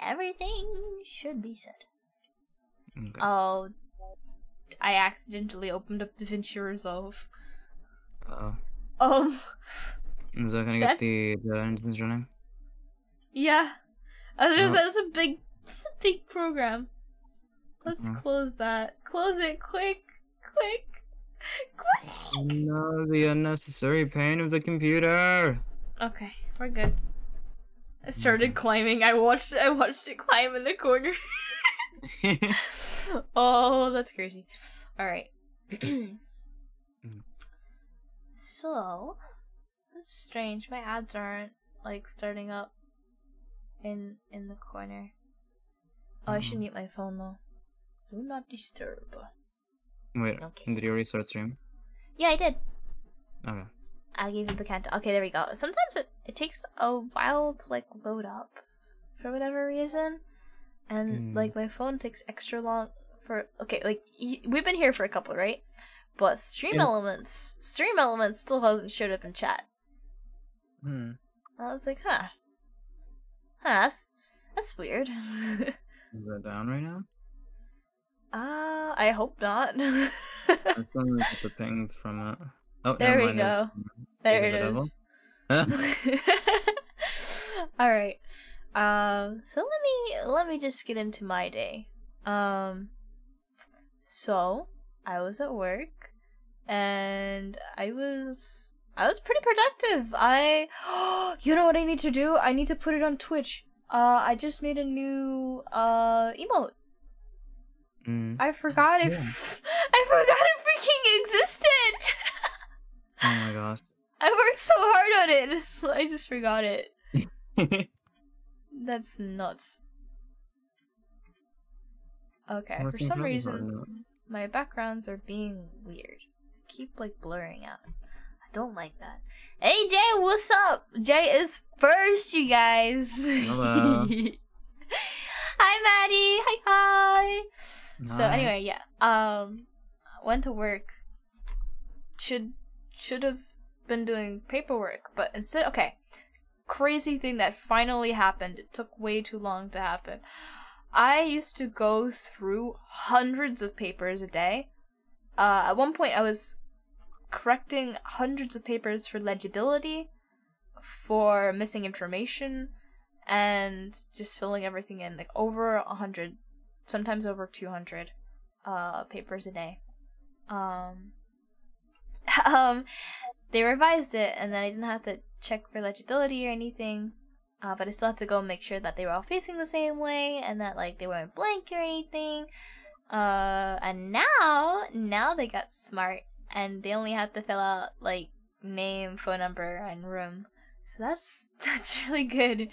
everything should be said. Okay. Oh, I accidentally opened up DaVinci Resolve. Uh, Um, is that gonna get the the engines running? yeah. I was Oh. that's a big, it's a big program. Let's Mhm. close that. Close it quick, quick, quick. No, the unnecessary pain of the computer. Okay, we're good. I started climbing. I watched. I watched it climb in the corner. oh, that's crazy. All right. so, that's strange. My ads aren't like starting up in in the corner. Oh, I should Mhm. mute my phone though. Do not disturb. Wait, Okay. did you already start stream? Yeah, I did. Okay. I gave you the count. Okay, there we go. Sometimes it, it takes a while to like load up for whatever reason, and Mm. like my phone takes extra long for. Okay, like y- we've been here for a couple, right? But Stream Yeah. Elements, Stream Elements still hasn't showed up in chat. Hmm. I was like, huh, huh, that's that's weird. Is that down right now? Ah, I hope not. I still need to get the ping from it. Oh, There we go. there it the is. Huh? All right. Um. So let me let me just get into my day. Um. So I was at work, and I was I was pretty productive. I, you know what I need to do? I need to put it on Twitch. Uh, I just made a new uh emote. Mm. I forgot if I forgot it freaking existed. Oh my gosh. I worked so hard on it. I just forgot it. That's nuts. Okay, for some reason, my backgrounds are being weird. I Keep like blurring out. I don't like that. Hey Jay, what's up? Jay is first, you guys. Hello. hi Maddie. Hi hi. hi. So anyway, yeah. Um, went to work. Should should have been doing paperwork, but instead, okay. Crazy thing that finally happened. It took way too long to happen. I used to go through hundreds of papers a day. Uh, at one point, I was correcting hundreds of papers for legibility, for missing information, and just filling everything in. Like over a hundred, sometimes over two hundred, uh, papers a day. Um, um, they revised it, and then I didn't have to check for legibility or anything. Uh, but I still had to go make sure that they were all facing the same way and that like they weren't blank or anything. Uh, and now, now they got smart and they only have to fill out like name, phone number, and room. So that's that's really good.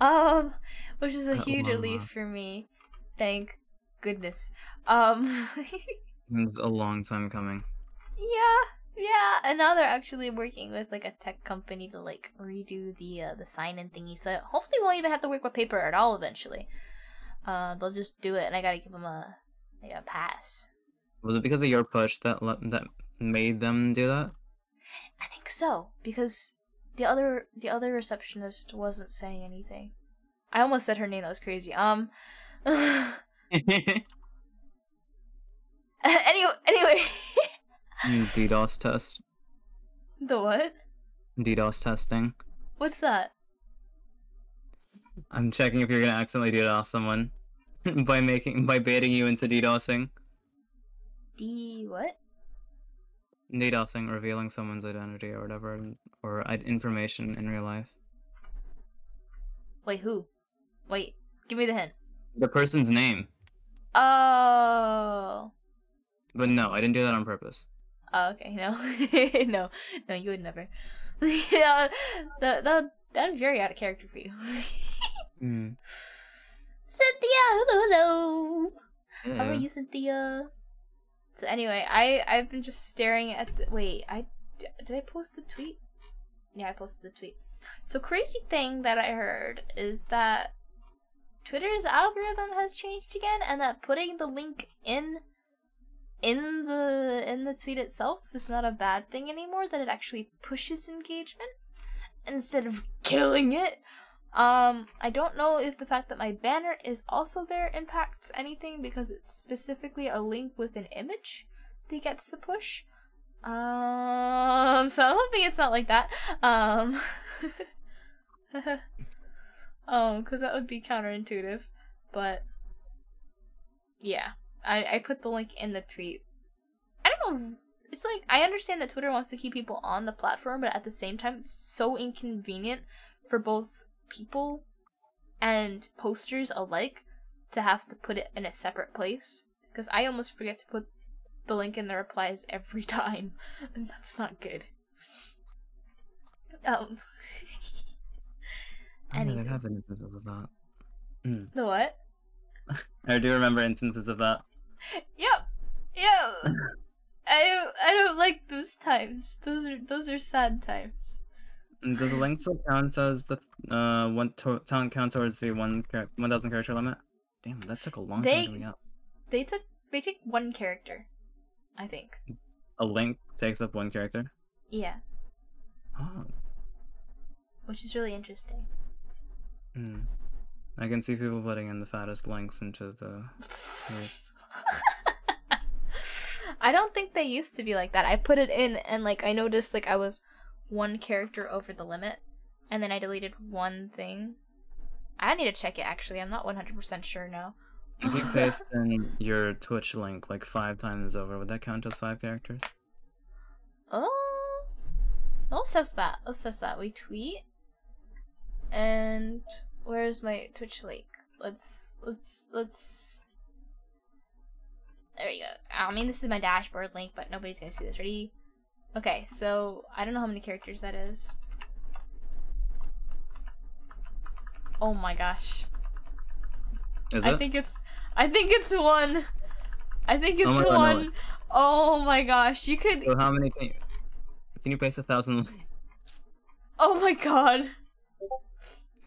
Um, which is a Uh, huge relief for me. Thank goodness. Um, It's a long time coming. yeah, yeah. And now they're actually working with like a tech company to like redo the uh, the sign in thingy. So hopefully, we won't even have to work with paper at all eventually. Uh, they'll just do it, and I gotta give them a like a pass. Was it because of your push that le- that made them do that? I think so because the other the other receptionist wasn't saying anything. I almost said her name. That was crazy. Um. anyway, anyway. DDoS test. the what? DDoS testing. What's that? I'm checking if you're gonna accidentally DDoS someone by making by baiting you into DDoSing. D what? DDoSing, revealing someone's identity or whatever, or information in real life. Wait, who? Wait, give me the hint. The person's name. Oh. But no, I didn't do that on purpose. Oh, okay, no. no. No, you would never. yeah, that, that, that's very out of character for you. Mm. Cynthia, hello, hello. How are you, Cynthia? So anyway, I, I've been just staring at the, wait, I did I post the tweet? Yeah, I posted the tweet. So crazy thing that I heard is that Twitter's algorithm has changed again, and that putting the link in in the in the tweet itself is not a bad thing anymore. That it actually pushes engagement instead of killing it. Um, I don't know if the fact that my banner is also there impacts anything because it's specifically a link with an image that gets the push. Um, so I'm hoping it's not like that. Um, um, because that would be counterintuitive. But yeah, I I put the link in the tweet. I don't know. It's like I understand that Twitter wants to keep people on the platform, but at the same time, it's so inconvenient for both people and posters alike to have to put it in a separate place. Because I almost forget to put the link in the replies every time, and that's not good. Um. I know there Anywho. have been instances of that. Mm. The what? I do remember instances of that. Yep. Yep. I don't, I don't like those times. Those are those are sad times. Does the length still count as the uh one to- talent count towards the one char- one thousand character limit? Damn, that took a long They- time to up. They took they take one character, I think. A link takes up one character. Yeah, Oh. which is really interesting. Hmm. I can see people putting in the fattest links into the. I don't think they used to be like that. I put it in and like I noticed like I was one character over the limit and then I deleted one thing. I need to check it actually. I'm not 100% sure now. If you paste in your Twitch link like five times over, would that count as five characters? Oh. Let's test that. Let's test that. We tweet. And where's my Twitch link? Let's let's let's There we go. I mean this is my dashboard link, but nobody's gonna see this. Ready? Okay, so I don't know how many characters that is. Oh my gosh. Is I it? think it's I think it's one. I think it's Oh God, one. way. Oh my gosh. You could So how many can you? Can you paste a thousand? Oh my god.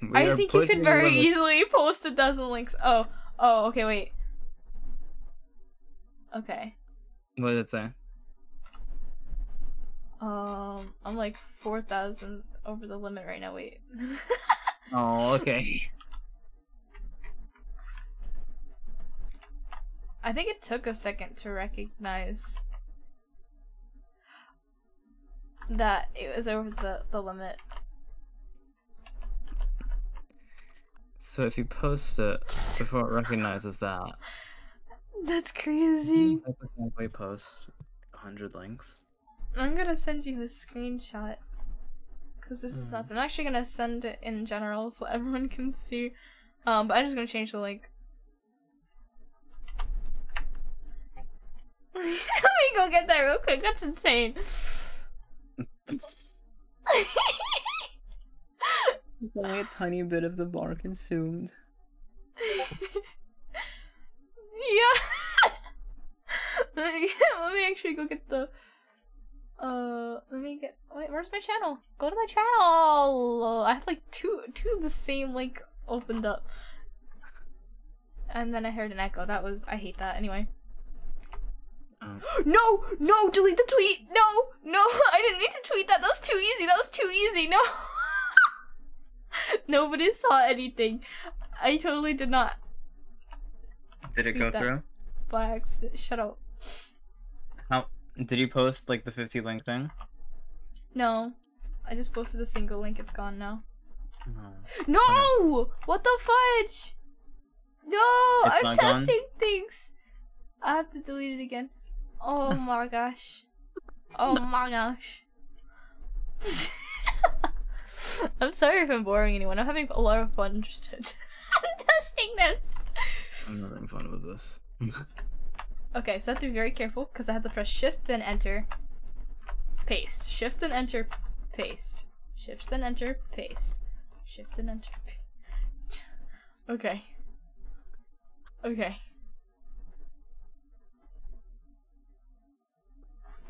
We I think you could very easily post a dozen links. Oh, oh, okay, wait. Okay. What did it say? Um, I'm like 4,000 over the limit right now, wait. Oh, okay. I think it took a second to recognize that it was over the, the limit. So if you post it before it recognizes that, That's crazy. hypothetically post hundred links. I'm gonna send you a screenshot. Because this is Mhm. nuts. I'm actually gonna send it in general so everyone can see. Um, but I'm just gonna change the link. Let me go get that real quick. That's insane. Only a tiny bit of the bar consumed. yeah. let me let me actually go get the. Uh, let me get. Wait, where's my channel? Go to my channel. I have like two two of the same link opened up. And then I heard an echo. That was I hate that. Anyway. Oh. No, no, delete the tweet. No, no, I didn't mean to tweet that. That was too easy. That was too easy. No. Nobody saw anything. I totally did not Did it go through? by accident. Shut up. How did you post like the fifty link thing? No. I just posted a single link. It's gone now. Oh. No. No! What the fudge? No! It's I'm not gone? testing things. I have to delete it again. Oh my gosh. Oh my gosh. I'm sorry if I'm boring anyone. I'm having a lot of fun just I'm testing this. I'm having fun with this. Okay, so I have to be very careful because I have to press shift then enter. Paste. Shift then enter. Paste. Shift then enter. Paste. Shift then enter. pa- Okay. Okay.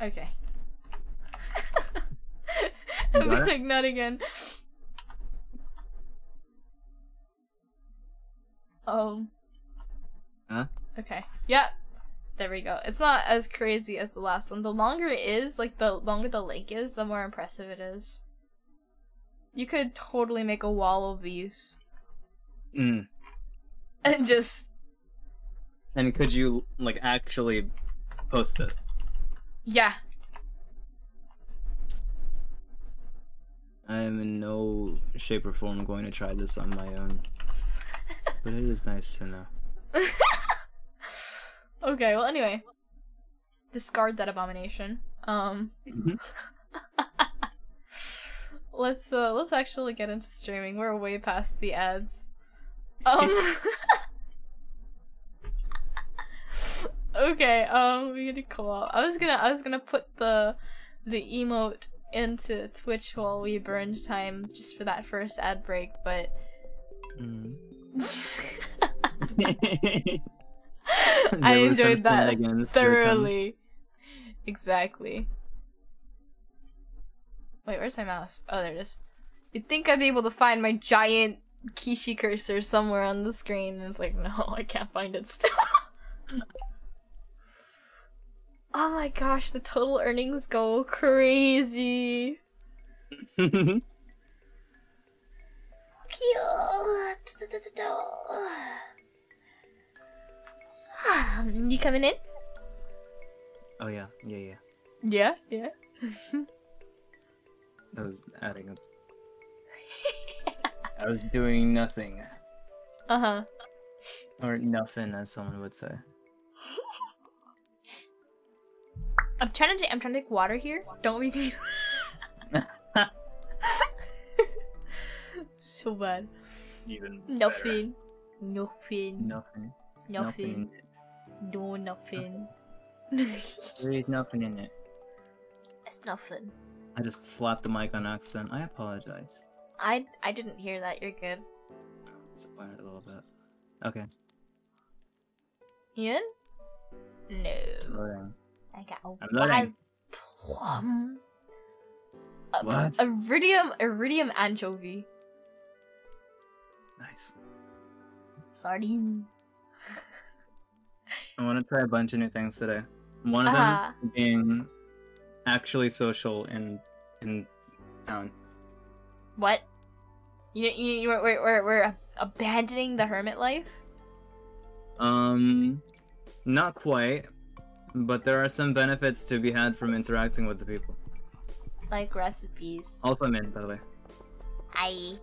Okay. Be like not again. Um. Huh? Okay. Yep. There we go. It's not as crazy as the last one. The longer it is, like the longer the link is, the more impressive it is. You could totally make a wall of these Mm. and just And could you like actually post it? yeah. I am in no shape or form going to try this on my own. But it is nice to know. okay, well anyway. Discard that abomination. Um Mhm. let's uh let's actually get into streaming. We're way past the ads. Um Okay, um we gonna call. I was gonna I was gonna put the the emote into Twitch while we burned time just for that first ad break, but Mm. I There were some enjoyed that shenanigans through time. thoroughly. Exactly. Wait, where's my mouse? Oh, there it is. You'd think I'd be able to find my giant Kishi cursor somewhere on the screen, and it's like, no, I can't find it still. oh my gosh, the total earnings go crazy. You coming in? oh yeah, yeah, yeah. Yeah, yeah. I was adding. A... I was doing nothing, Uh huh. or nothing, as someone would say. I'm trying to. I'm trying to take water here. Don't make me. so bad. Even Nothing. Nothing. Nothing. Nothing. No nothing. There is nothing in it. It's nothing. I just slapped the mic on accident. I apologize. I I didn't hear that. You're good. It's quiet a little bit. Okay. Ian? No. I got a wild plum. A- What? Iridium iridium anchovy. Nice. Sardine. I want to try a bunch of new things today. One of Ah. them being actually social in in town. What? You you, you we're, we're we're abandoning the hermit life? Um, not quite, but there are some benefits to be had from interacting with the people. Like recipes. Also, I'm in, by the way. I.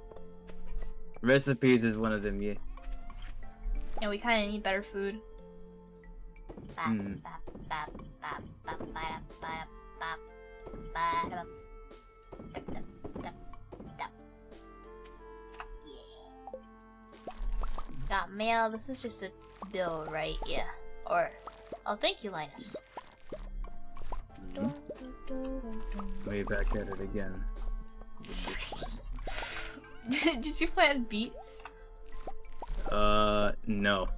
Recipes is one of them. Yeah. And we kind of need better food. Got mail. This is just a bill, right? Yeah. Or, oh, thank you, Linus. Way back at it again. Did you plant beets? Uh, no.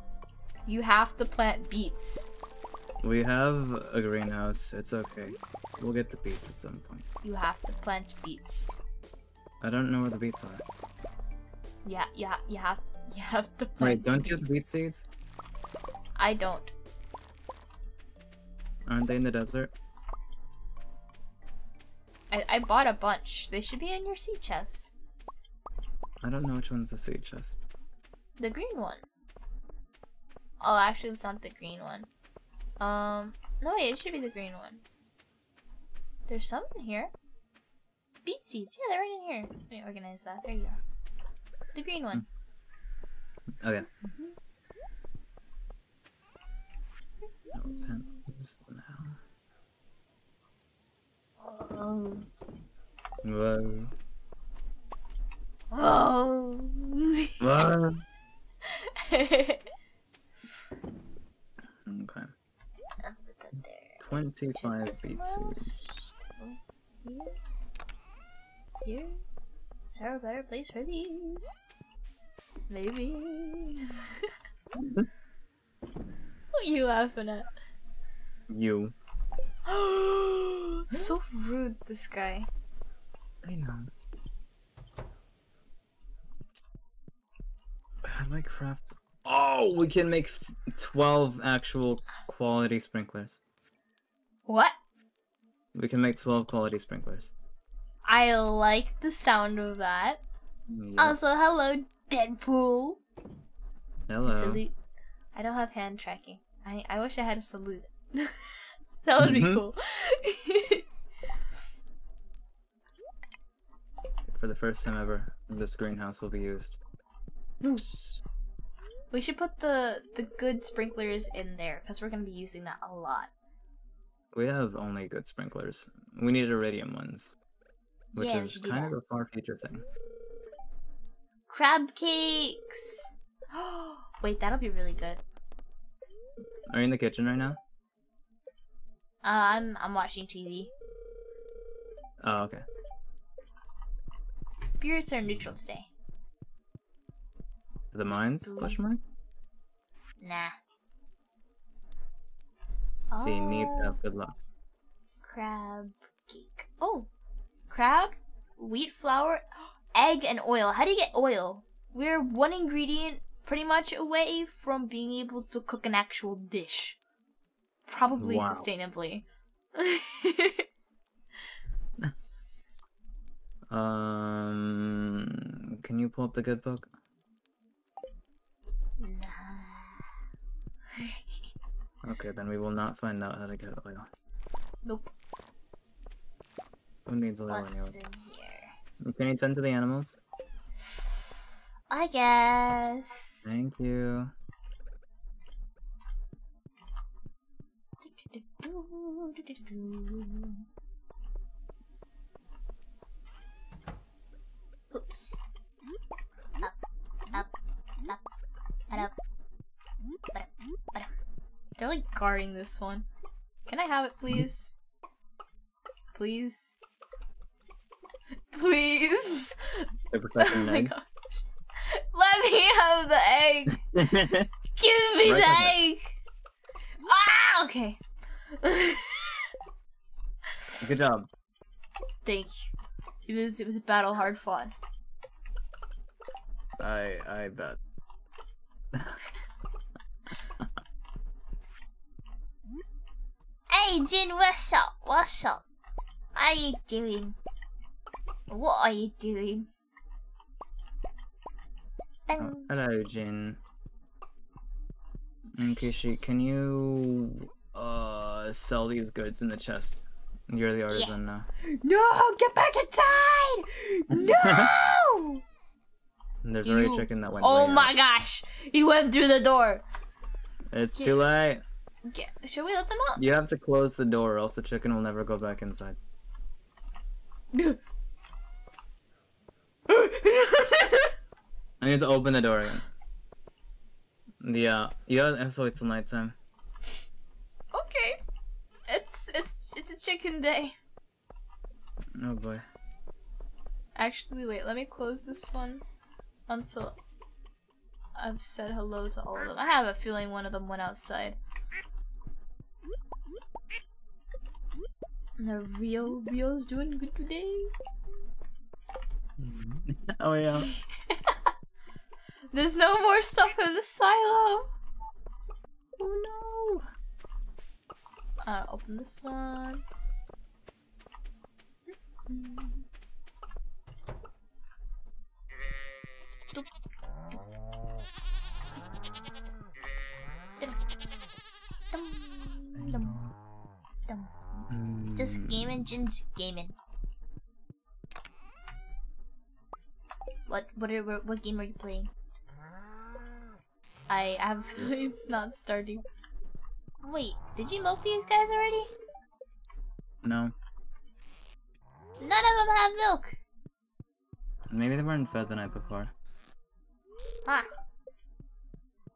You have to plant beets. We have a greenhouse. It's okay. We'll get the beets at some point. You have to plant beets. I don't know where the beets are. Yeah, yeah, you have, you have to plant. Wait, don't you have the beet seeds? I don't. Aren't they in the desert? I, I bought a bunch. They should be in your seed chest. I don't know which one's the seed chest. The green one. Oh, actually, it's not the green one. Um, no, wait, it should be the green one. There's some in here. Beet seeds. Yeah, they're right in here. Let me organize that. There you go. The green one. Okay. No pens now. Oh. Whoa. Oh. Whoa. Okay. Twenty-five beet seeds. Here. Here. Is there a better place for these? Maybe. what are you laughing at? You. so rude, this guy. I know. How do I craft? Oh, we can make f- twelve actual quality sprinklers. What? We can make twelve quality sprinklers. I like the sound of that. Also, hello, Deadpool. Hello. Salute. I don't have hand tracking. I I wish I had a salute. that would be Mhm. cool. For the first time ever, this greenhouse will be used. we should put the the good sprinklers in there because we're gonna be using that a lot. We have only good sprinklers. We need iridium ones, which Yeah, is kind that. of a far future thing. Crab cakes. Wait, that'll be really good. Are you in the kitchen right now? Uh, I'm I'm watching TV. Oh, okay. Spirits are neutral today. The mines? Question mark? Nah. See, needs Oh, have good luck. crab cake. Oh, crab, wheat flour, egg, and oil. How do you get oil? We're one ingredient pretty much away from being able to cook an actual dish. Probably Wow. sustainably. Um, can you pull up the good book? Okay, then we will not find out how to get oil. Nope. Who needs oil What's anyway? in here? Can you tend to the animals? I guess. Thank you. Oops. Up, up, up, and up. Ba-da, ba-da. They're like guarding this one. Can I have it, please? Please? Please? They're protecting Oh my Meg. gosh. Let me have the egg! Give me Right the egg! Ah! Okay. Good job. Thank you. It was it was a battle hard fought. I I bet. Hey Jin, what's up? What's up? How are you doing? What are you doing? Oh, hello, Jin. Mm, Kishi, can you uh sell these goods in the chest? You're the artisan now. No, get back inside! No! There's already You- chicken that went. oh my out. gosh, he went through the door. It's too late. Get, should we let them out? You have to close the door, or else the chicken will never go back inside. I need to open the door again. Yeah, you have to wait till nighttime. okay, it's it's it's a chicken day. Oh boy. Actually, wait, let me close this one until I've said hello to all of them. I have a feeling one of them went outside. The Rio, Rio's doing good today. oh yeah. There's no more stuff in the silo. Oh no. Uh, open this one. Dum, dum, dum. Just gaming, Jin's gaming. What what are what game are you playing? I have it's not starting. Wait, did you milk these guys already? No. None of them have milk. Maybe they weren't fed the night before. Huh.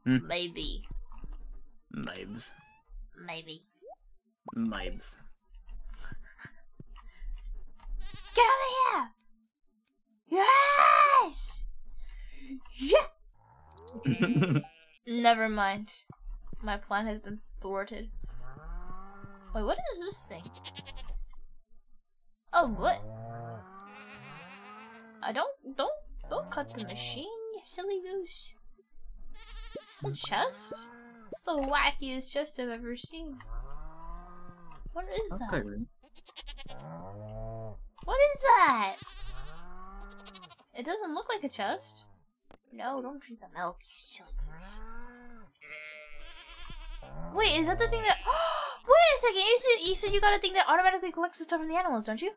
Hmm. Maybe. Mibes. Maybe. Mibes. Get over here! Yes! Yeah! Never mind. My plan has been thwarted. Wait, what is this thing? Oh, what? I don't, don't, don't cut the machine, you silly goose. This is a chest? It's the wackiest chest I've ever seen. What is That's that? What is that? It doesn't look like a chest. No, don't drink the milk, you silly person. Wait, is that the thing that? Wait a second. You said you said you got a thing that automatically collects the stuff from the animals, don't you?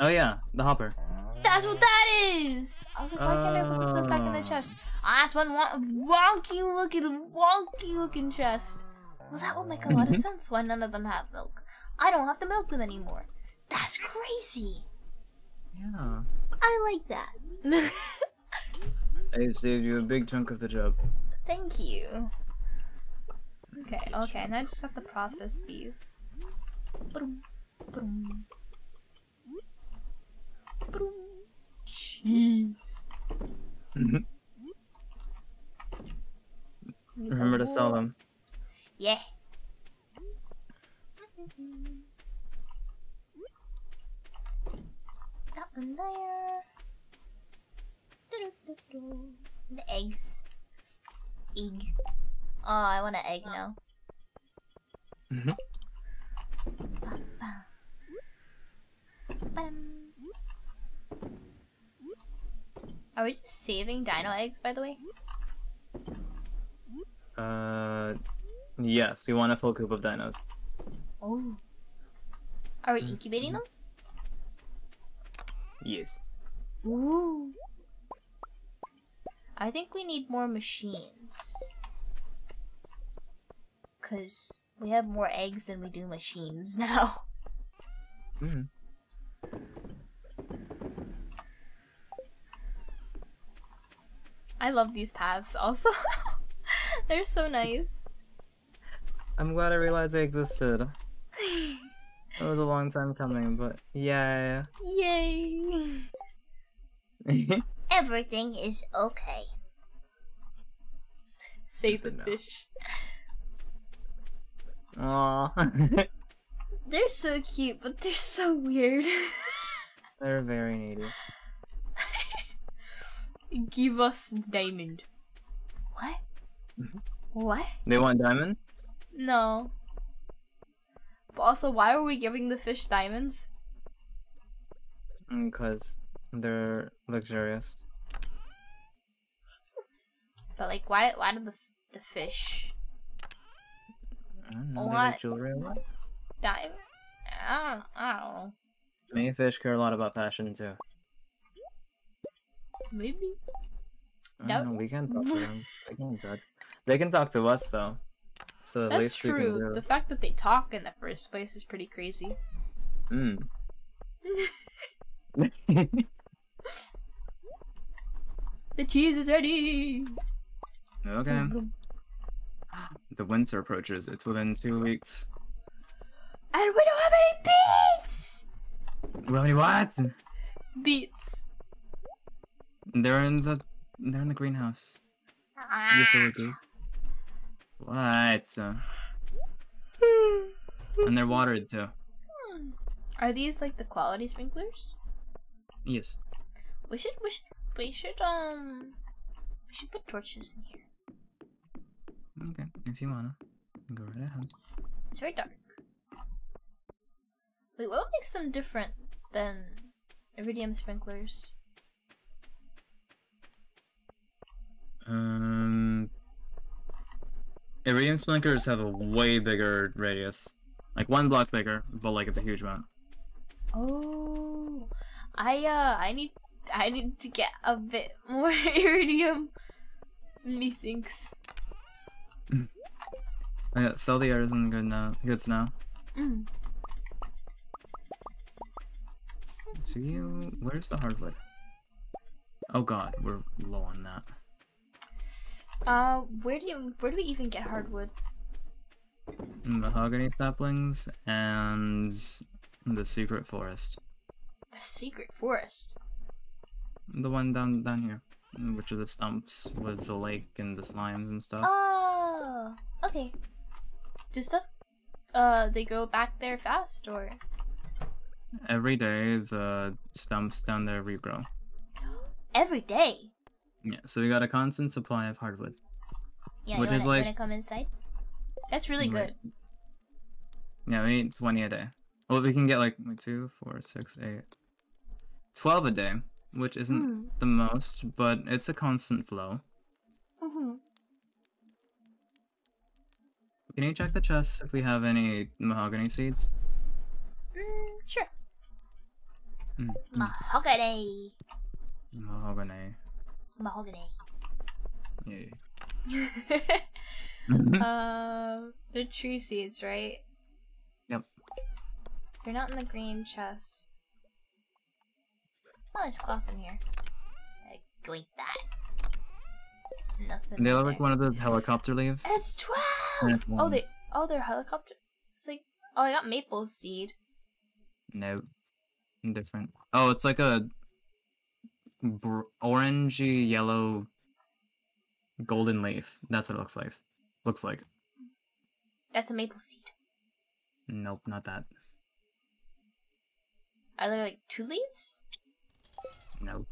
Oh yeah, the hopper. That's what that is. I was like, why can't I put the stuff back in the Oh. chest? Ah, that's one wonky looking, wonky looking chest. Well, that would make a lot of sense. Why none of them have milk? I don't have to milk them anymore. That's crazy. Yeah. I like that. I saved you a big chunk of the job. Thank you. Okay, okay, now I just have to process these. Cheese. Remember to sell them. Yeah. That one there. The eggs. Egg. Oh, I want an egg now. Bam, bam. Bam. Are we just saving dino eggs, by the way? Uh, yes, we want a full coop of dinos. Oh. Are we incubating them? Yes. Ooh. I think we need more machines. Cause we have more eggs than we do machines now. Mm. I love these paths also. They're so nice. I'm glad I realized they existed. It was a long time coming, but yeah. Yay! Everything is okay. Save the no. fish. Aww. They're so cute, but they're so weird. They're very needy. Give us diamond. What? What? They want diamond? No. But also, why are we giving the fish diamonds? Mm, because they're luxurious. But like, why? Why do the the fish I don't know. What? jewelry diamond? I don't. I don't know. Many fish care a lot about fashion too. Maybe. I Nope. don't know, we can't talk to them. They can't judge. They can talk to us though. So That's we true. The fact that they talk in the first place is pretty crazy. Mm. The cheese is ready. okay. The winter approaches. It's within two weeks. And we don't have any beets. Really? What? Beets. They're in the they're in the greenhouse. Silly goose. What? Uh, And they're watered too. Are these like the quality sprinklers? Yes. We should. We should. We should. Um. We should put torches in here. Okay. If you wanna, go right ahead. It's very dark. Wait, what makes them different than iridium sprinklers? Um. Iridium sprinklers have a way bigger radius. Like one block bigger, but like it's a huge amount. Oh, I uh, I need, I need to get a bit more iridium. Methinks. Yeah, sell the artisan good now goods now. Mm. Do you where's the hardwood? Oh god, we're low on that. Uh, where do you, where do we even get hardwood? Mahogany saplings and the secret forest. The secret forest. The one down down here. Which are the stumps with the lake and the slimes and stuff. Oh, okay. Do stuff? Uh, they go back there fast, or Every day the stumps down there regrow. every day? Yeah, so we got a constant supply of hardwood. Yeah, Which you is wanna, like- wanna come inside? That's really Right. good. Yeah, we need 20 a day. Well, we can get like like, two, four, six, eight, twelve a day, which isn't Hmm. the most, but it's a constant flow. Mm-hmm. Can you check the chest if we have any mahogany seeds? Mm, sure. Mm, mm, Mahogany. mahogany. Mahogany. Yeah. um, they're tree seeds, right? Yep. They're not in the green chest. Oh, there's cloth in here. Like, Goink that. Nothing. they look like one of those helicopter leaves. It's twelve. Oh, they. Oh, they're helicopter. It's like. Oh, I got maple seed. No. Different. Oh, it's like a br- orangey yellow golden leaf. That's what it looks like. Looks like. That's a maple seed. Nope, not that. Are there like two leaves? Nope.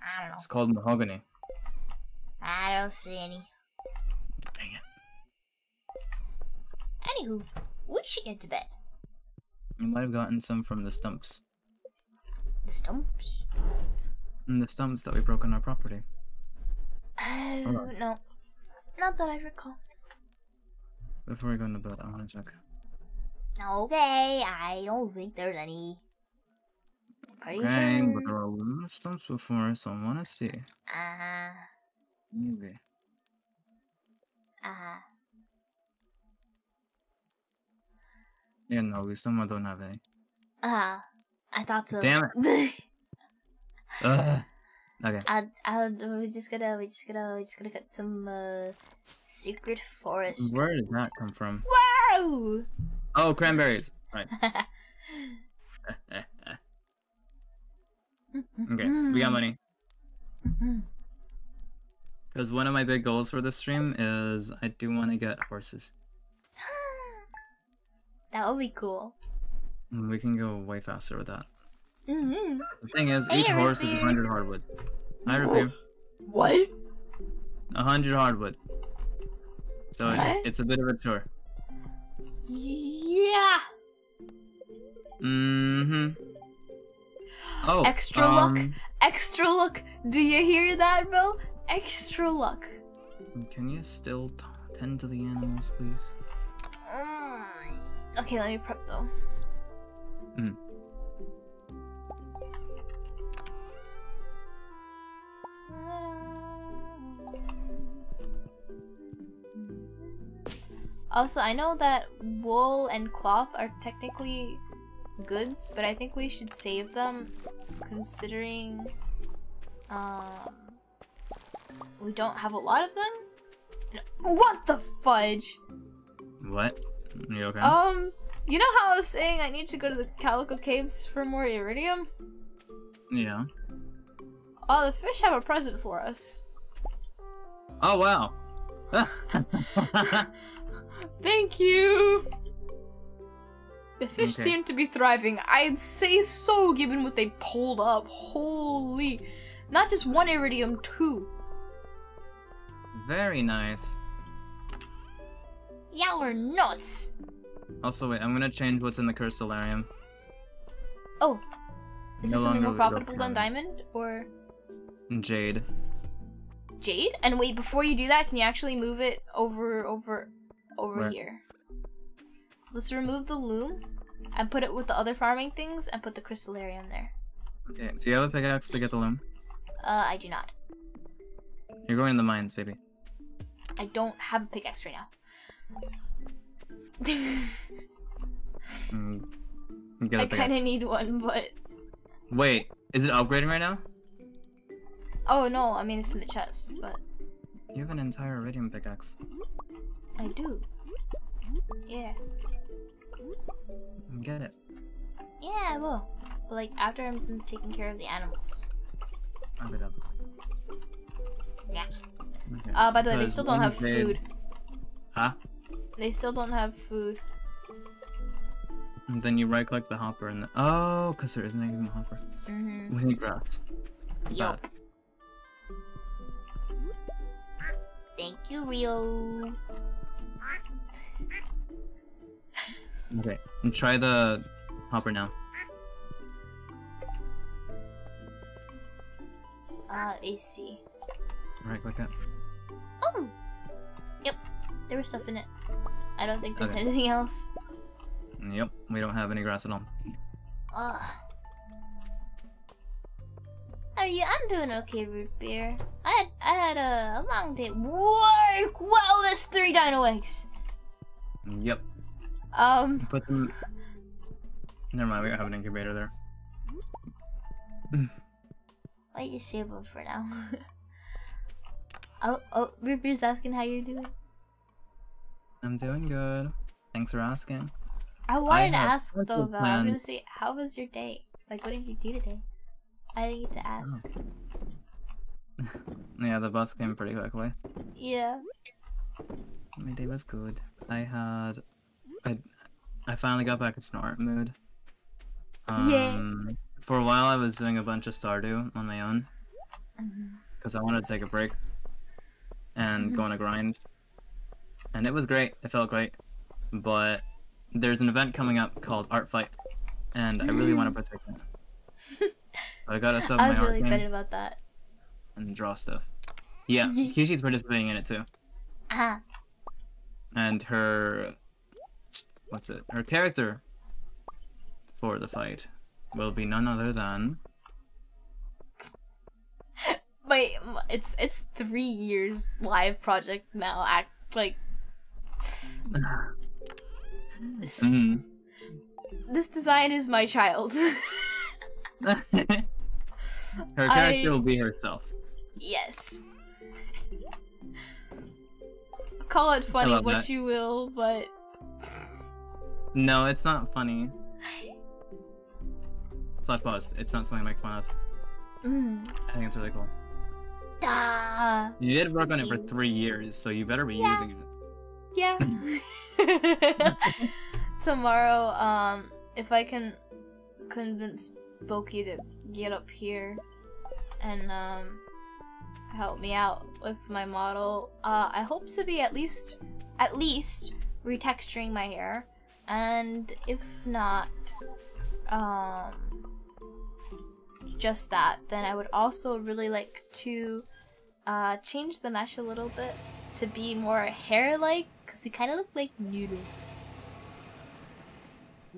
I don't know. It's called mahogany. I don't see any. Dang it. Anywho, we should get to bed. You might have gotten some from the stumps. The stumps. And the stumps that we broke on our property. Oh on. no, not that I recall. Before we go into bed, I want to check. Okay, I don't think there's any. Pretty Okay, but sure. there are a lot of stumps before, so I want to see. Uh, Maybe. uh. Yeah, no, we somehow don't have any. Uh, I thought so. Damn it. Okay. I, I, we're just gonna, we're just gonna, we're just gonna get some uh, secret forest. Where did that come from? Wow! Oh, cranberries. Right. okay, we got money. Because one of my big goals for this stream is I do want to get horses. that would be cool. And We can go way faster with that. Mm-hmm. The thing is, Hey, each horse is 100 hardwood. I repeat, What? 100 hardwood. So it, What? it's a bit of a chore. Yeah. Mm-hmm. Oh, Extra luck. um, Extra luck. Do you hear that, bro? Extra luck. Can you still t- tend to the animals, please? Mm. Okay, let me prep though. Mm. Also, I know that wool and cloth are technically goods, but I think we should save them considering um, we don't have a lot of them. What the fudge? What? you okay? Um, you know how I was saying I need to go to the Calico Caves for more iridium? yeah. Oh, the fish have a present for us. Oh wow. Thank you! The fish Okay. seem to be thriving. I'd say so, given what they pulled up. Holy. Not just one iridium, two. Very nice. Y'all are nuts! Also, wait, I'm gonna change what's in the crystalarium. Oh. Is No there something more profitable than diamond? Or Jade. jade? And wait, before you do that, can you actually move it over, over, over Where? here? Let's remove the loom and put it with the other farming things and put the crystalarium there. Okay, do you have a pickaxe to get the loom? Uh, I do not. You're going in the mines, baby. I don't have a pickaxe right now. Mm, you get a I kind of need one, but Wait, is it upgrading right now? oh no, I mean it's in the chest, but You have an entire iridium pickaxe. I do. Yeah, Get it. yeah, I will. But like after I'm taking care of the animals. I'll get up. Yeah. Okay. Uh, by the way, they still don't have food. Huh? They still don't have food. And then you right click the hopper and the- Oh, because there isn't even a hopper. Mm-hmm. We need grass. Yup. Thank you, Rio. Okay, and try the hopper now. Uh, AC. Right click it. Oh! Yep, there was stuff in it. I don't think there's Okay. anything else. Yep, we don't have any grass at all. Ugh. How are you? I'm doing okay, root beer. I had I had a, a long day at work. Wow, that's three dino eggs. Yep, Um, put them. Never mind, we don't have an incubator there. I you save them for now. oh, oh, root beer's asking how you're doing. I'm doing good. Thanks for asking. I wanted to ask though, though. I was gonna say, how was your day? Like, what did you do today? I didn't get to ask. Yeah, the bus came pretty quickly. Yeah. My day was good. I had, I, I finally got back in an art mood. Yay. Um, For a while, I was doing a bunch of Stardew on my own because I wanted to take a break and go on a grind, and it was great. It felt great, but there's an event coming up called Art Fight, and I really want to participate. So I gotta sub I was really excited about that. and draw stuff. Yeah, Kishi's participating in it too. Ah. and her what's it her character for the fight will be none other than Wait, it's it's three years live project now. Act like this, Mhm. this design is my child. her I- character will be herself yes. Call it funny what that. you will, but no it's not funny slash pause it's not something to make fun of mm, i think it's really cool ah, you did work on it for three years so you better be Yeah. using it yeah. Tomorrow, um, if I can convince Boki to get up here and um help me out with my model, uh, I hope to be at least at least retexturing my hair, and if not, um, just that, then I would also really like to uh change the mesh a little bit to be more hair-like, because they kind of look like noodles.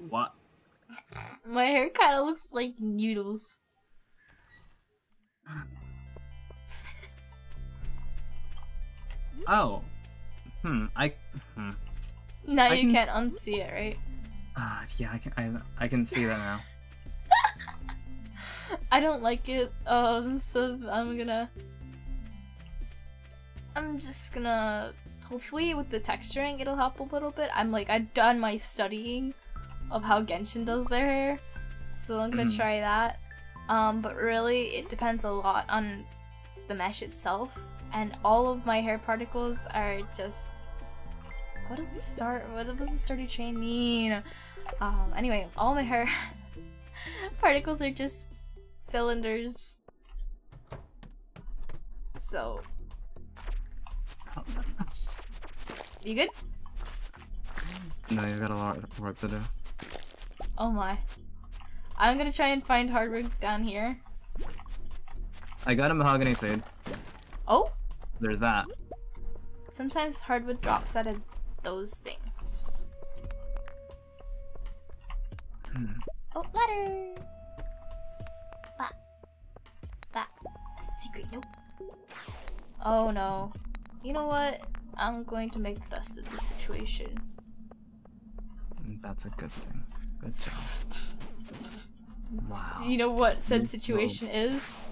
what My hair kind of looks like noodles. oh hmm i hmm. Now I you can can't unsee it, right? ah yeah i can I, I can see that now I don't like it, um, so I'm gonna. I'm just gonna. Hopefully, with the texturing, it'll help a little bit. I'm like, I've done my studying of how Genshin does their hair, so I'm gonna Mhm. try that. Um, but really, it depends a lot on the mesh itself, and all of my hair particles are just. What does the start? What does the starter chain mean? Um, anyway, all my hair particles are just cylinders. So, you good? no you've got a lot of work to do Oh my. I'm gonna try and find hardwood down here. i got a mahogany seed Oh! there's that Sometimes hardwood drops out of those things. Hmm. Oh, ladder! Bah. Bah. A secret note. Oh no. You know what? I'm going to make the best of the situation. That's a good thing. Good job. Wow. Do you know what said You're situation is?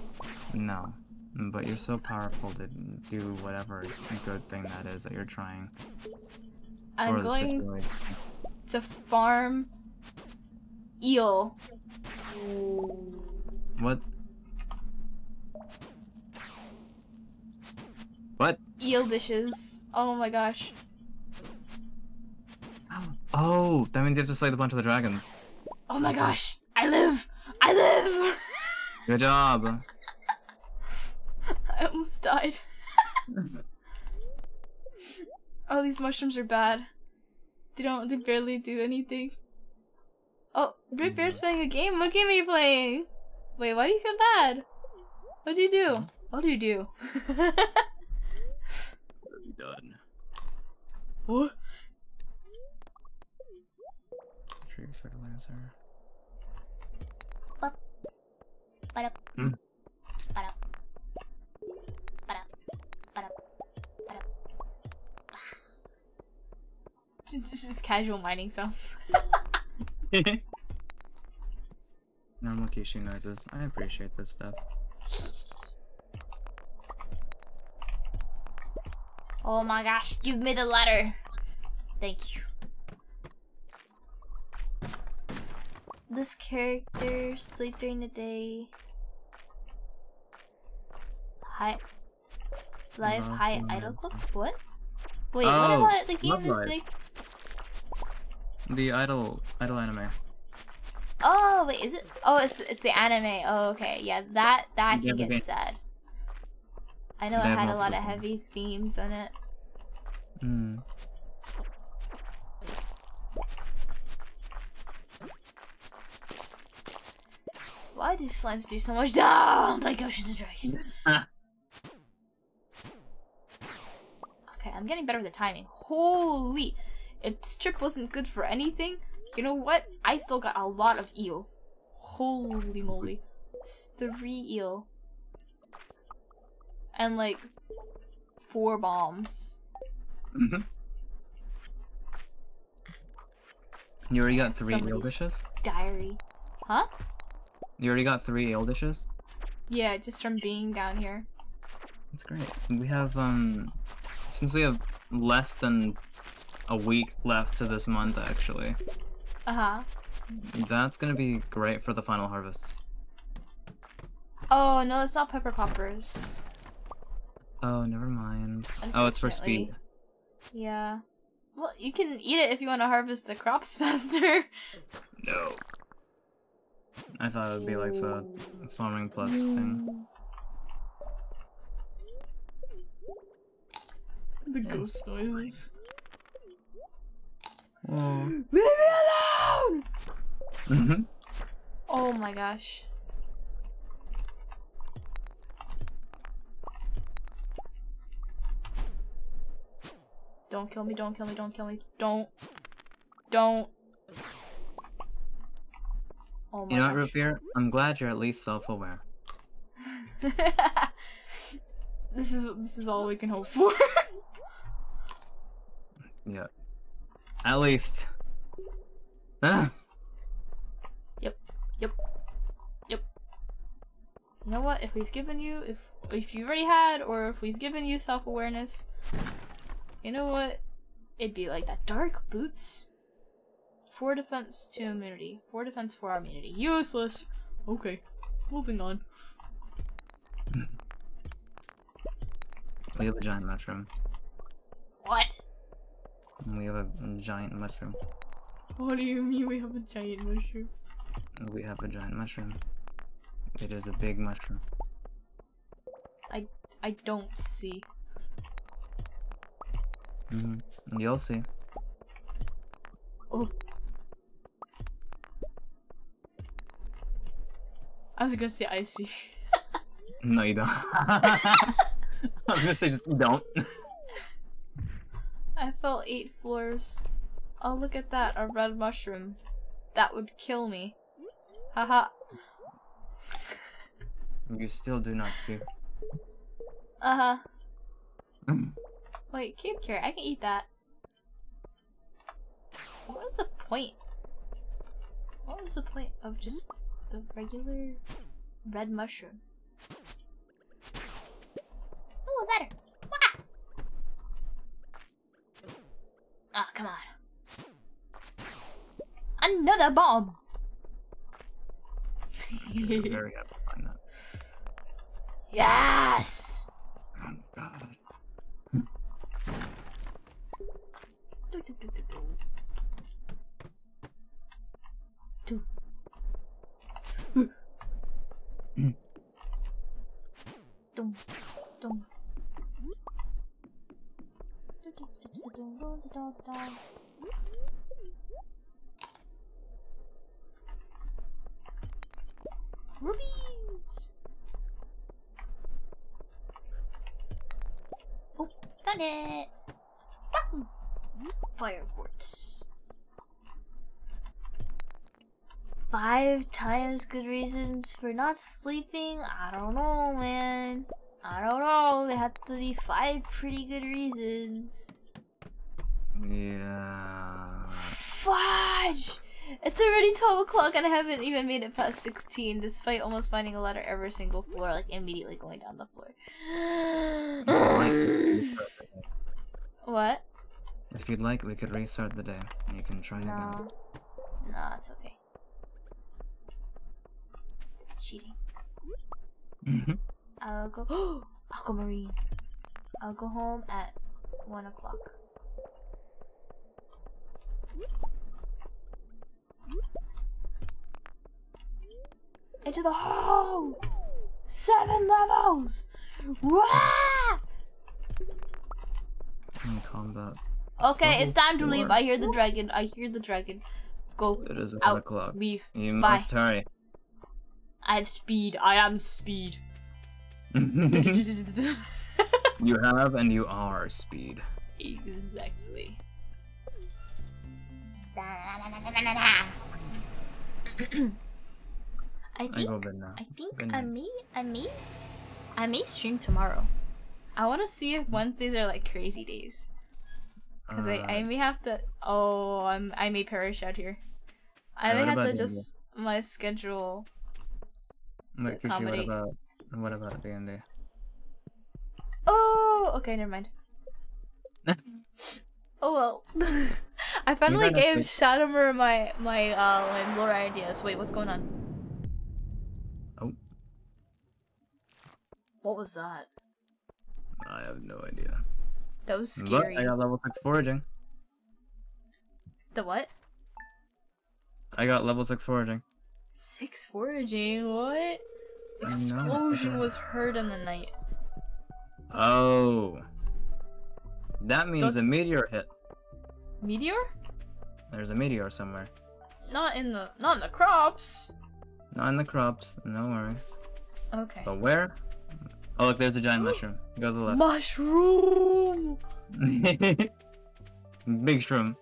No. But you're so powerful to do whatever good thing that is that you're trying. I'm going to farm eel. What? What? Eel dishes. Oh my gosh. Oh, that means you have to slay a bunch of the dragons. Oh my gosh. I live! I live! Good job. I almost died. Oh, these mushrooms are bad. They don't. They barely do anything. Oh, Brick Bear's mm. playing a game. What game are you playing? Wait, why do you feel bad? What do you do? What do you do? Done. what? Tree fertilizer. Ba-da. Hmm. Just just casual mining sounds. Normal Kishi noises. I appreciate this stuff. Oh my gosh, give me the letter. Thank you. This character sleep during the day. Hi. Live Love high life. idle club? What? Wait, oh, what Oh, about the game Live. like The idol idol anime. Oh wait, is it? Oh, it's it's the anime. Oh, okay. Yeah, that that can get sad. I know it had a lot of heavy themes in it. Hmm. Why do slimes do so much? Oh my gosh, it's a dragon. Okay, I'm getting better with the timing. Holy! If this trip wasn't good for anything, you know what? I still got a lot of eel. Holy moly. It's three eel. And like four bombs. Mhm. You already got three ale dishes? Diary. Huh? You already got three ale dishes? Yeah, just from being down here. That's great. We have um since we have less than a week left to this month actually. Uh huh. That's gonna be great for the final harvests. Oh no, it's not pepper poppers. Oh, never mind. Oh, it's for speed. Yeah. Well, you can eat it if you want to harvest the crops faster. No. I thought it would be like the farming plus thing. The ghost noises. Oh. Leave me alone! Mm -hmm. Oh my gosh. Don't kill me, don't kill me, don't kill me. Don't. Don't. Oh my You know what, gosh. Root Beer? I'm glad you're at least self-aware. this is this is all we can hope for. Yeah. At least. Ah. Yep. Yep. Yep. You know what? If we've given you, if if you already had, or if we've given you self awareness, you know what? It'd be like that. Dark boots. Four defense to immunity. Four defense for our immunity. Useless. Okay. Moving on. We have a giant mushroom. What? We have a giant mushroom. What do you mean we have a giant mushroom? We have a giant mushroom. It is a big mushroom. I I don't see. Hmm You'll see. Oh. I was gonna say I see. No, you don't. I was gonna say just don't. I fell eight floors. Oh, look at that, a red mushroom. That would kill me. Haha. you still do not see. Uh huh. Mm. Wait, cave carrot, I can eat that. What was the point? What was the point of just the regular red mushroom? Ooh, letter. Wah! Ah, come on. Another bomb! Very happy to find that. yes! Oh god. トゥトゥトゥトゥトゥ。トゥ。うん。ドン、ドン。トゥトゥトゥトゥトゥ、ドン、ドン、ドン。rubies. Oh, got it. Fire quartz. Five times good reasons for not sleeping? I don't know, man. I don't know. There have to be five pretty good reasons. Yeah. Fudge! It's already 12 o'clock and I haven't even made it past 16 despite almost finding a letter every single floor, like immediately going down the floor. what? If you'd like, we could restart the day. And you can try again. No. No, it's okay. It's cheating. Mhm. I'll go. Aquamarine. I'll go home at 1 o'clock. Into the hole! Seven levels! Wah! In combat. Okay, it's time to level leave. I hear the dragon. I hear the dragon. Go. It is one Out. o'clock. Leave. You Bye. must hurry. I have speed. I am speed. you have and you are speed. exactly. I I think go now. I think Good I night. may I may I may stream tomorrow. I want to see if Wednesdays are like crazy days because I, I Uh, may have to. Oh, I'm I may perish out here. I Uh, may have to the- just my schedule. Kishi, what about what about D and D? Oh, okay, never mind. oh well. I finally gave Shadowmer my my uh my lore ideas. Wait, what's going on? Oh. What was that? I have no idea. That was scary. I got level six foraging. The what? I got level six foraging. Six foraging. What? Explosion was heard in the night. Oh. That means a meteor hit. Meteor? There's a meteor somewhere. Not in the not in the crops. Not in the crops. No worries. Okay. But where? Oh look, there's a giant mushroom. Go to the left. Mushroom. Big shroom.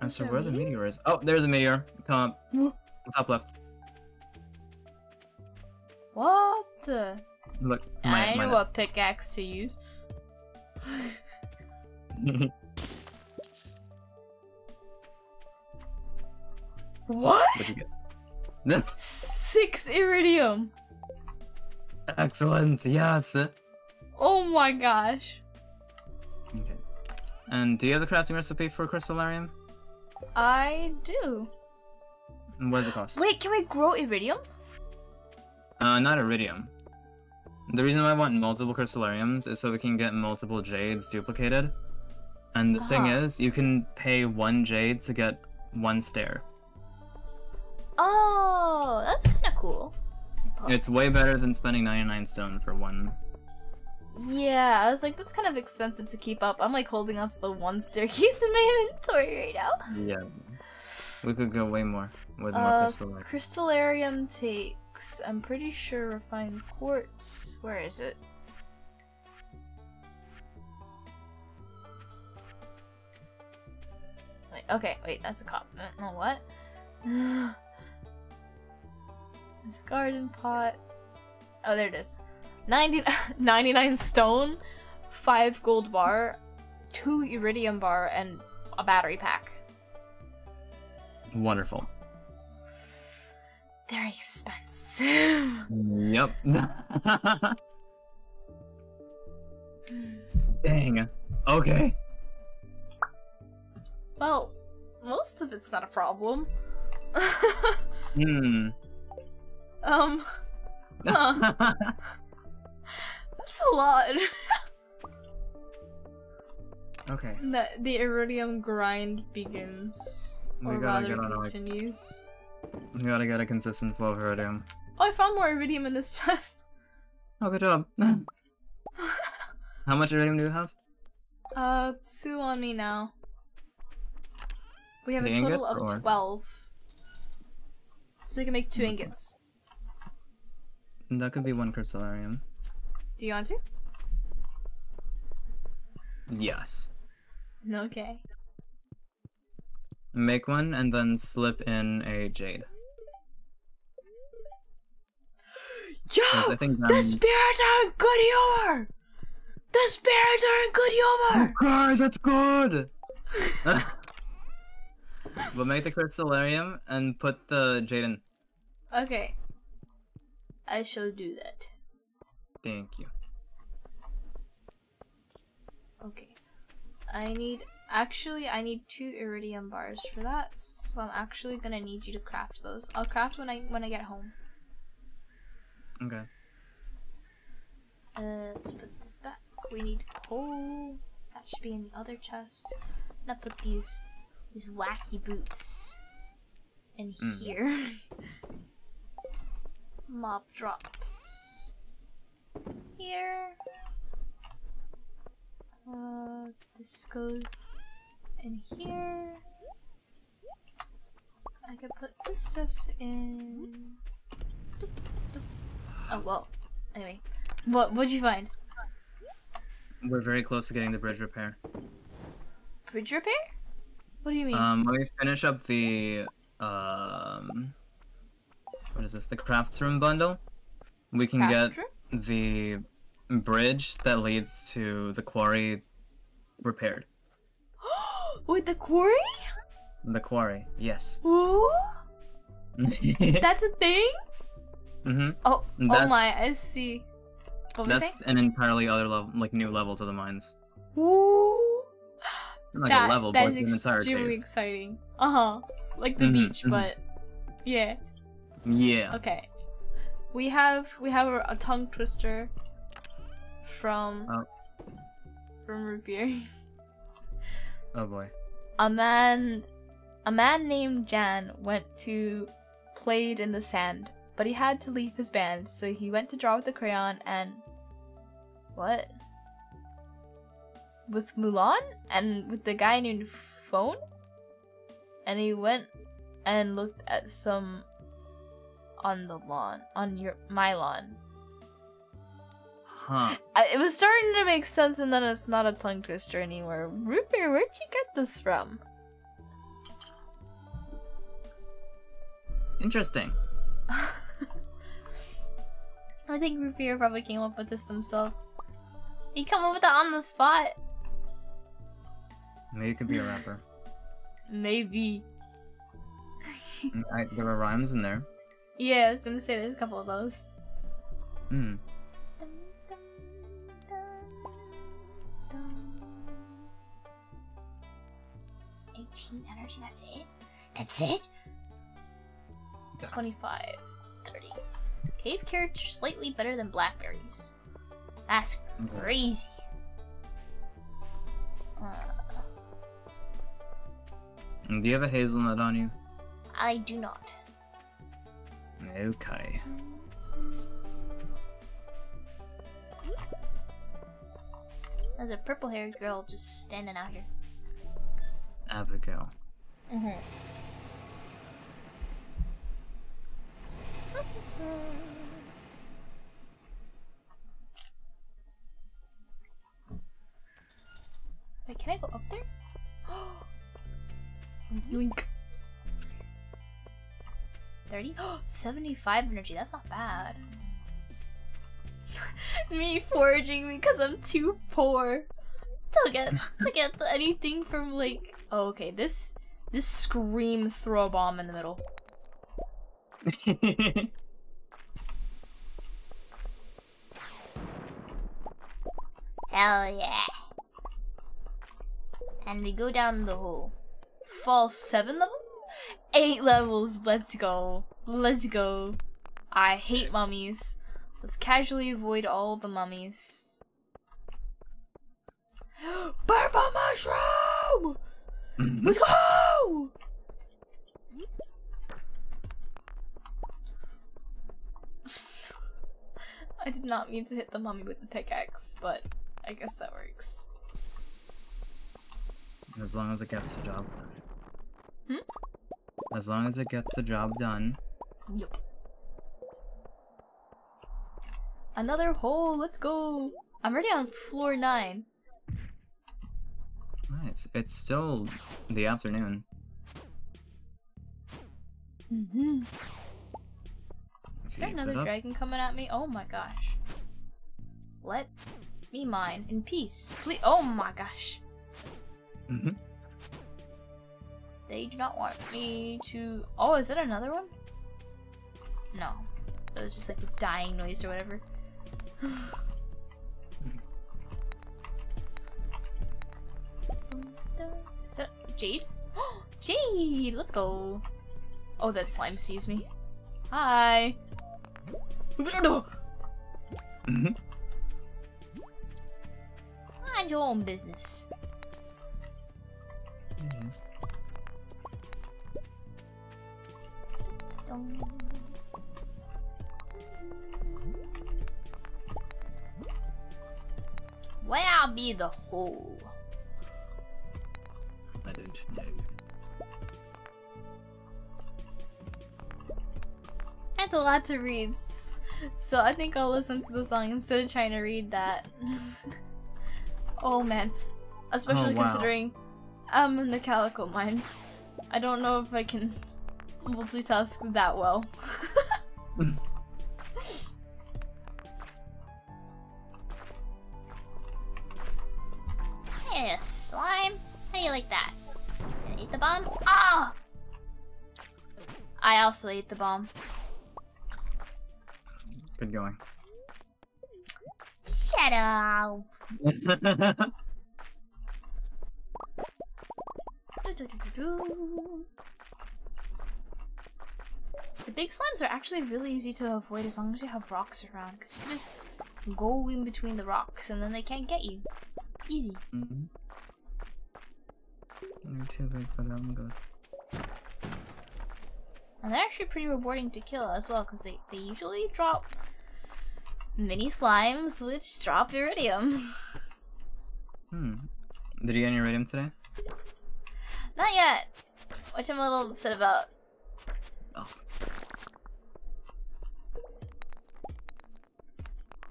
I Is said where the meteor? is. Oh, there's a meteor. Come. Top left. What the? Look. I My, know what pickaxe to use. What? What'd you get? Six iridium. Excellent. Yes. Oh my gosh. Okay. And do you have the crafting recipe for a crystalarium? I do. And what does it cost? Wait, can we grow iridium? Uh, not iridium. The reason I want multiple crystalariums is so we can get multiple jades duplicated. And the thing Uh-huh. is, you can pay one jade to get one stair. Oh, that's kind of cool. It's way better than spending 99 stone for one. Yeah, I was like, that's kind of expensive to keep up. I'm like holding on to the one staircase in my inventory right now. Yeah. We could go way more with more Uh, crystalarium. Crystalarium takes, I'm pretty sure, refined quartz. Where is it? Wait, okay, wait, that's a cop. No, what? A garden pot. Oh, there it is. 90, 99 stone, 5 gold bar, 2 iridium bar, and a battery pack. Wonderful. They're expensive. Yep. Dang. Okay. Well, most of it's not a problem. Hmm. Um, huh, that's a lot. okay. the, the iridium grind begins. We or gotta rather get on a, continues. we gotta get a consistent flow of iridium. Oh, I found more iridium in this chest. Oh, good job. How much iridium do you have? Uh, two on me now. We have a total of or- 12. So we can make two ingots. That could be one crystalarium. Do you want to? Yes. Okay. Make one and then slip in a jade. 'Cause I Yo! think The spirits are in good humor! The spirits are in good humor! Oh, guys, that's good! we'll make the crystalarium and put the jade in. Okay. I shall do that. Thank you. Okay. I need actually I need two iridium bars for that, so I'm actually gonna need you to craft those. I'll craft when I when I get home. Okay. Uh, let's put this back. We need coal. That should be in the other chest. I'm put these these wacky boots in Mm. here. Mob drops here. Uh, this goes in here. I could put this stuff in. Doop, doop. Oh well. Anyway, what what'd you find? We're very close to getting the bridge repair. Bridge repair? What do you mean? Um, when we finish up the um, what is this? The crafts room bundle. We can Craft get room? the bridge that leads to the quarry repaired. With the quarry? The quarry, yes. Ooh, mm-hmm. that's a thing. Mhm. Oh, oh my! I see. What That's an entirely other level, like new level to the mines. Ooh, like that, a level, that but is it's an entire extremely exciting. Uh huh. Like the Mhm, beach, mhm. but yeah. Yeah. Okay. We have we have a, a tongue twister from Oh. from root. Oh boy. a man a man named Jan went to played in the sand, but he had to leave his band, so he went to draw with a crayon and what? With Mulan and with the guy named Phone? And he went and looked at some on the lawn, on your my lawn. Huh. I, it was starting to make sense, and then it's not a tongue twister anymore. Beer, where'd you get this from? Interesting. I think beer probably came up with this himself. He come up with that on the spot. Maybe you could be a rapper. Maybe. I, there were rhymes in there. Yeah, I was gonna say there's a couple of those. Hmm. 18 energy, that's it? That's it? 25, 30. Cave carrots are slightly better than blackberries. That's crazy. Uh, do you have a hazelnut on you? I do not. Okay. There's a purple haired girl just standing out here. Abigail. mhm. Wait, can I go up there? Yoink. 30? 75 energy, that's not bad. Me foraging because I'm too poor to get to get anything from like oh, okay, this this screams throw a bomb in the middle. Hell yeah. And we go down the hole. Fall seven level? Eight levels, let's go. Let's go. I hate mummies. Let's casually avoid all the mummies. Purple mushroom! Let's go! I did not mean to hit the mummy with the pickaxe, but I guess that works. as long as it gets the job done. Hmm? As long as it gets the job done. Yup. Another hole. Let's go. I'm already on floor nine. Nice. It's still the afternoon. Mm-hmm. Is there another dragon coming at me? Oh my gosh. Let me mine in peace. Please. Oh my gosh. Mhm. They do not want me to. Oh, is that another one? No. It was just like a dying noise or whatever. Is that Jade? Jade! Let's go. Oh, that slime sees me. Hi. Mhm. Mind your own business. Yes. Dum. Where be the hole? I don't know. That's a lot to read. So I think I'll listen to the song instead of trying to read that. oh man. Especially oh, wow. considering I'm in the Calico Mines. I don't know if I can multitask that well. Hey, slime. How do you like that? Gonna eat the bomb? Ah! I also ate the bomb. Good going. Shut up. The big slimes are actually really easy to avoid as long as you have rocks around, because you just go in between the rocks and then they can't get you. Easy. You're too big for them, good. And they're actually pretty rewarding to kill as well, because they, they usually drop mini slimes, which drop iridium. Hmm. Did you get any iridium today? Not yet, which I'm a little upset about.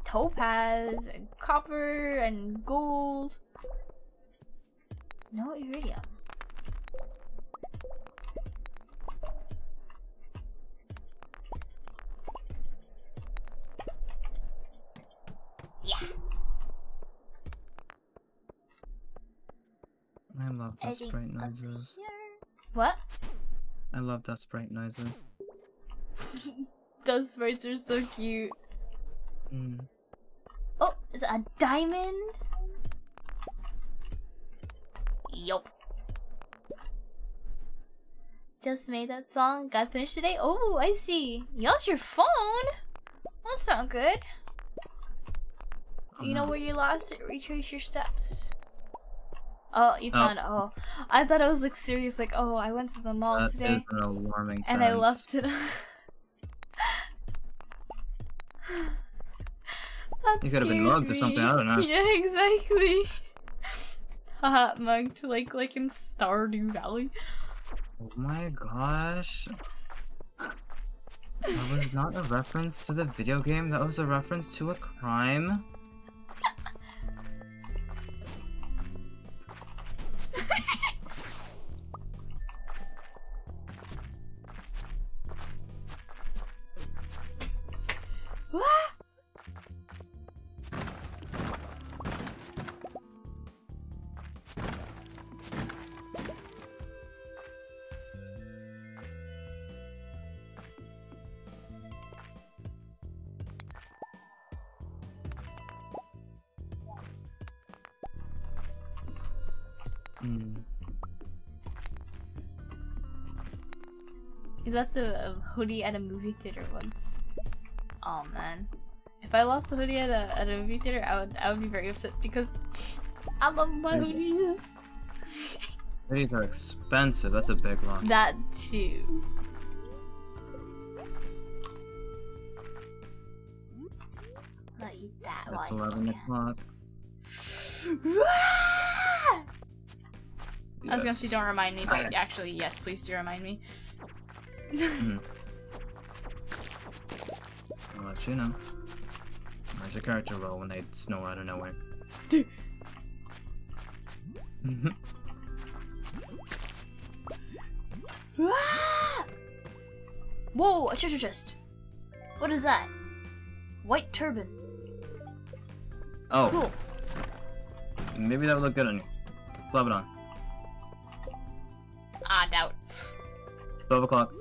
Topaz and copper and gold. No iridium. I love I dust think sprite noises. What? I love dust sprite noises. Those sprites are so cute. Mm. Oh, is it a diamond? Yup. Just made that song. Got finished today. Oh, I see. You lost your phone. That's not good. Oh, you know no. where you lost it? Retrace your steps. Oh, you Oh. found it. Oh, I thought it was like serious. Like, oh, I went to the mall That today an alarming and I sense. left it. That You could have been mugged or something, I don't know. Yeah, exactly. Haha, mugged like like in Stardew Valley. Oh my gosh. That was not a reference to the video game, that was a reference to a crime. Left a, a hoodie at a movie theater once. Oh man. If I lost the hoodie at a, at a movie theater, I would I would be very upset because I love my hoodies. These are expensive, that's a big loss. That too. I'll eat that That's while 11 can. o'clock. I was gonna say don't remind me, but actually yes, please do remind me. Hmm. I'll let you know. There's a character roll when they snore out of nowhere. Whoa, a treasure chest. What is that? White turban. oh, Cool. maybe that would look good on you. Slap it on. Ah, doubt. 12 o'clock.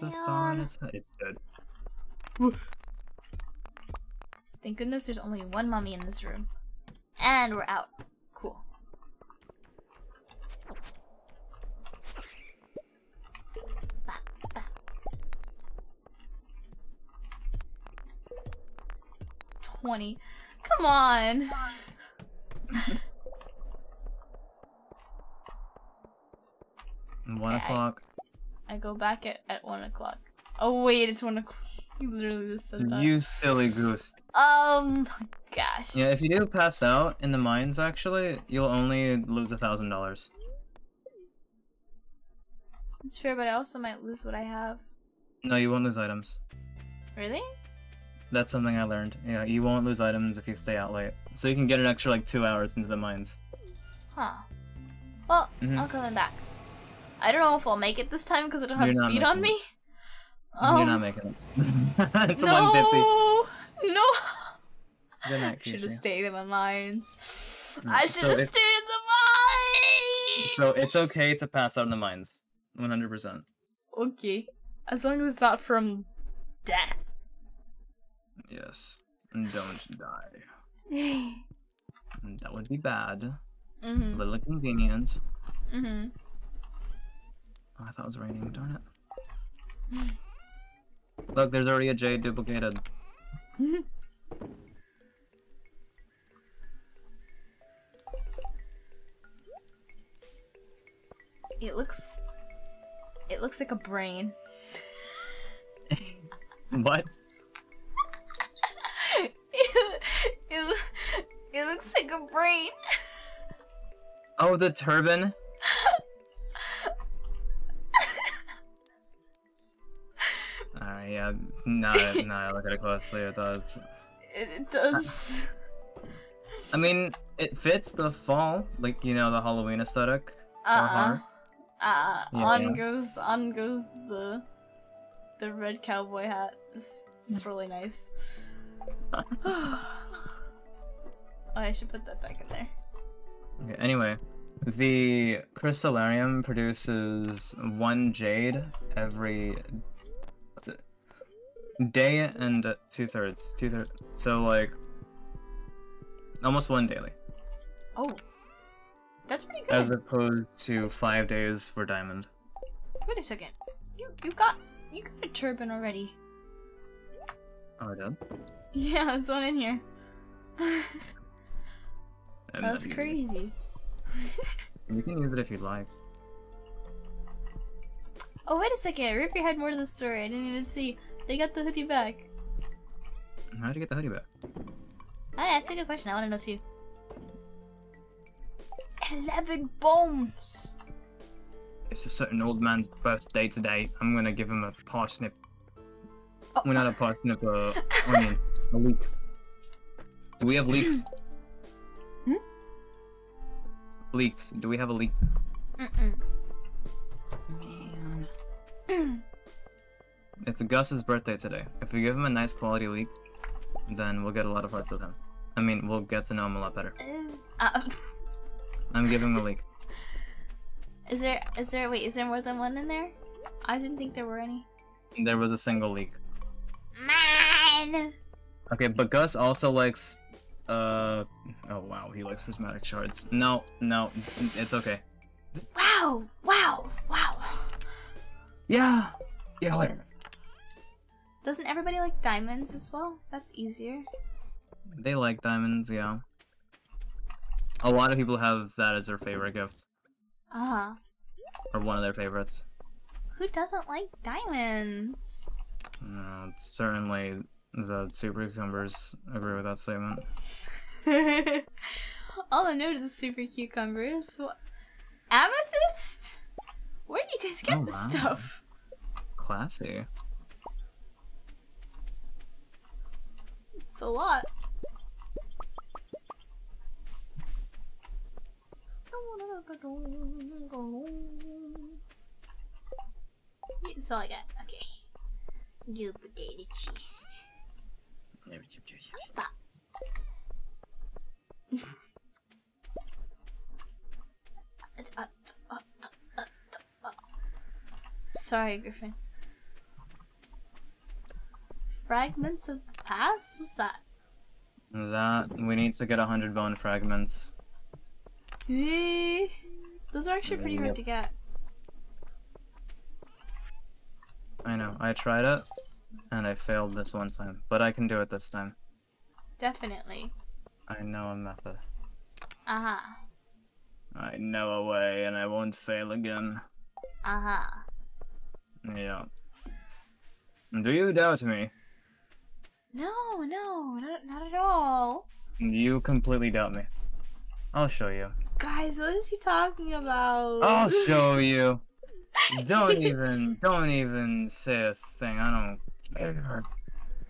Has a star on its head. It's dead. Thank goodness there's only one mummy in this room. And we're out. Cool. Bah, bah. Twenty. Come on. One Okay, o'clock. I go back at, at one o'clock. Oh wait, it's one o'clock. You literally just said that. You silly goose. Um, gosh. Yeah, if you do pass out in the mines, actually, you'll only lose a thousand dollars. It's fair, but I also might lose what I have. No, you won't lose items. Really? That's something I learned. Yeah, you won't lose items if you stay out late. So you can get an extra like two hours into the mines. Huh. Well, Mhm. I'll come back. I don't know if I'll make it this time because I don't have You're speed on me. You're not making it. it's a no, 150. No. Night, Should have stayed in the mines. Mm, I should have if- stayed in the mines. So it's okay to pass out in the mines. 100%. Okay, as long as it's not from death. Yes. And don't die. That would be bad. A mhm. little inconvenient. Mhm. Oh, I thought it was raining. Darn it. Look, there's already a jade duplicated. It looks. It looks like a brain. What? it, it, it looks like a brain. Oh, the turban? Alright, yeah. That- now I look at it closely, it does. It, it does. I mean, it fits the fall, like, you know, the Halloween aesthetic. Uh uh Yeah. on goes on goes the the red cowboy hat. It's, it's really nice. oh, I should put that back in there. Okay, anyway, the Crystalarium produces one jade every? Day and two thirds. Two thirds. So like almost one daily. Oh, that's pretty good. As opposed to five days for diamond. Wait a second. You you got you got a turban already. Oh I did? Yeah, there's one in here. That's crazy. You can use it if you'd like. Oh wait a second, Rippy had more to the story. I didn't even see. They got the hoodie back. How'd you get the hoodie back? Ah, that's a good question. I want to know too. Eleven bombs. It's a certain old man's birthday today. I'm gonna give him a parsnip. Oh. Well, not a parsnip, uh, onion. A leek. Do we have leeks? Hmm? Leeks. Do we have a leek? Mm-mm. It's Gus's birthday today. If we give him a nice quality leek, then we'll get a lot of hearts with him. I mean, we'll get to know him a lot better. Uh, I'm giving him a leek. is there is there wait is there more than one in there? I didn't think there were any. There was a single leek. Man. Okay, but Gus also likes, uh, oh wow, he likes prismatic shards. No, no, it's okay. Wow! Wow! Wow! Yeah, yeah, later. Doesn't everybody like diamonds as well? That's easier. They like diamonds, yeah. A lot of people have that as their favorite gift, Uh huh. or one of their favorites. Who doesn't like diamonds? No, certainly the super cucumbers agree with that statement. All I know is the super cucumbers. What? Amethyst? Where do you guys get Oh, this wow. stuff? Classy. It's a lot. That's all I got. Okay. New potato cheese. Sorry, Griffin. Fragments of past? What's that? That we need to get a hundred bone fragments. Eh, Those are actually pretty hard to get. I know. I tried it, and I failed this one time, but I can do it this time. Definitely. I know a method. Uh huh. I know a way, and I won't fail again. Uh huh. Yeah. Do you doubt me? No, no, not, not at all. You completely doubt me. I'll show you. Guys, what is he talking about? I'll show you. don't even, don't even say a thing. I don't care.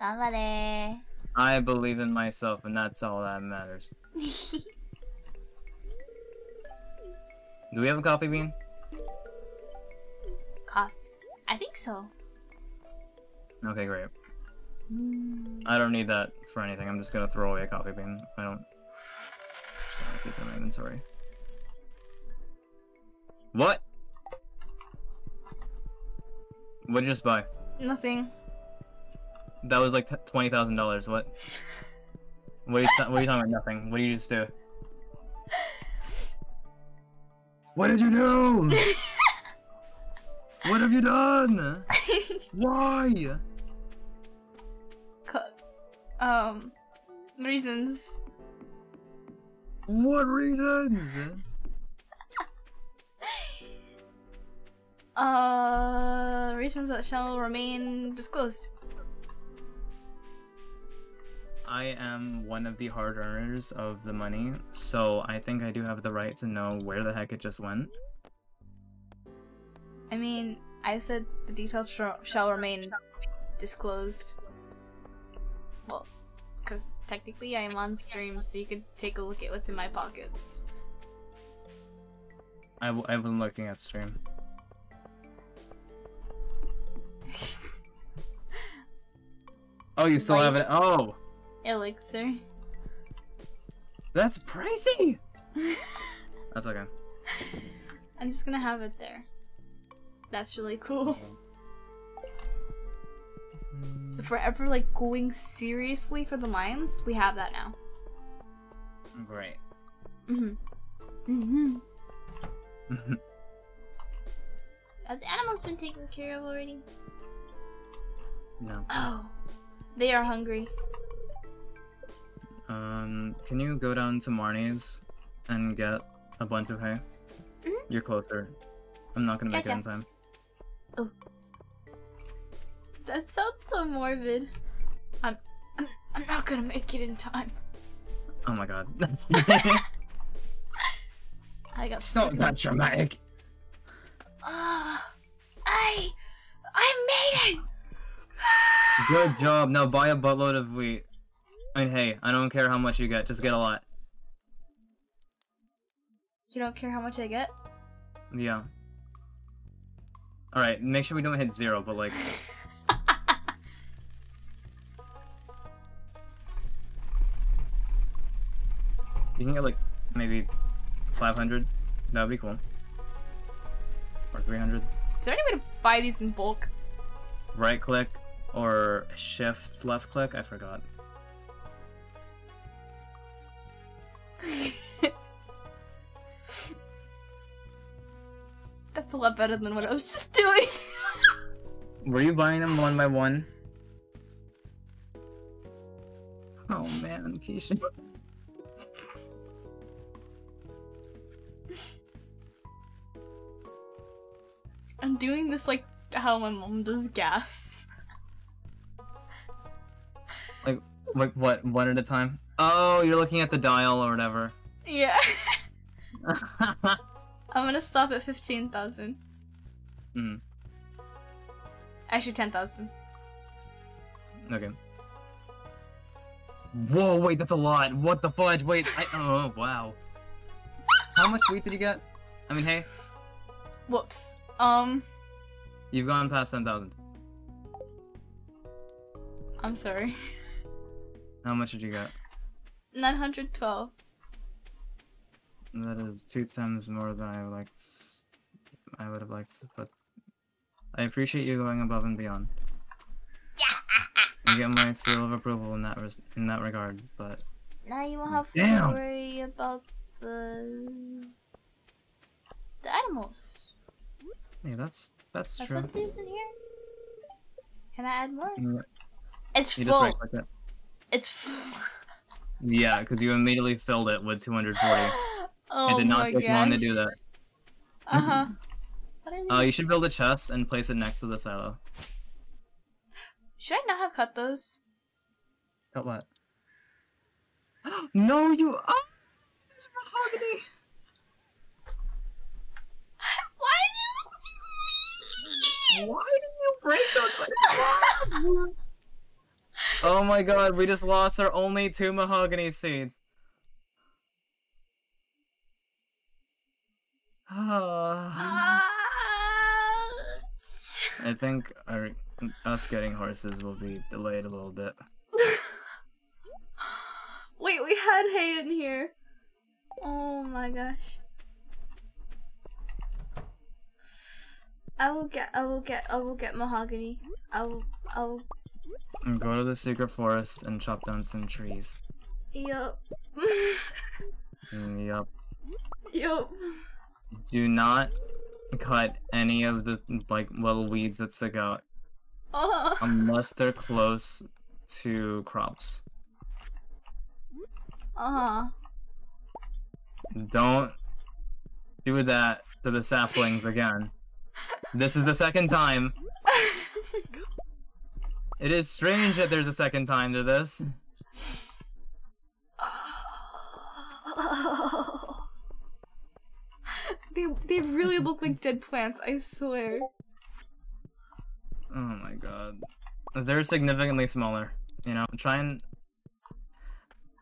Ganbare. I believe in myself, and that's all that matters. Do we have a coffee bean? Coffee. I think so. Okay, great. I don't need that for anything. I'm just gonna throw away a coffee bean. I don't. Just keep in my inventory. What? What did you just buy? Nothing. That was like twenty thousand dollars. What? What are you? What are you talking about? Nothing. What did you just do? What did you do? what have you done? Why? Co- um, reasons. What reasons? Uh, reasons that shall remain disclosed. I am one of the hard earners of the money, so I think I do have the right to know where the heck it just went. I mean, I said the details sh- shall remain disclosed. Because technically I am on stream, so you could take a look at what's in my pockets. I w- I've been looking at stream. Oh, you still have it? Oh, Elixir. that's pricey. That's okay. I'm just gonna have it there. That's really cool. If we're ever like going seriously for the mines, we have that now. Great. Mhm. Mhm. Have the animals been taken care of already? no. Oh, they are hungry. Um, can you go down to Marnie's and get a bunch of hay? Mhm. You're closer. I'm not gonna make it in time. That sounds so morbid. I'm, I'm, I'm not gonna make it in time. Oh my god. I got It's not that dramatic. Ah, I, I made it. Good job. Now buy a buttload of wheat. And hey, I don't care how much you get, just get a lot. You don't care how much I get? Yeah. Alright, make sure we don't hit zero, but like. Can get like maybe 500. That would be cool. Or 300. Is there any way to buy these in bulk? Right click or shift left click? I forgot. That's a lot better than what I was just doing. Were you buying them one by one? Oh man, Keisha. I'm doing this like how my mom does gas. Like like what? One at a time? Oh, you're looking at the dial or whatever. Yeah. I'm gonna stop at 15,000. Mhm. Actually, 10,000. Okay. Whoa, wait, that's a lot. What the fudge? Wait, I. Oh, wow. How much wheat did you get? I mean, hey, Whoops. Um, you've gone past 10,000. I'm sorry. How much did you get? 912. That is two times more than I would like. I would have liked, to, but I appreciate you going above and beyond. You get my seal of approval in that res- in that regard, but Now you won't have Damn. to worry about the the animals. Hey, that's that's I true. put these in here. Can I add more? You It's just full. it. It's full. Yeah, because you immediately filled it with 240. Oh it did not my take long to do that. Uh huh. What are Oh, you should build a chest and place it next to the silo. Should I not have cut those? Got what? no, you. Oh, there's mahogany. Why Why did you break those? oh my god, we just lost our only two mahogany seeds. Ah. I think our us getting horses will be delayed a little bit. Wait, we had hay in here. Oh my gosh. I will get, I will get, I will get mahogany. I will, I will, And go to the secret forest and chop down some trees. yup. Mm, Yup. yup. Do not cut any of the like little weeds that stick out Uh, unless they're close to crops. uh-huh. Don't do that to the saplings again. This is the second time. It is strange that there's a second time to this. they, they really look like dead plants, I swear. Oh my god. They're significantly smaller. You know, try and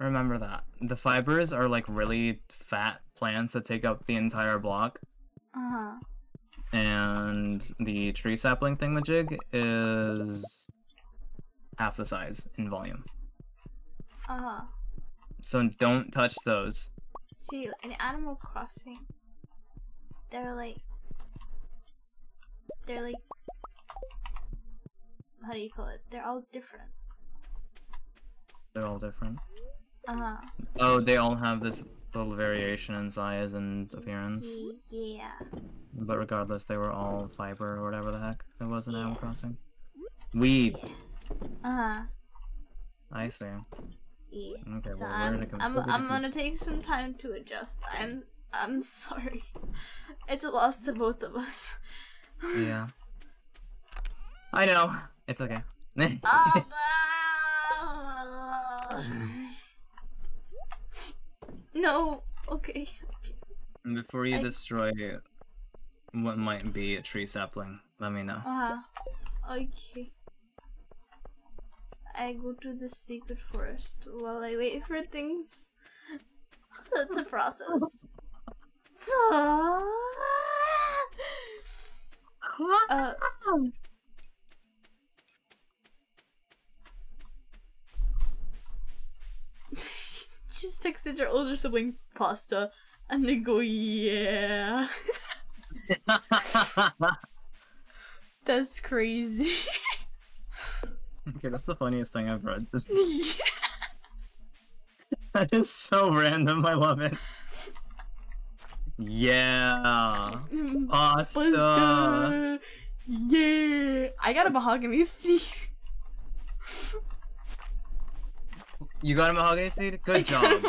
remember that. The fibers are like really fat plants that take up the entire block, Uh-huh. And the tree sapling thingamajig is half the size in volume. Uh-huh. So don't touch those. See, in Animal Crossing, they're like, they're like, how do you call it? They're all different. They're all different. Uh huh. Oh, they all have this little variation in size and appearance. Yeah. But regardless, they were all fiber or whatever the heck it was in Animal Crossing. Weeds. Uh huh. I see. Yeah. Okay, so well, we're I'm, I'm, I'm gonna take some time to adjust. I'm, I'm sorry. It's a loss to both of us. Yeah. I know. It's okay. Oh, no. Okay. Before you I- destroy what might be a tree sapling, let me know. Uh huh. Okay. I go to the secret forest while I wait for things to, to process. So, uh, just texted your older sibling pasta, and they go, yeah. That's crazy. okay, that's the funniest thing I've read. Just- that is so random. I love it. Yeah. Mm, pasta. Pasta. Yeah. I got a mahogany seed. You got a mahogany seed? Good a job.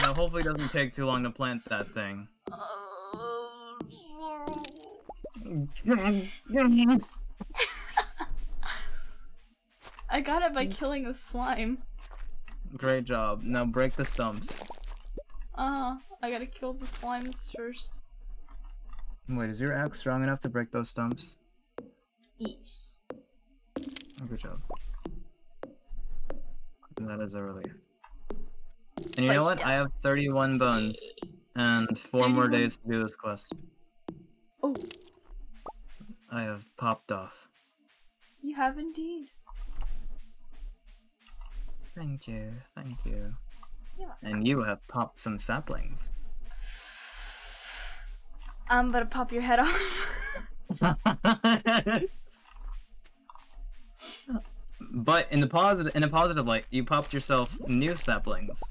Now, hopefully, it doesn't take too long to plant that thing. I I got it by killing a slime. Great job. Now break the stumps. Uh. I gotta kill the slimes first. Wait, is your axe strong enough to break those stumps? Yes. Oh, good job. That is a relief. And you know what? down. I have 31 bones and four more days to do this quest. Oh, I have popped off. you have indeed. Thank you, thank you. Yeah. And you have popped some saplings. I'm gonna pop your head off. but in the positive, in a positive light, you popped yourself new saplings.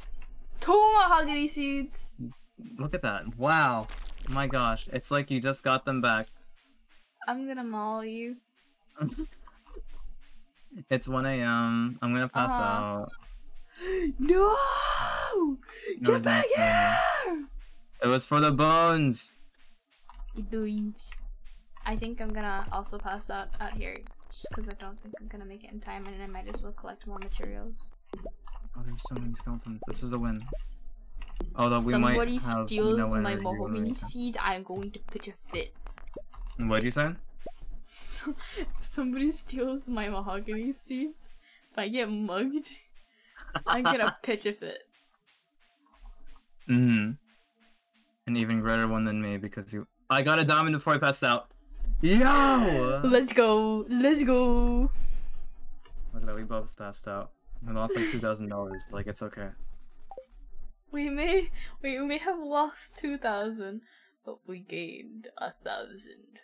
Two mahogany seeds. Look at that! Wow, my gosh, it's like you just got them back. I'm gonna maul you. It's 1 a.m. I'm gonna pass Uh-huh. out. No! No, it's not funny. It was for the bones. I think I'm gonna also pass out out here, just because I don't think I'm gonna make it in time, and I might as well collect more materials. Oh, there's so many skeletons. This is a win. Although we Somebody might have steals no my energy when we mahogany seed, I'm going to pitch a fit. What do you say? So, if somebody steals my mahogany seeds, if I get mugged, I'm gonna pitch a fit. Mm-hmm. An even greater one than me because you. I got a diamond before I passed out. Yo! Let's go, let's go. Look at that, we both passed out. We lost like two thousand dollars, but like it's okay. We may, we may have lost two thousand, but we gained a thousand.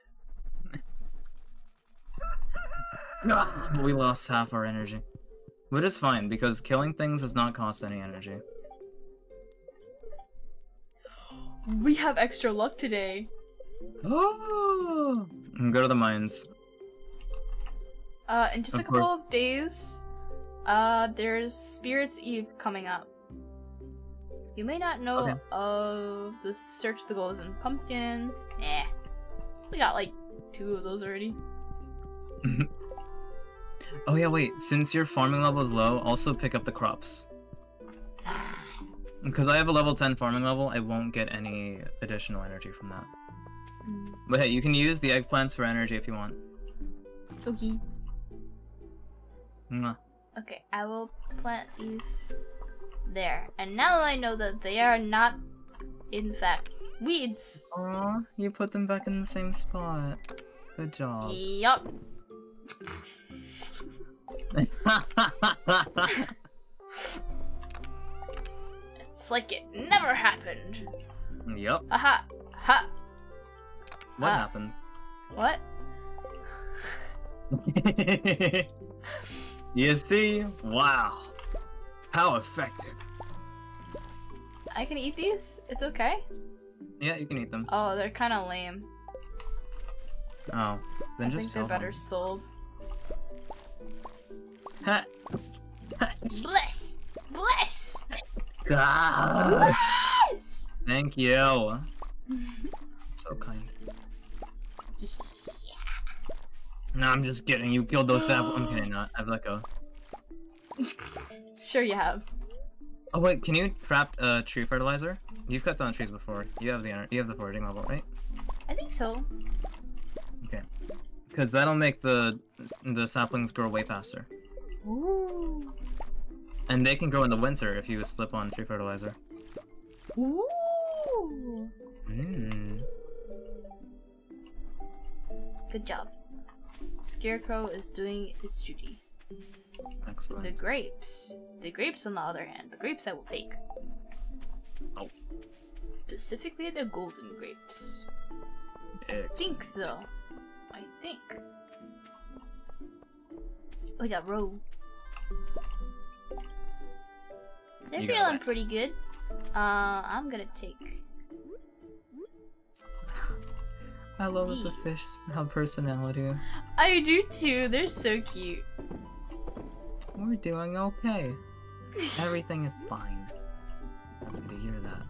But we lost half our energy. Which is fine, because killing things does not cost any energy. We have extra luck today. Oh! Go to the mines. Uh, in just a Of course. couple of days, uh, there's Spirits Eve coming up. You may not know Okay. of the Search the Golden Pumpkin. Eh. We got like two of those already. Oh yeah, wait. Since your farming level is low, also pick up the crops. Because I have a level 10 farming level, I won't get any additional energy from that. But hey, you can use the eggplants for energy if you want. Okay. Mwah. Okay, I will plant these there. And now I know that they are not, in fact, weeds. Aw, you put them back in the same spot. Good job. Yup. It's like it never happened. yep. Aha. Ha. What Ah. happened? What? you see? Wow. How effective. I can eat these? It's okay? Yeah, you can eat them. Oh, they're kind of lame. Oh, then I just think they're better sold. them. Bless! Bless! God. Yes! Thank you. so kind. No, I'm just kidding. You killed those saplings. I'm kidding. Not. I've let go. Sure you have. Oh wait, can you craft a uh, tree fertilizer? You've cut down trees before. You have the you have the foraging level, right? I think so. Okay. Because that'll make the the saplings grow way faster, Ooh. and they can grow in the winter if you slip on tree fertilizer. Ooh. Mm. Good job. Scarecrow is doing its duty. Excellent. The grapes. The grapes, on the other hand, the grapes I will take. Oh. Specifically the golden grapes. I think, though. I think. Like a row. They're feeling pretty good. Uh, I'm gonna take. I love that the fish have personality. I do too. They're so cute. We're doing okay. Everything is fine. Happy to hear that.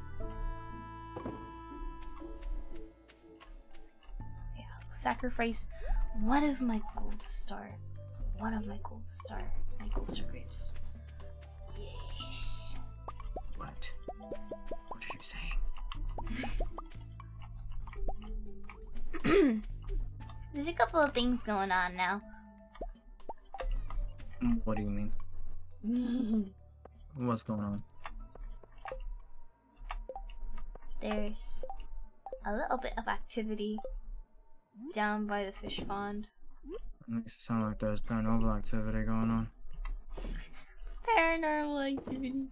Yeah. Sacrifice one of my gold star. One of my gold star. Like Ulster grapes. Yes. What? What are you saying? There's a couple of things going on now. What do you mean? What's going on? There's a little bit of activity down by the fish pond. makes it sound like there's paranormal activity going on. Paranormal activity.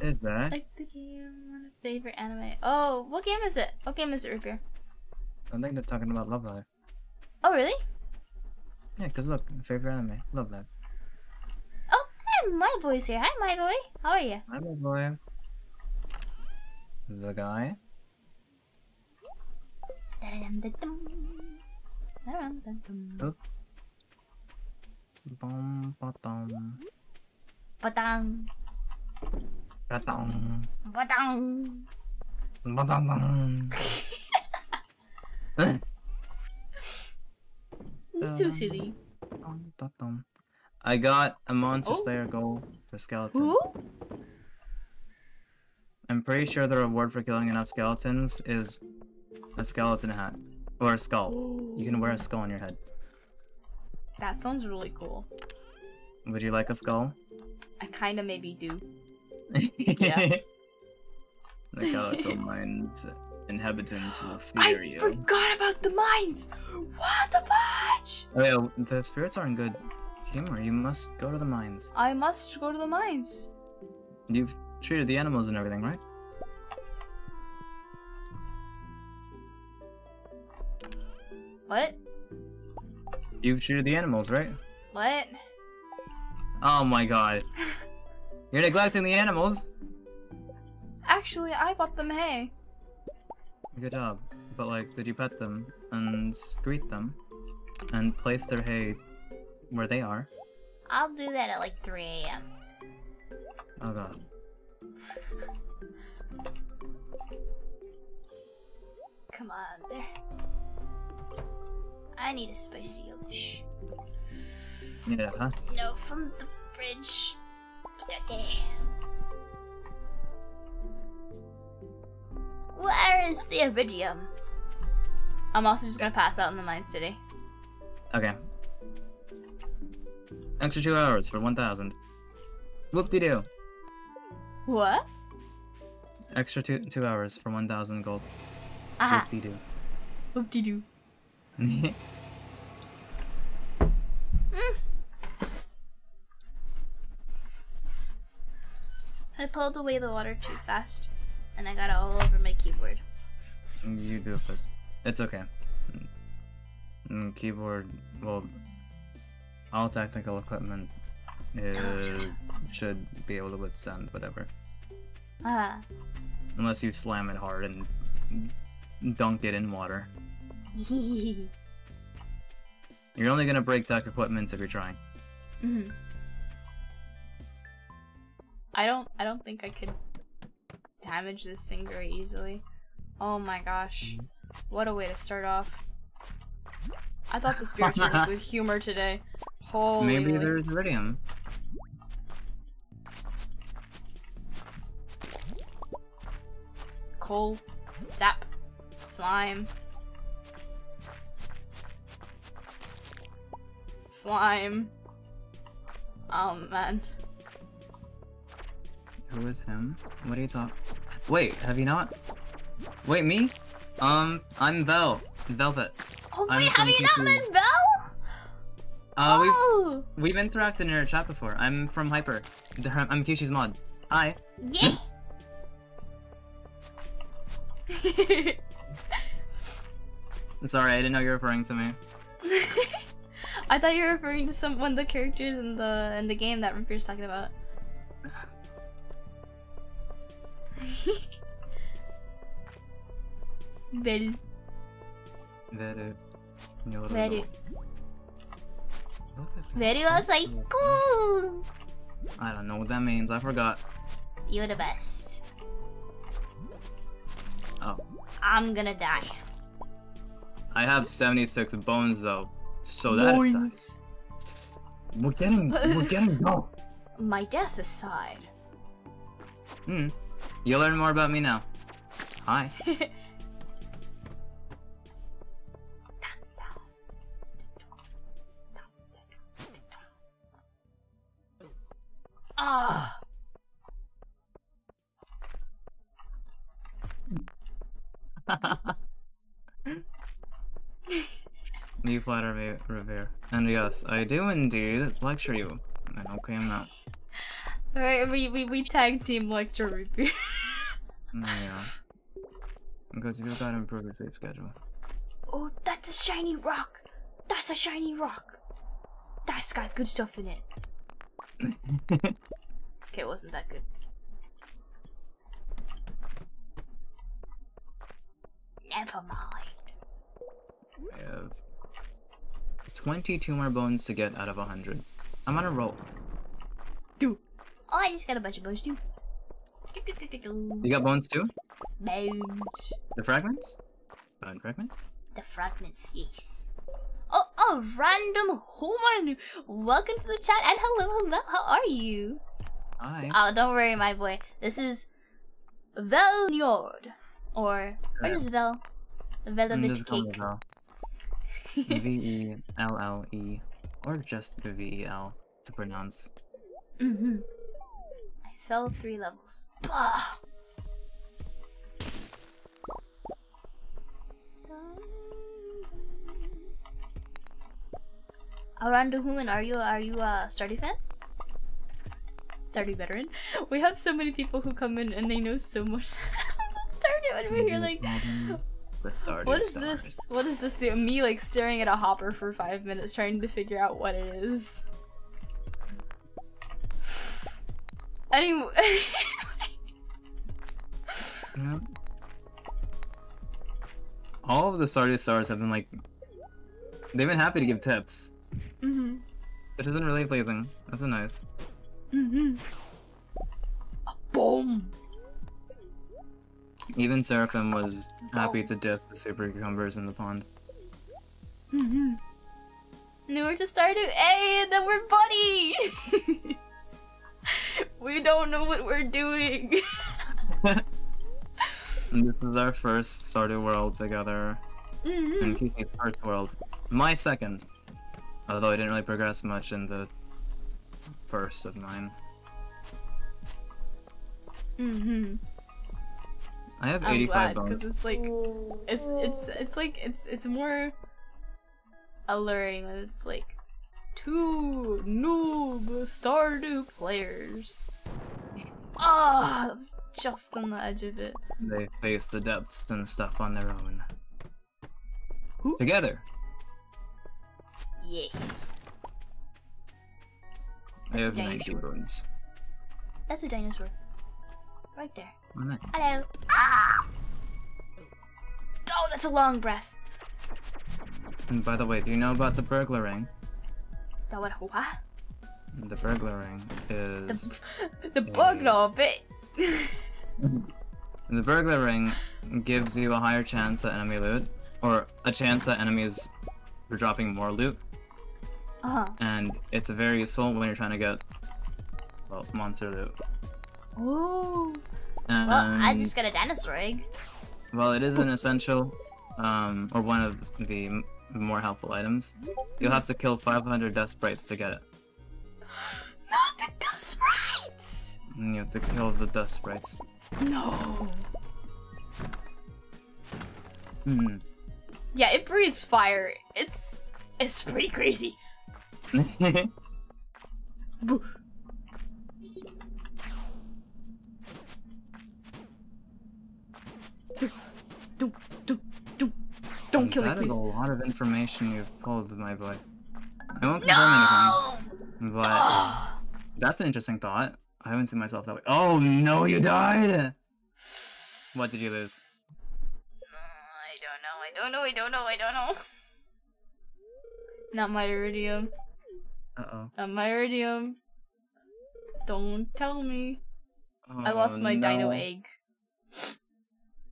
Is that? Like the game, my favorite anime. Oh, what game is it? What game is it, Rupier? I think they're talking about Love Live. Oh, really? Yeah, cause look, favorite anime, Love Live. Oh, hi, my boy's here. Hi, my boy. How are you? I'm a boy. The guy. Bum, ba-dum, ba-dum, Ba-dang. ba-dum, It's so silly. Um, I got a Monster Oh. Slayer goal for skeletons. Who? I'm pretty sure the reward for killing enough skeletons is a skeleton hat. Or a skull. You can wear a skull on your head. That sounds really cool. Would you like a skull? I kind of maybe do. Yeah. The Calico Mines inhabitants will fear I you. forgot about the mines. What the fudge? Oh yeah, the spirits are in good humor. You must go to the mines. I must go to the mines. You've treated the animals and everything, right? What? You've treated the animals, right? What? Oh my god. You're neglecting the animals. Actually, I bought them hay. Good job. But like, did you pet them and greet them and place their hay where they are? I'll do that at like 3 a.m. Oh god. Come on, there. I need a spicy eel dish. Yeah, huh? No, from the fridge. Okay. Where is the iridium? I'm also just gonna pass out in the mines today. Okay. Extra two hours for 1,000. Whoop-de-doo. What? Extra two two hours for 1,000 gold. Ah, Whoop-de-doo. whoop de doo. I pulled away the water too fast, and I got it all over my keyboard. you do this. It's okay. Mm, Keyboard, well, all technical equipment is, should be able to withstand whatever. Ah. Unless you slam it hard and dunk it in water. You're only gonna break tech equipment if you're trying. I don't. I don't think I could damage this thing very easily. Oh my gosh, what a way to start off. I thought the spirits were with humor today. Holy. Maybe moly. there's iridium. coal, sap, slime, slime. Oh man. Who is him? What are you talking? Wait, have you not? Wait, me? Um, I'm Vel. Velvet. Oh wait, have you not met Belle? Uh, oh. we've we've interacted in our chat before. I'm from Hyper. I'm Kyushi's mod. Hi. Yeah. Sorry, I didn't know you were referring to me. I thought you were referring to some one of the characters in the in the game that Rupier's talking about. Belle. Very. Very. Look at this Very well person. like cool. I don't know what that means. I forgot. You're the best. Oh. I'm gonna die. I have 76 bones though. So that is. We're getting, we're getting go. My death aside. Hmm. You'll learn more about me now. Hi. Ah. you flatter me, Revere. And yes, I do indeed lecture you. And okay, I'm not. Alright, we, we, we tag team lecture review. Mm, Yeah. Because you gotta improve your sleep schedule. oh, that's a shiny rock. That's a shiny rock. That's got good stuff in it. Okay, it wasn't that good. Never mind. I have 22 more bones to get out of 100. I'm on a roll. Oh, I just got a bunch of bones too. You got bones too? Bones. The fragments? Bone fragments? The fragments, yes. Oh, oh, random woman. Welcome to the chat and hello, hello. How are you? Hi. Oh, don't worry, my boy. This is Velnjord. Or, what Yeah. Vel? Mm, Velovich just cake. V E L L E. Or just the V E L to pronounce. Mm-hmm. I fell three levels. Bah. Aranda Human, are you are you a Stardew fan? Stardew veteran. We have so many people who come in and they know so much. Stardew, and we're here like, what is this? What is this? Do? Me like staring at a hopper for five minutes trying to figure out what it is. Anyway. Yeah. All of the Stardew stars have been like, they've been happy to give tips, mm-hmm. which isn't really pleasing. That's a nice. Mm-hmm. Boom. Even Seraphim was happy to diss the super cucumbers in the pond. Mm-hmm. Newer to Stardew. Hey, and then we're buddies. we don't know what we're doing. And this is our first Stardew world together, mm-hmm. and Kiki's first world. My second. Although I didn't really progress much in the first of mine. Mm-hmm. I have I'm 85 glad because bones. it's like it's it's it's like it's it's more alluring when it's like two noob Stardew players. Ah, I was just on the edge of it. They face the depths and stuff on their own. Who? Together. Yes. I That's a have 90 dinosaur. bones. That's a dinosaur. Right there. Oh, nice. Hello. Oh, that's a long breath. And by the way, do you know about the burglar ring? That went what? The burglar ring is The burglar bit. the burglar ring gives you a higher chance at enemy loot, or a chance that enemies are dropping more loot, Uh-huh. and it's very useful when you're trying to get well monster loot. Oh. And Well, I just got a dinosaur egg. well, it is an essential, um, or one of the more helpful items. You'll have to kill 500 dust sprites to get it. Not the dust sprites. You have to kill the dust sprites. No. Hmm. Yeah, it breathes fire. It's it's pretty crazy. Boo. Do, do, do, do. Don't kill me, please. That is a lot of information you've pulled, my boy. I won't confirm anything, but that's an interesting thought. I haven't seen myself that way. Oh no, you died! What did you lose? I don't know. I don't know. I don't know. I don't know. Not my iridium. Uh oh. Not my iridium. Don't tell me. I lost my dino egg.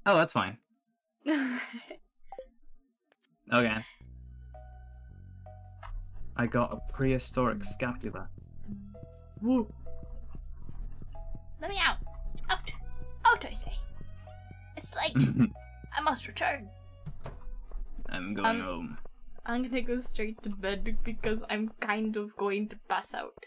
Oh, that's fine. Okay. I got a prehistoric scapula. Woo. Let me out. Out. Out, I say. It's late. I must return. I'm going Um, home. I'm gonna go straight to bed because I'm kind of going to pass out.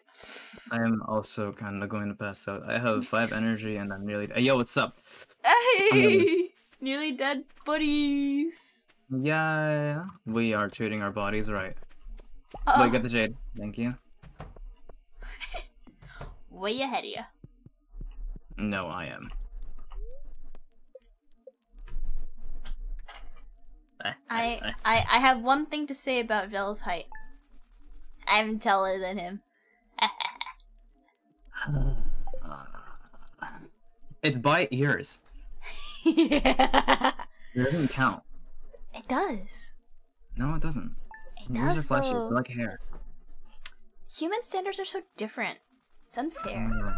I am also kind of going to pass out. I have five energy and I'm nearly. Hey, yo, what's up? Hey! Nearly dead buddies. Yeah, we are treating our bodies right. Uh, Wait, get the jade. Thank you. Way ahead of you. No, I am. I, I I have one thing to say about Vel's height. I'm taller than him. It's by ears. yeah. It doesn't count. It does. No, it doesn't. It are does fleshy, though. like hair. Human standards are so different. It's unfair. Mm.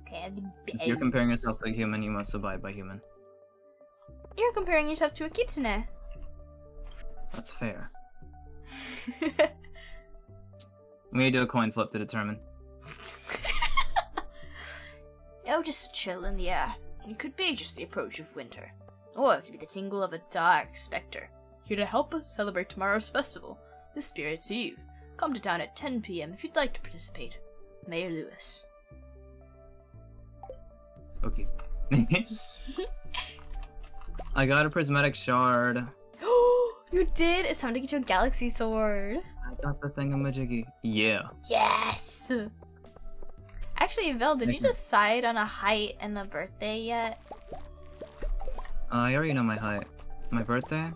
Okay, I've been If you're comparing yourself to a human, you must abide by human. You're comparing yourself to a kitsune. That's fair. We need to do a coin flip to determine. Oh, just a chill in the air. It could be just the approach of winter. Oh, or it could be the tingle of a dark specter. Here to help us celebrate tomorrow's festival, the Spirit's Eve. Come to town at 10 p.m. if you'd like to participate. Mayor Lewis. Okay. I got a prismatic shard. you did? It's time to get you a galaxy sword. I got the thingamajiggy. Yeah. Yes. Actually, Vel, did you. decide on a height and a birthday yet? Uh, I already know my height. My birthday?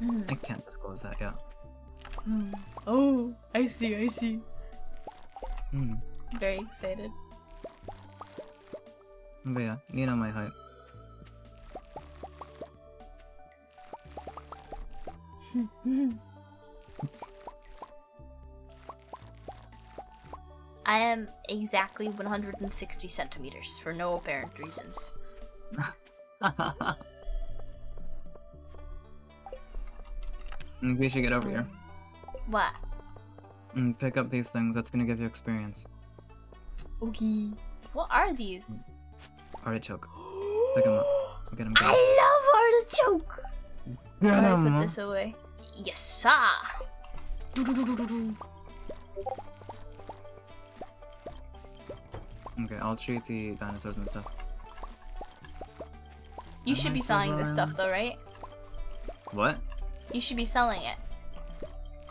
Hmm. I can't disclose that yet. Oh, I see, I see. Hmm. Very excited. But yeah, you know my height. I am exactly 160 centimeters for no apparent reasons. We should get over here. What? And pick up these things. That's gonna give you experience. Okay. What are these? Artichoke. Pick them up. Look at go. I love artichoke. Get How do I 'em. put this away? Yes, sir. Okay, I'll treat the dinosaurs and stuff. You Am should I be selling this stuff though, right? What? You should be selling it.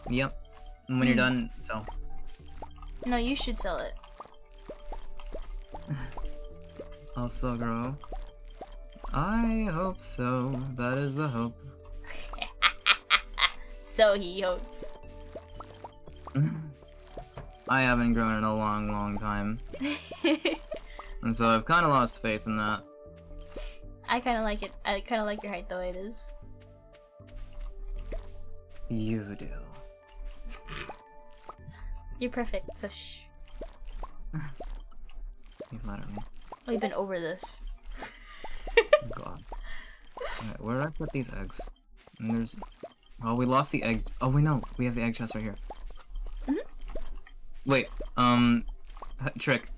Yep. And when you're hmm. done, so. No, you should sell it. I'll still grow. I hope so. That is the hope. So he hopes. I haven't grown in a long, long time. And so I've kind of lost faith in that. I kind of like it. I kind of like your height the way it is. You do. You're perfect. So shh. You flatter me. We've been over this. Oh, God. Alright, where did I put these eggs? And there's. Oh, we lost the egg. Oh, wait, no. We have the egg chest right here. Mhm. Wait, um. Trick.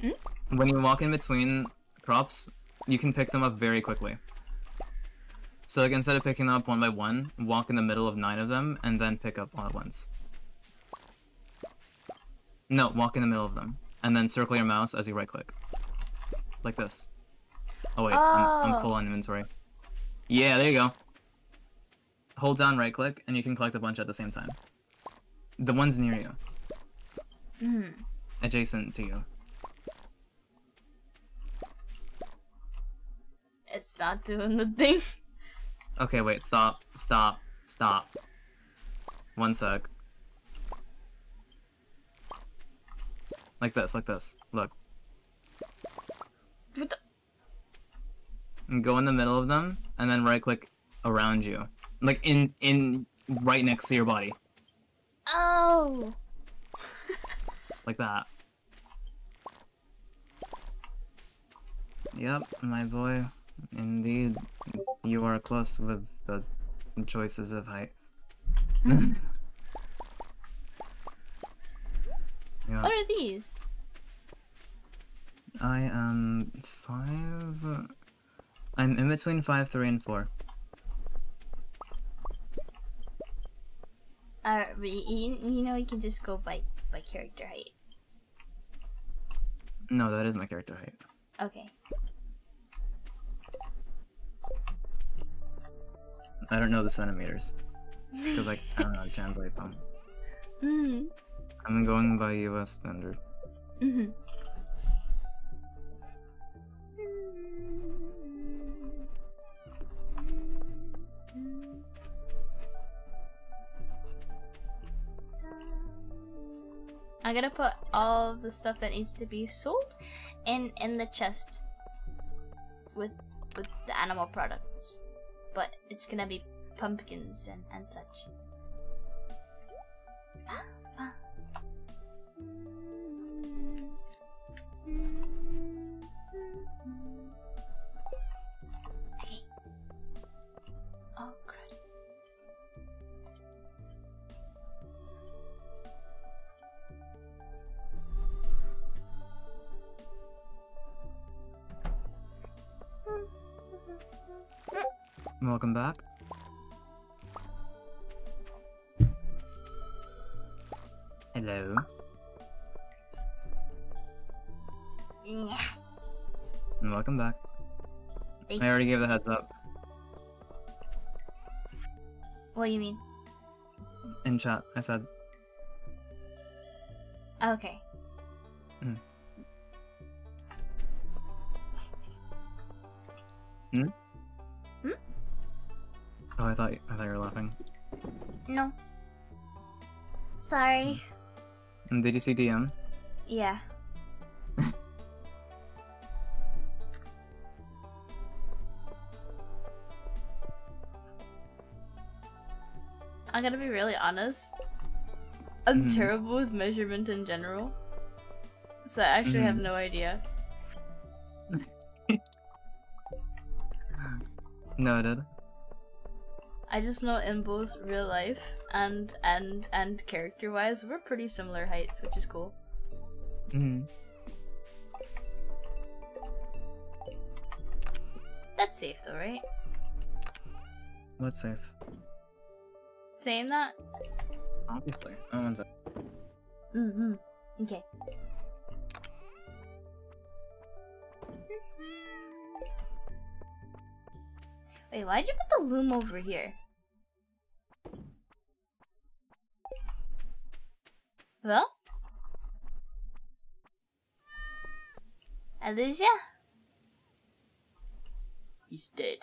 Hmm? When you walk in between crops, you can pick them up very quickly. So, like, instead of picking them up one by one, walk in the middle of nine of them and then pick up all at once. No, walk in the middle of them. And then circle your mouse as you right click. Like this. Oh wait, I'm, Oh. I'm full on inventory. Yeah, there you go. Hold down right click and you can collect a bunch at the same time. The ones near you, Hmm. adjacent to you. It's not doing the thing. Okay, wait, stop, stop, stop. One sec. Like this, like this. Look. What the? And go in the middle of them and then right click around you. Like in in right next to your body. Oh. Like that. Yep, my boy. Indeed, you are close with the choices of height. yeah. What are these? I am five. I'm in between five, three, and four. Uh, you, you know you can just go by by character height. No, that is my character height. Okay. I don't know the centimeters because like I don't know how to translate them. Mm. I'm going by U.S. standard. Mm-hmm. I'm gonna put all the stuff that needs to be sold in in the chest with with the animal products. But it's gonna be pumpkins and, and such. Ah, Welcome back. Hello. Yeah. And welcome back. Thank I already gave the heads up What do you mean? in chat. I said Okay. Hmm. Hmm? Oh, I thought I thought you were laughing. No. Sorry. And did you see DM? Yeah. I'm gonna be really honest. I'm Mhm. terrible with measurement in general. So I actually have Mhm. no idea. Noted. I just know in both real life and and and character wise, we're pretty similar heights, which is cool. Mm-hmm. That's safe though, right? What's safe? Saying that? Obviously. Oh, one sec. Mm-hmm. Okay. Wait, why'd you put the loom over here? Well? Alicia? He's dead.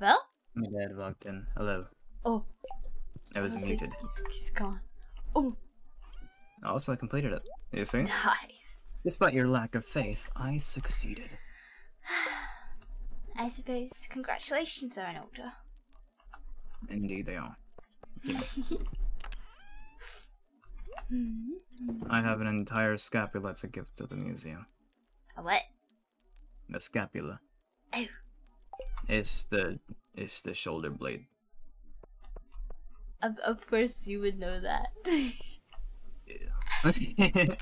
Well? My dad walked in. Hello. Oh, I was I like, muted. he's, he's gone. Oh, Also, I completed it. You see? nice. Despite your lack of faith, I succeeded. I suppose congratulations are in order. Indeed, they are. Yeah. I have an entire scapula to give to the museum. A what? The scapula. Oh. It's the it's the shoulder blade. Of, of course you would know that. Yeah. Bone.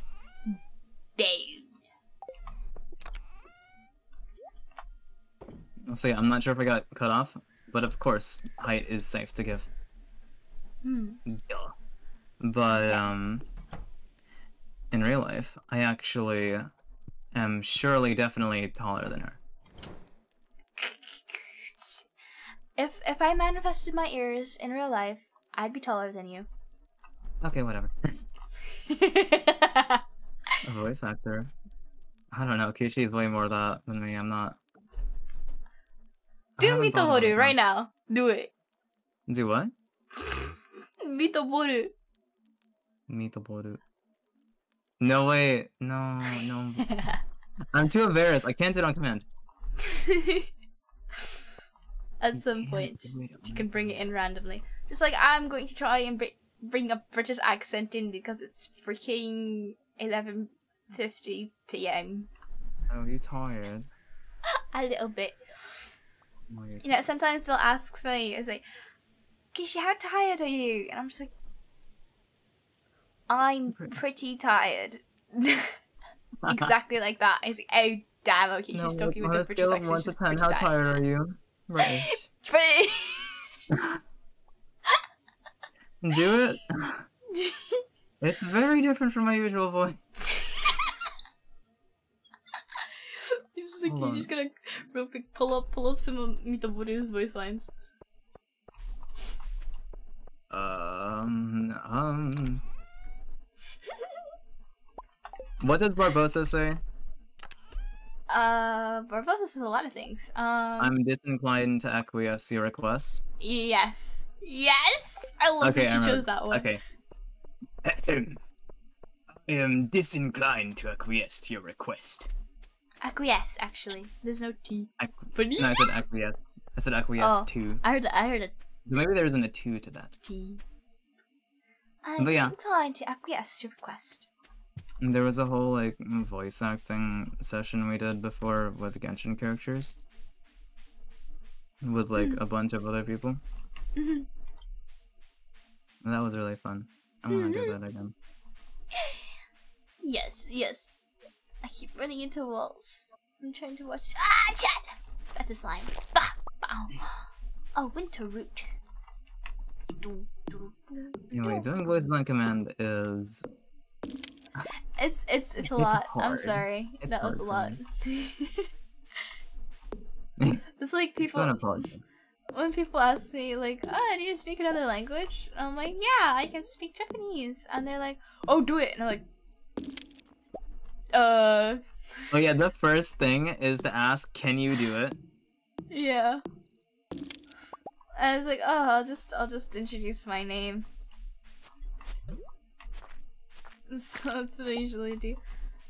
I'll say I'm not sure if I got cut off, but of course height is safe to give. hmm. Yeah. But um in real life, I actually am surely definitely taller than her. If if I manifested my ears in real life, I'd be taller than you. Okay, whatever. A voice actor. I don't know, Kishi is way more that than me. I'm not. Do Mitoboru it, right now. Do it. Do what? Mitoboru. Mitoboru. No way. No, no. I'm too embarrassed. I can't do it on command. At some point, do it on you can bring it in randomly. Just like I'm going to try and br- bring a British accent in because it's freaking 11:50 p.m. Are you tired? A little bit. Oh, you're know, sometimes Phil asks me, "Is like, Kishi, how tired are you?" And I'm just like, "I'm Pretty- tired." exactly like that. He's like, "Oh damn, okay, she's No, talking with a British accent. one to She's ten, pretty how tired." tired are you? Right. Pretty- Do it. It's very different from my usual voice. He's just like, you're just gonna real quick pull up, pull up some of Mitaboru's voice lines. Um, um. What does Barbossa say? Uh, Barbossa says a lot of things. Um, I'm disinclined to acquiesce your request. Yes, yes. I love Okay, that you chose that one. Okay. I am disinclined to acquiesce to your request. Acquiesce, actually. There's no T. Ac- But no, I said acquiesce. I said acquiesce Oh. to. I heard, I heard a Maybe there isn't a two to that. T. I'm yeah. disinclined to acquiesce to your request. There was a whole like voice acting session we did before with Genshin characters. With like a bunch of other people. Mhm. And that was really fun. I want to do that again. Yes, yes. I keep running into walls. I'm trying to watch. Ah, chat! That's a slime. Bah! Bow. A winter root. Anyway, doing voice on command is It's it's it's a It's lot. I'm sorry. It's that was a lot. hard it's like people don't apologize. when people ask me like, "Oh, do you speak another language?" I'm like, "Yeah, I can speak Japanese," and they're like, "Oh, do it," and I'm like, "Uh, Oh yeah, the first thing is to ask, can you do it? yeah." And I was like, "Oh, I'll just I'll just introduce my name." So that's what I usually do.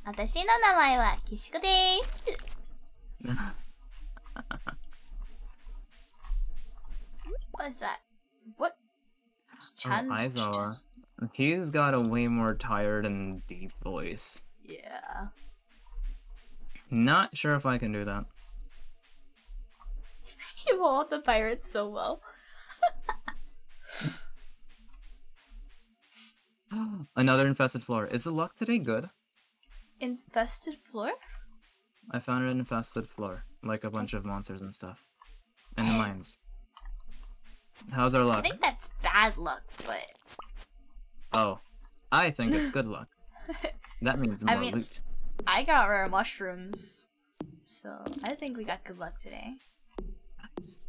私の名前はキシコです。 What is that? What? Oh, Chan- Aizawa. He's got a way more tired and deep voice. Yeah. Not sure if I can do that. You pull the pirates so well. Another infested floor. Is the luck today good? Infested floor? I found an infested floor, like a bunch of monsters and stuff, and the mines. How's our luck? I think that's bad luck, but Oh, I think it's good luck. That means I more mean- loot. I got rare mushrooms. So I think we got good luck today. Nice.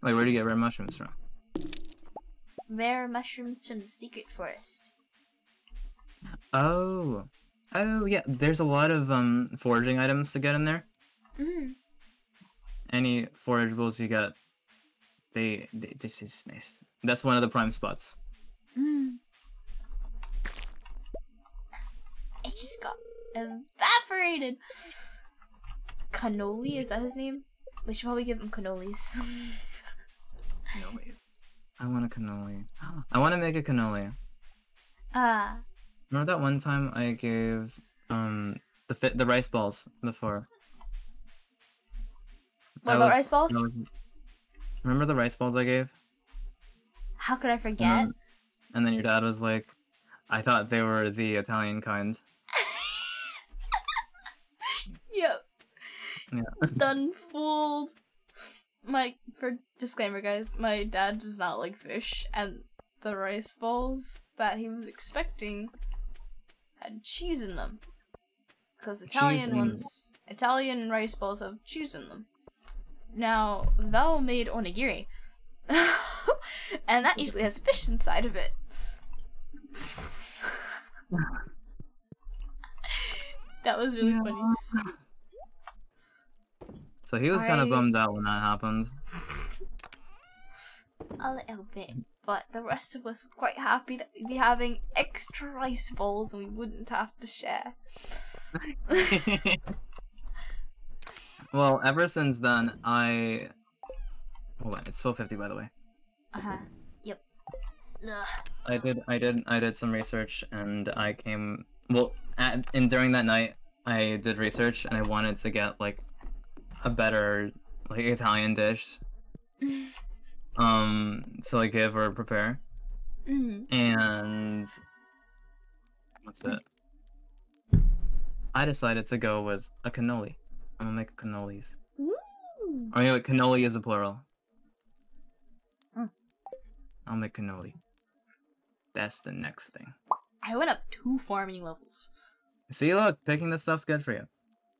Wait, where do you get rare mushrooms from? Rare mushrooms from the secret forest. Oh, oh yeah. There's a lot of um foraging items to get in there. Mm. Any forageables you get, they, they this is nice. That's one of the prime spots. Mm. It just got evaporated. Cannoli, is that his name? We should probably give him cannolis. Cannolis. I want a cannoli. I want to make a cannoli. ah. Remember that one time I gave um the fit the rice balls before. What I about was- rice balls? Remember the rice balls I gave? How could I And forget? then, and then your dad was like, I thought they were the Italian kind. Yep. Yeah. Done fooled. My for disclaimer guys, my dad does not like fish and the rice balls that he was expecting had cheese in them. Because Italian in- ones Italian rice balls have cheese in them. Now Val made onigiri. and that usually has fish inside of it. that was really funny. So he was kind of bummed out when that happened. a little bit, but the rest of us were quite happy that we'd be having extra rice balls and we wouldn't have to share. well, ever since then, I. Hold on, it's 1250 by the way. Uh huh. Yep. ugh, I did, I did, I did some research, and I came. Well, at, and during that night, I did research and I wanted to get like a better like Italian dish um to like give or prepare. Mm. And what's it? I decided to go with a cannoli. I'm gonna make cannolis. Ooh. Or you know, cannoli is a plural. Mm. I'll make cannoli. That's the next thing. I went up two farming levels. See, look, picking this stuff's good for you.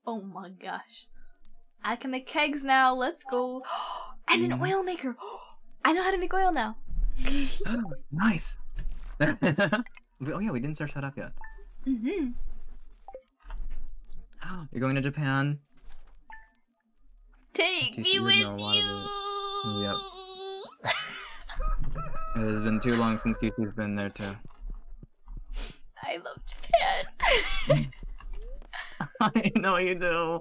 Oh my gosh. I can make kegs now. Let's go. and an Mhm. oil maker. I know how to make oil now. nice. oh yeah, we didn't search that up yet. hmm You're going to Japan. Take me with didn't know a lot you. of It has been too long since Kiki's been there too. I love Japan. I know you do.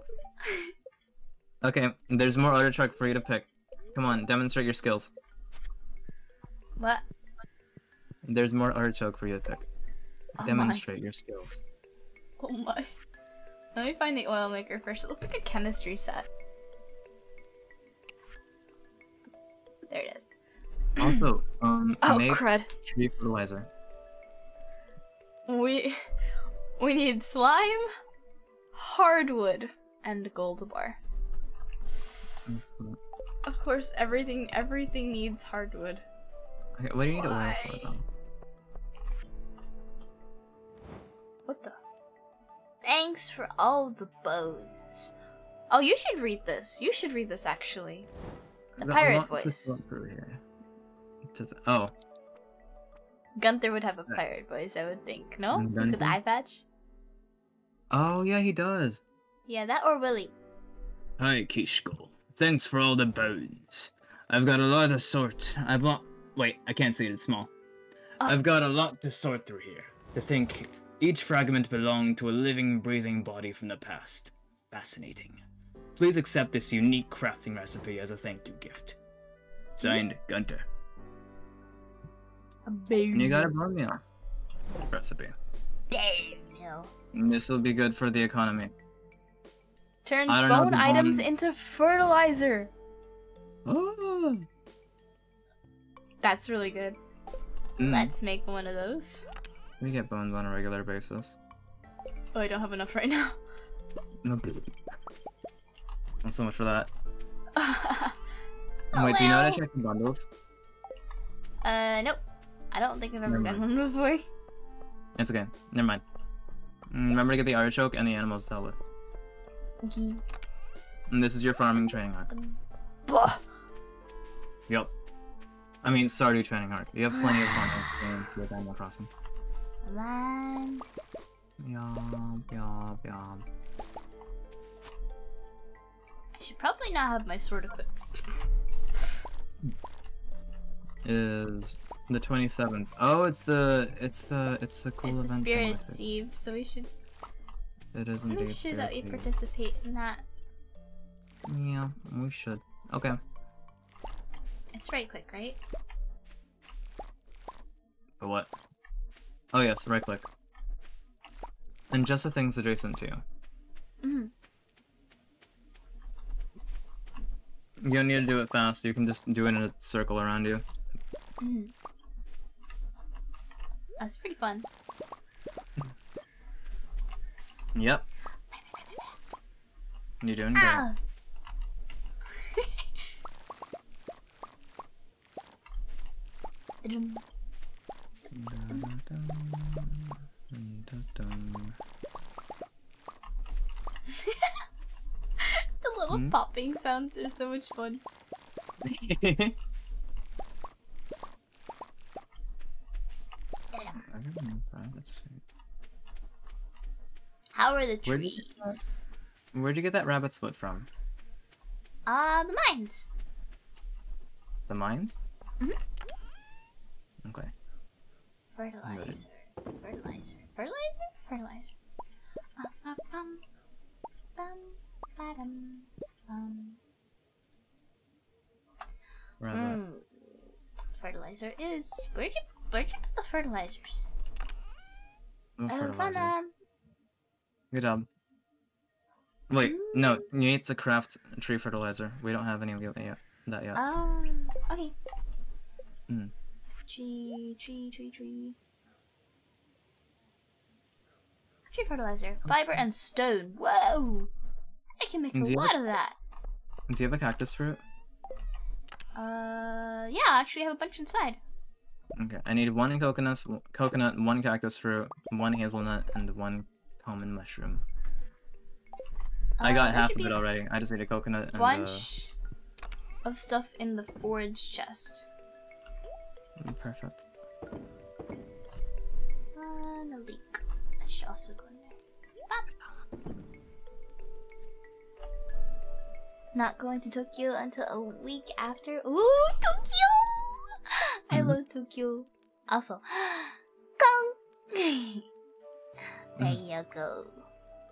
Okay, there's more artichoke for you to pick. Come on, demonstrate your skills. what? There's more artichoke for you to pick. Oh my. Demonstrate your skills. Oh my. Let me find the oil maker first. It looks like a chemistry set. There it is. Also, um, Oh make crud. tree fertilizer. We we need slime, hardwood, and gold bar. Of course, everything everything needs hardwood. Okay, what do you need oil Why? for, though? What the? Thanks for all the bows. Oh, you should read this. You should read this actually. The pirate voice. through here. Oh, Gunther would have a pirate voice, I would think. No? Look at the eye patch. oh yeah, he does. Yeah, that or Willy. Hi, Kishko. Thanks for all the bones. I've got a lot to sort. I've bought. Wait, I can't see it. It's small. Oh. I've got a lot to sort through here. To think each fragment belonged to a living, breathing body from the past. Fascinating. Please accept this unique crafting recipe as a thank you gift. Signed, Gunther. A baby. And you got a bone meal recipe. Damn. And this will be good for the economy. Turns I know bone items bone- into fertilizer. Oh. That's really good. Mm, Let's make one of those. we get bones on a regular basis. Oh, I don't have enough right now. Nope. Not so much for that. uh, Wait, do you know how to check the bundles? Uh, nope. I don't think I've ever done one before. It's okay. Never mind. Mm, Remember to get the artichoke and the animals to sell with. And this is your farming training arc. Bah. Yep. I mean, Stardew training arc. You have plenty of farming with Animal Crossing. Yum, yum, yum. I should probably not have my sword equipped. Is the 27th. Oh, it's the, it's the, it's the cool it's the event. thing spirit with it. sieve, so we should It is make indeed sure that we participate in that. Yeah, we should. Okay. It's right click, right? For what? Oh yes, right click. And just the things adjacent to you. Mm. You don't need to do it fast, you can just do it in a circle around you. Mm. That's pretty fun. Yep. You're doing. Ah. The little Hmm? popping sounds are so much fun. How are the trees? Where'd you get that rabbit's foot from? Uh, the mines. The mines? Mhm. Okay. Fertilizer. Fertilizer. Fertilizer? Fertilizer. Bum. Rabbit. Mm. Fertilizer is. Where'd you, where'd you put the fertilizers? No fertilizer. um, Good job. Wait, no, you need to craft tree fertilizer. We don't have any of that yet. That yet. Um. Okay. Mm. Tree, tree, tree, tree. Tree fertilizer, fiber, and stone. Whoa! I can make a Do you lot of that. Do you have a cactus fruit? Uh, yeah, I actually have a bunch inside. Okay, I need one coconut, coconut, one cactus fruit, one hazelnut, and one common mushroom. I Uh, got half of it already. I just need a coconut and uh, Bunch of stuff in the forage chest. uh, perfect. And a leak. I should also go in there. Not going to Tokyo until a week after. Ooh, Tokyo! I Mhm. love Tokyo. Also, Kong! there you go.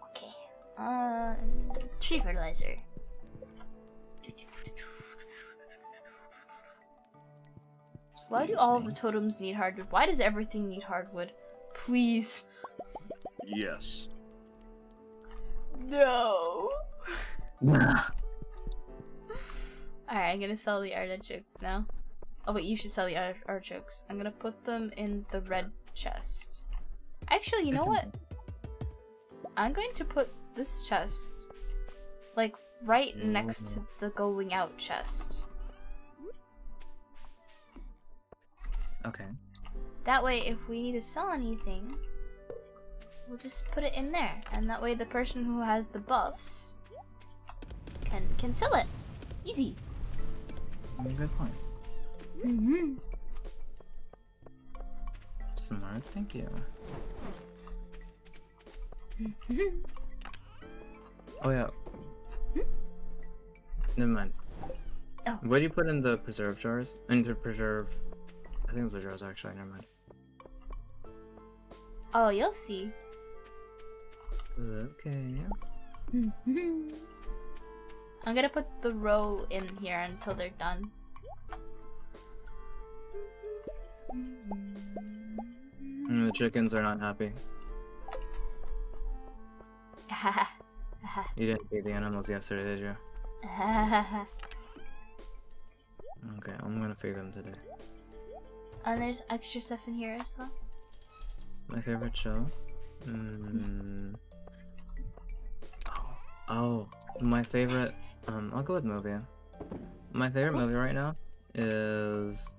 Okay. Uh, tree fertilizer. So Why do all of the totems need hardwood? Why does everything need hardwood? Please. Yes. No. Alright, I'm gonna sell the artichokes now. Oh wait, you should sell the art- artichokes. I'm gonna put them in the red chest. Actually, you know what? I'm going to put this chest like right next to the going out chest. Okay. That way, if we need to sell anything, we'll just put it in there, and that way the person who has the buffs can can sell it. Easy. Good point. Mm-hmm. Smart. Thank you. Oh yeah. Never mind. Oh. What do you put in the preserve jars? Into preserve. I think those are jars actually. Never mind. oh, you'll see. Okay. I'm gonna put the row in here until they're done. Mm, the chickens are not happy. You didn't feed the animals yesterday, did you? Okay, I'm gonna feed them today. and there's extra stuff in here as well. My favorite show? Mm. Oh, oh, my favorite. Um, I'll go with movie. My favorite movie right now is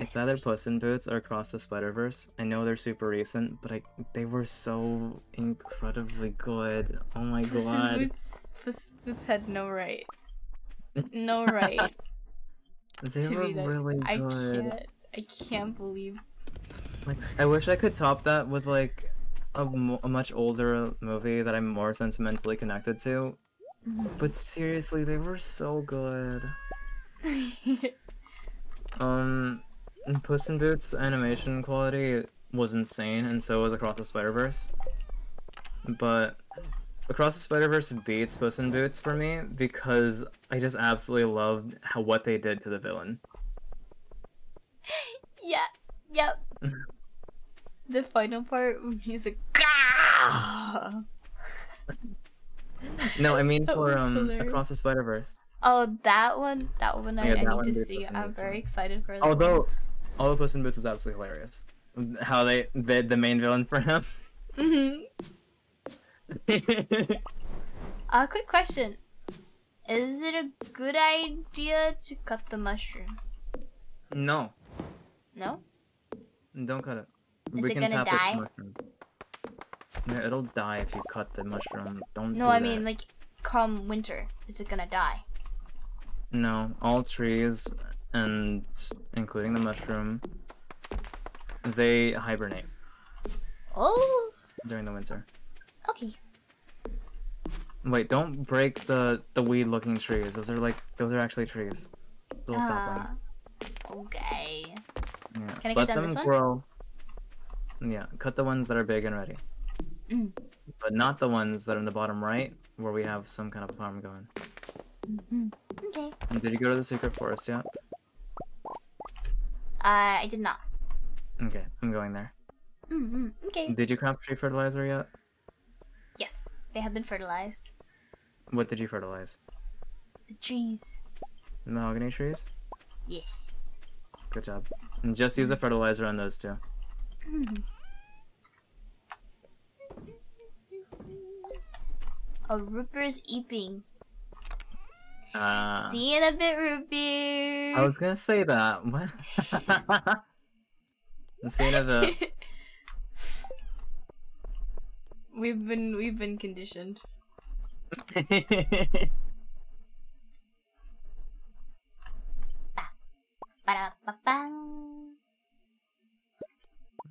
it's either Puss in Boots or Across the Spider Verse. I know they're super recent, but I they were so incredibly good. Oh my Puss in god, Boots, Puss in Boots had no right. No right they were really I can't. I can't believe. Like, I wish I could top that with like a, mo- a much older movie that I'm more sentimentally connected to. But seriously, they were so good. Um, Puss in Boots animation quality was insane, and so was Across the Spider Verse. But Across the Spider Verse beats Puss in Boots for me because I just absolutely loved how what they did to the villain. Yeah. Yep. the final part when he's like, Gah! No, I mean for um hilarious. Across the Spider Verse. Oh, that one. That one I, Yeah, I that need one to see. I'm very excited for that. Although, although Puss in Boots was absolutely hilarious. How they the the main villain for him. hmm Uh, quick question. Is it a good idea to cut the mushroom? no, No? don't cut it. Is it gonna die? Yeah, it'll die if you cut the mushroom. Don't. No, do I that. mean, like, come winter, is it gonna die? No, all trees, and including the mushroom, they hibernate Oh. during the winter. Okay. Wait, don't break the the weed-looking trees. Those are like those are actually trees. Little saplings. Ah, okay. Yeah. Can I Let get them this one? grow. Yeah, cut the ones that are big and ready. Mm. But not the ones that are in the bottom right, where we have some kind of farm going. Okay. And did you go to the secret forest yet? Uh, I did not. Okay, I'm going there. Mm-hmm. Okay. Did you craft tree fertilizer yet? Yes, they have been fertilized. What did you fertilize? The trees. Mahogany trees? Yes. Good job. And just use the fertilizer on those two. A Rooper's eeping. Uh, See you in a bit, beer. I was gonna say that. See you in a bit. we've been we've been conditioned.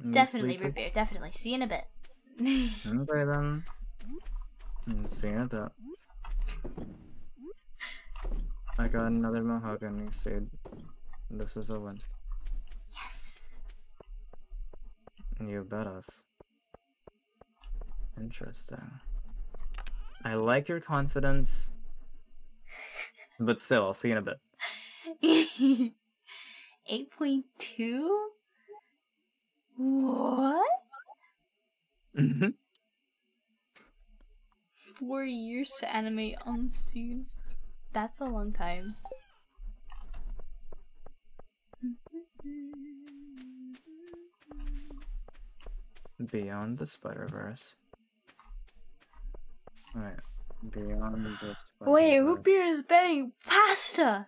Definitely root beer. Definitely. See you in a bit. Okay then. Mm, See you in a bit. I got another mahogany seed. This is a win. yes. You bet us. Interesting. I like your confidence. But still, I'll see you in a bit. 8.2? What? Mhm. Four years to animate on seeds. That's a long time. Beyond the Spider Verse. Right. Beyond the Spider Wait, root beer is betting pasta!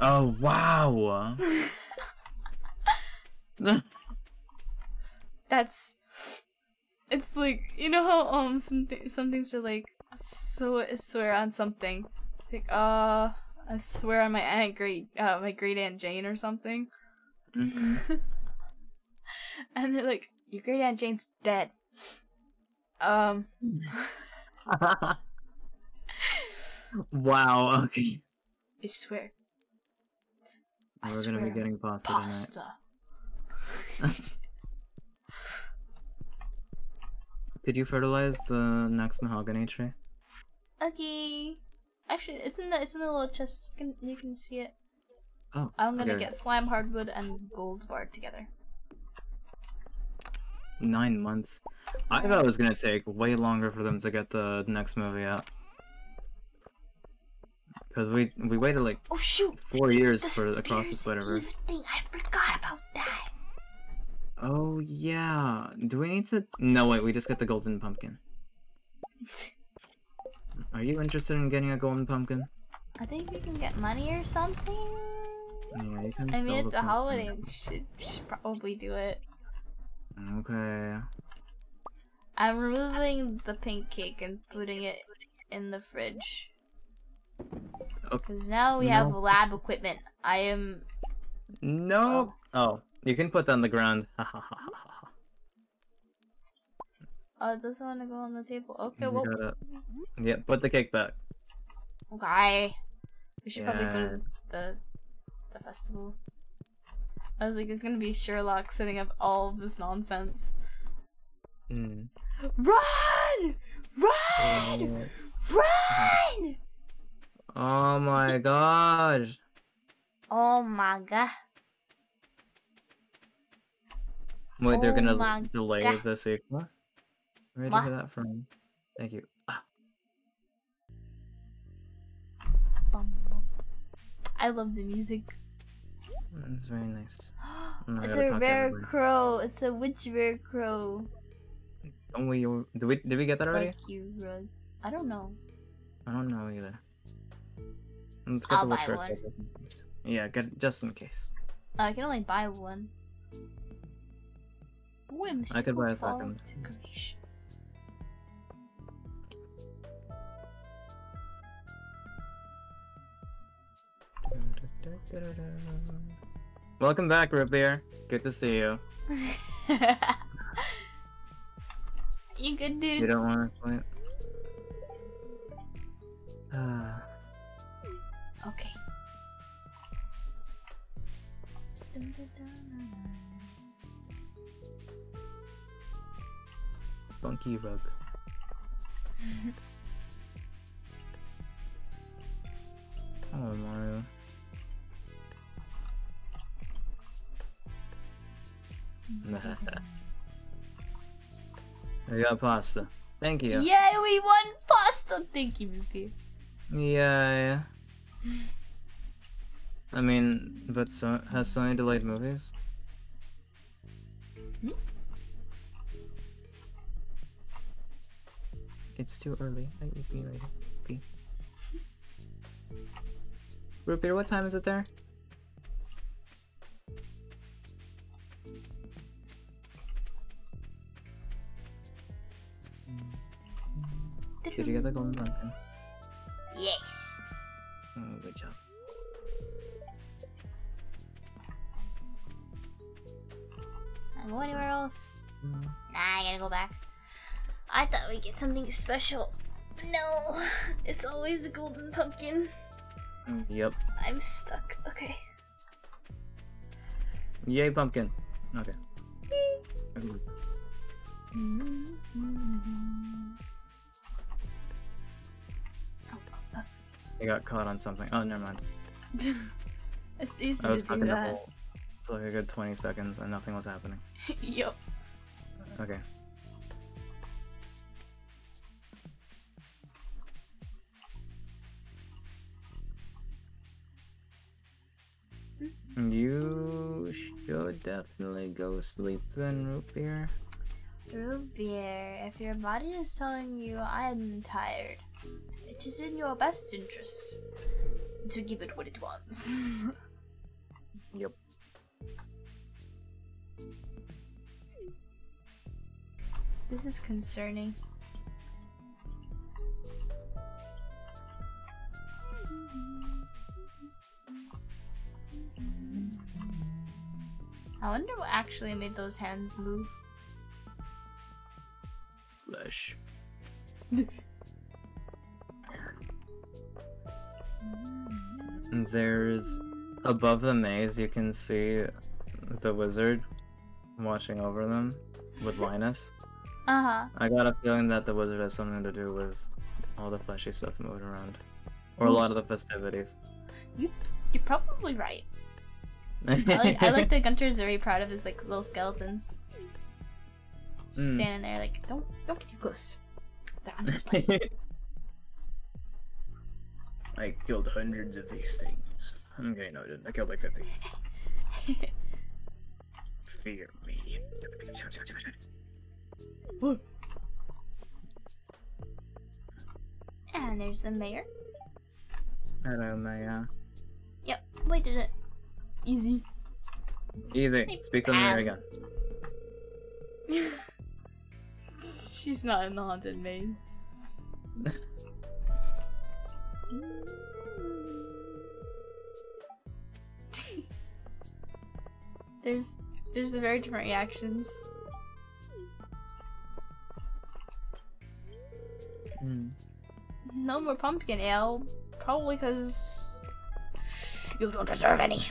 Oh wow! That's. It's like you know how um some th- some things are like so swear on something, like uh I swear on my aunt great uh my great aunt Jane or something, Mhm. and they're like your great aunt Jane's dead. Um, wow. Okay. I swear I We're gonna be getting pasta tonight. pasta. Could you fertilize the next mahogany tree? Okay. Actually, it's in the it's in the little chest. You can you can see it. Oh, I'm gonna okay. get slime hardwood and gold bar together. nine months. I thought it was gonna take way longer for them to get the next movie out. Cause we we waited like Oh shoot! four years The for Across the Spider Verse. Thing. I forgot about that. Oh yeah. Do we need to? No wait. We just got the golden pumpkin. Are you interested in getting a golden pumpkin? I think we can get money or something. Yeah, you can. I mean, it's a pumpkin. holiday. We should, should probably do it. Okay. I'm removing the pink cake and putting it in the fridge. Okay. Because now we have lab equipment. I am. No. Oh, oh. You can put that on the ground. Oh, it doesn't want to go on the table. Okay, well. gotta- Yeah, put the cake back. Okay. We should probably go to the the festival. I was like, it's gonna be Sherlock setting up all of this nonsense. Mm. Run! Run! Run! Oh my gosh. Oh my god. Wait, they're gonna delay God. the sequel? Where did you hear that from? Thank you. Ah. I love the music. it's very nice. Mm, I a rare crow. It's a witch rare crow. Don't we? Did we? Did we get that already? Fuck you, Rug. I don't know. I don't know either. Let's get I'll the buy witch one. record. Yeah, get just in case. Uh, I can only buy one. Whimsical I could buy a second. decoration. Welcome back, Root Beer. Good to see you. you good, dude? You don't want to play it? Ah. Okay. Funky rug. oh, Mario. I got pasta. Thank you. Yay, we won pasta! Thank you, Ruby. Yeah, yeah. I mean, but so has Sony delayed movies? It's too early. I will be later. Be. Root beer, what time is it there? Did you get the golden pumpkin? Yes. Oh, good job. Can I go anywhere else? Mm. Nah, I gotta go back. I thought we'd get something special. But no, it's always a golden pumpkin. Yep. I'm stuck. Okay. Yay, pumpkin. Okay. I got caught on something. Oh, never mind. it's easy I was to do that. Hole for like a good 20 seconds and nothing was happening. yep. Okay. You should definitely go sleep then, root beer. Root beer, if your body is telling you I am tired, it is in your best interest to give it what it wants. Yep. this is concerning. I wonder what actually made those hands move. Flesh. There's above the maze, you can see the wizard watching over them with Linus. Uh huh. I got a feeling that the wizard has something to do with all the fleshy stuff moving around, or a lot of the festivities. You You're probably right. I like, I like that Gunther's very proud of his like little skeletons. Just Mm. standing there like, don't don't get too close. I'm just. I killed hundreds of these things. Okay, no, I didn't. I killed like 50. Fear me. and there's the mayor. Hello, Maya. Yep, we did it. Easy. Easy. Speak to the mayor again. She's not in the haunted maze. there's there's a very different reactions. Hmm. No more pumpkin ale, probably because you don't deserve any.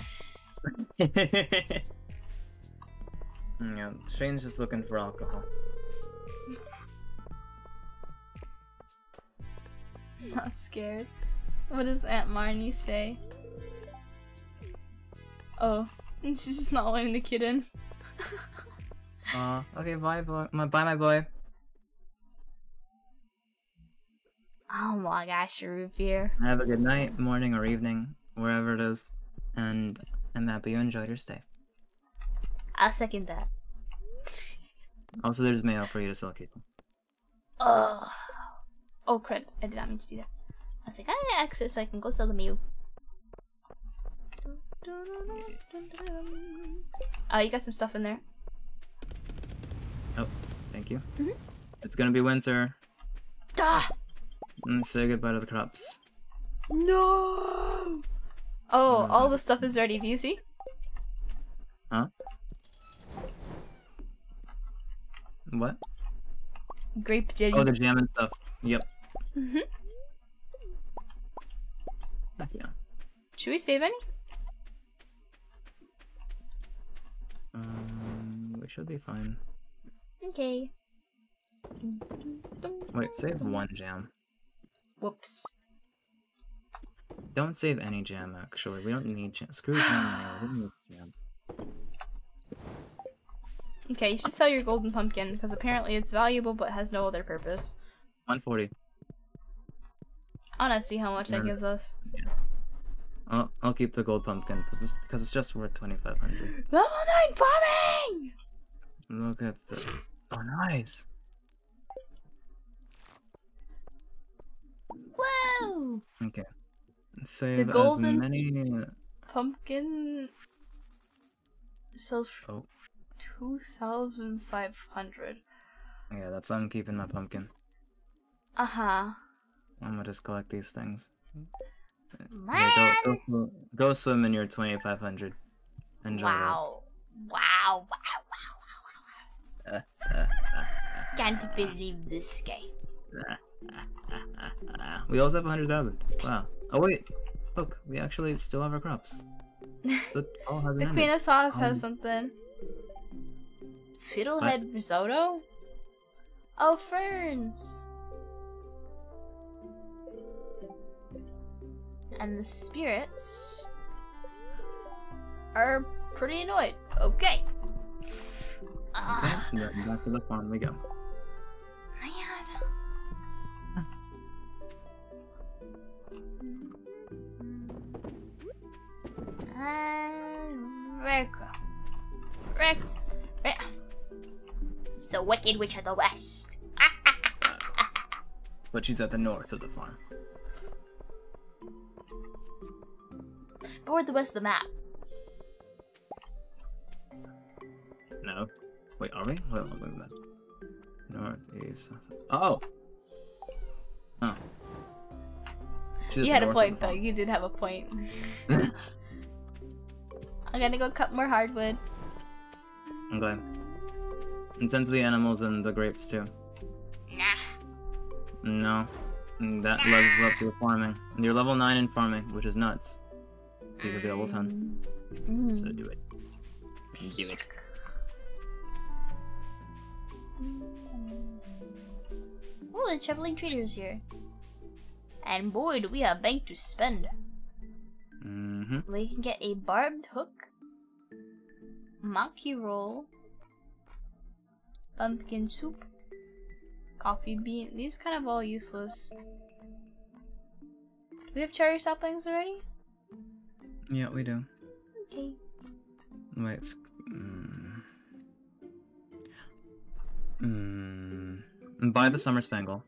yeah, Shane's just looking for alcohol. Not scared. What does Aunt Marnie say? Oh, she's just not letting the kid in. Uh, okay, bye, boy. My, bye, my boy. Oh my gosh, root beer. Have a good night, morning, or evening, wherever it is, and I'm happy you enjoyed your stay. I'll second that. Also, there's mail for you to sell people. Oh. Oh crud, I did not mean to do that. I was like, I need access so I can go sell the meal. Oh, you got some stuff in there. Oh, thank you. Mhm. It's gonna be winter. Ah! And say goodbye to the crops. No! Oh, all the stuff is ready. Do you see? Huh? What? Grape jelly. Oh, the jam and stuff. Yep. Mhm. Heck Yeah. Should we save any? Um, we should be fine. Okay. Wait, save one jam. Whoops. Don't save any jam, actually. We don't need jam. Screw jam anyway. Who needs jam? Okay, you should sell your golden pumpkin because apparently it's valuable but has no other purpose. 140. I wanna see how much that gives us. I'll, I'll keep the gold pumpkin because it's, because it's just worth 2500 Level 9 farming! Look at the. Oh, nice. Whoa! Okay. Save golden- as many. Pumpkin sells for Oh. 2,500. Yeah, that's why I'm keeping my pumpkin. Uh huh. I'm gonna just collect these things. Yeah, go, go, go swim in your 2500. Enjoy Wow. Wow, wow, wow, wow, that. Uh, uh, Can't believe this game. uh, uh, we also have 100,000. Wow. Oh, wait. Look, we actually still have our crops. The fall hasn't The ended. Queen of Sauce Um, has something. Fiddlehead risotto? Oh, ferns! And the spirits are pretty annoyed. Okay. Okay, Ah, back to the farm we go. And Rick. Rick. It's the Wicked Witch of the West. But she's at the north of the farm. Or the west of the map. No. Wait, are we? Wait, wait, wait, wait. North, east, south. Oh! Oh. She's You had a point, though. You did have a point. I'm gonna go cut more hardwood. Okay. And tend to the animals and the grapes too. Nah. No. Mm, That levels up your farming. And you're level 9 in farming, which is nuts. You could be level 10. Mm. So do it. Do it. Oh, the traveling trader's here. And boy, do we have bank to spend. Mm-hmm. We can get a barbed hook, monkey roll, pumpkin soup, coffee bean. These kind of all useless. Do we have cherry saplings already? Yeah, we do. Okay. Wait. it's- Mm. Mm. Buy the summer spangle.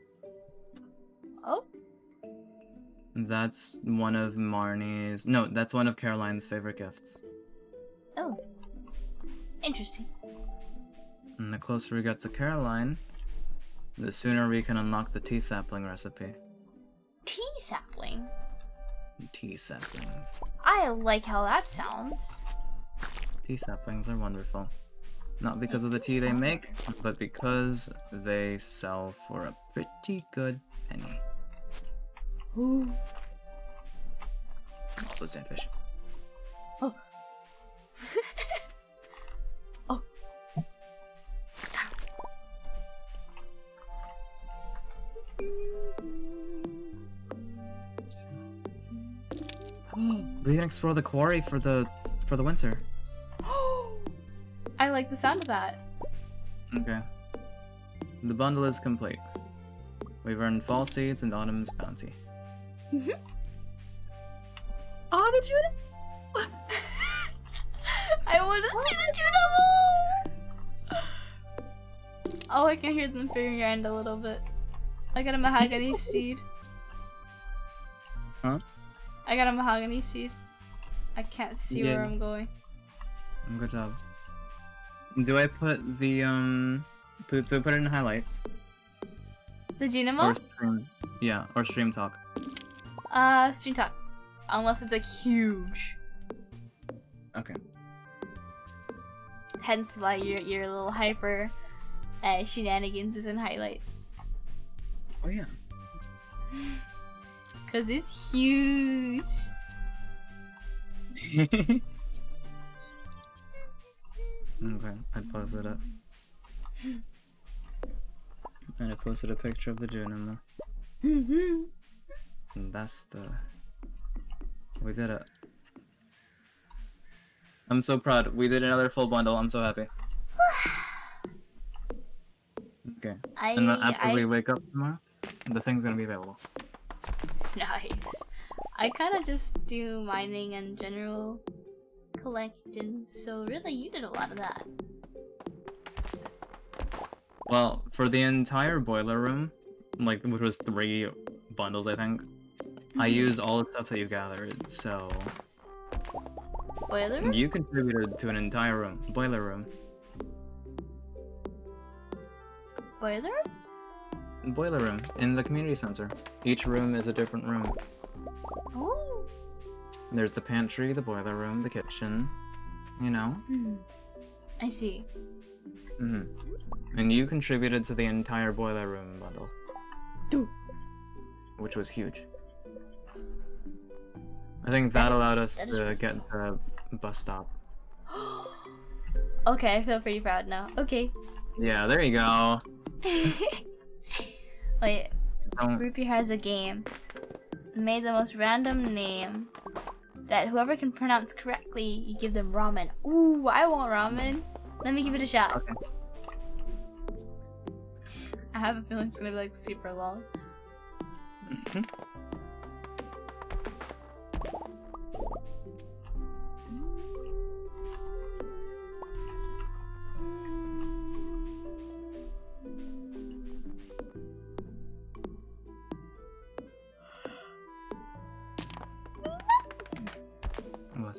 That's one of Marnie's. No, that's one of Caroline's favorite gifts. oh. Interesting. And the closer we get to Caroline, the sooner we can unlock the tea sapling recipe. Tea sapling. Tea saplings. I like how that sounds. Tea saplings are wonderful. Not because of the tea they make, but because they sell for a pretty good penny. Ooh. Also sandfish. Oh. oh. Hmm. We can explore the quarry for the for the winter. I like the sound of that. Okay. The bundle is complete. We've earned fall seeds and autumn's bounty. Mhm. Oh, the Judah! I want to see the Junimo! Oh, I can hear them figuring around a little bit. I got a mahogany seed. Huh? I got a mahogany seed. I can't see where I'm going. Good job. Do I put the um? Put, do I put it in highlights The or stream? Yeah, or stream talk. Uh, stream talk. Unless it's like huge. Okay. Hence why your your little hyper uh, shenanigans is in highlights. Oh yeah. Cause it's huge. okay, I posted it. up. And I posted a picture of the Junimo. Mhm. And that's the. We did it. I'm so proud. We did another full bundle. I'm so happy. Okay. I And then after I we wake up tomorrow, the thing's gonna be available. nice. I kind of just do mining and general collecting, so really you did a lot of that. Well, for the entire boiler room, like which was three bundles, I think. I Mm-hmm. all the stuff that you gathered, so Boiler? room? you contributed to an entire room, boiler room, Boiler? boiler room in the community center. Each room is a different room. Oh. There's the pantry, the boiler room, the kitchen. You know. Hmm. I see. hmm And you contributed to the entire boiler room bundle. Dude. Which was huge. I think that allowed us that to get the bus stop. okay, I feel pretty proud now. Okay. Yeah, there you go. Wait, Don't has a game. Made the most random name that whoever can pronounce correctly, you give them ramen. Ooh, I want ramen. Let me give it a shot. Okay. I have a feeling it's gonna be like super long. Mhm. What's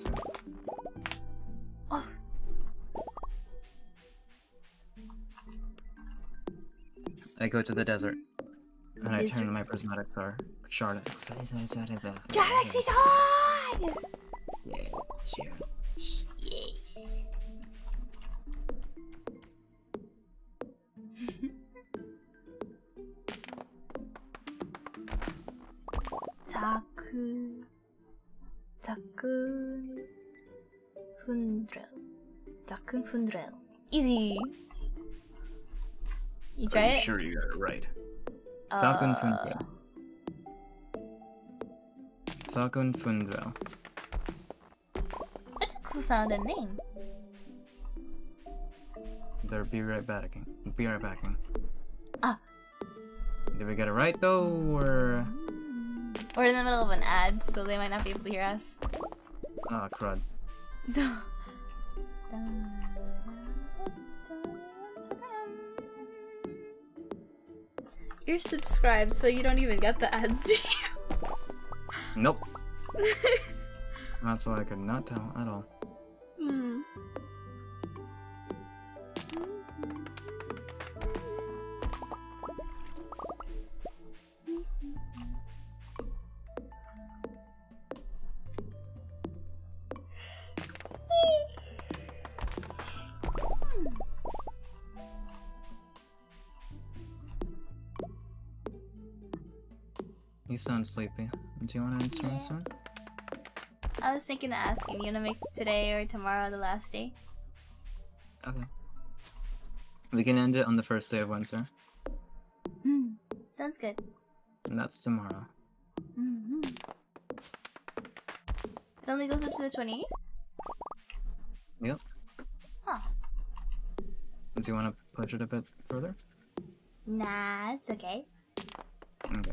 it? Oh. I go to the desert. And I Desert. turn my prismatic star shard. Galaxy's Sword! Yeah, sure. Takun Fundrel. Easy. You try Are you it? sure you got it right? Sakun Uh, Fundrel. Sakun Fundrel. That's a cool sounding name. They're be right backing. Be right backing. Ah. Did we get it right though, or We're in the middle of an ad, so they might not be able to hear us. ah crud? You're subscribed, so you don't even get the ads, do you? Nope. That's why I could not tell at all. Sound sleepy. Do you want to answer soon? I was thinking of asking you want to make today or tomorrow the last day. Okay. We can end it on the first day of winter, Hmm. Sounds good. and that's tomorrow. hmm It only goes up to the 28th? Yep. Huh. Do you want to push it a bit further? Nah, it's okay. Okay.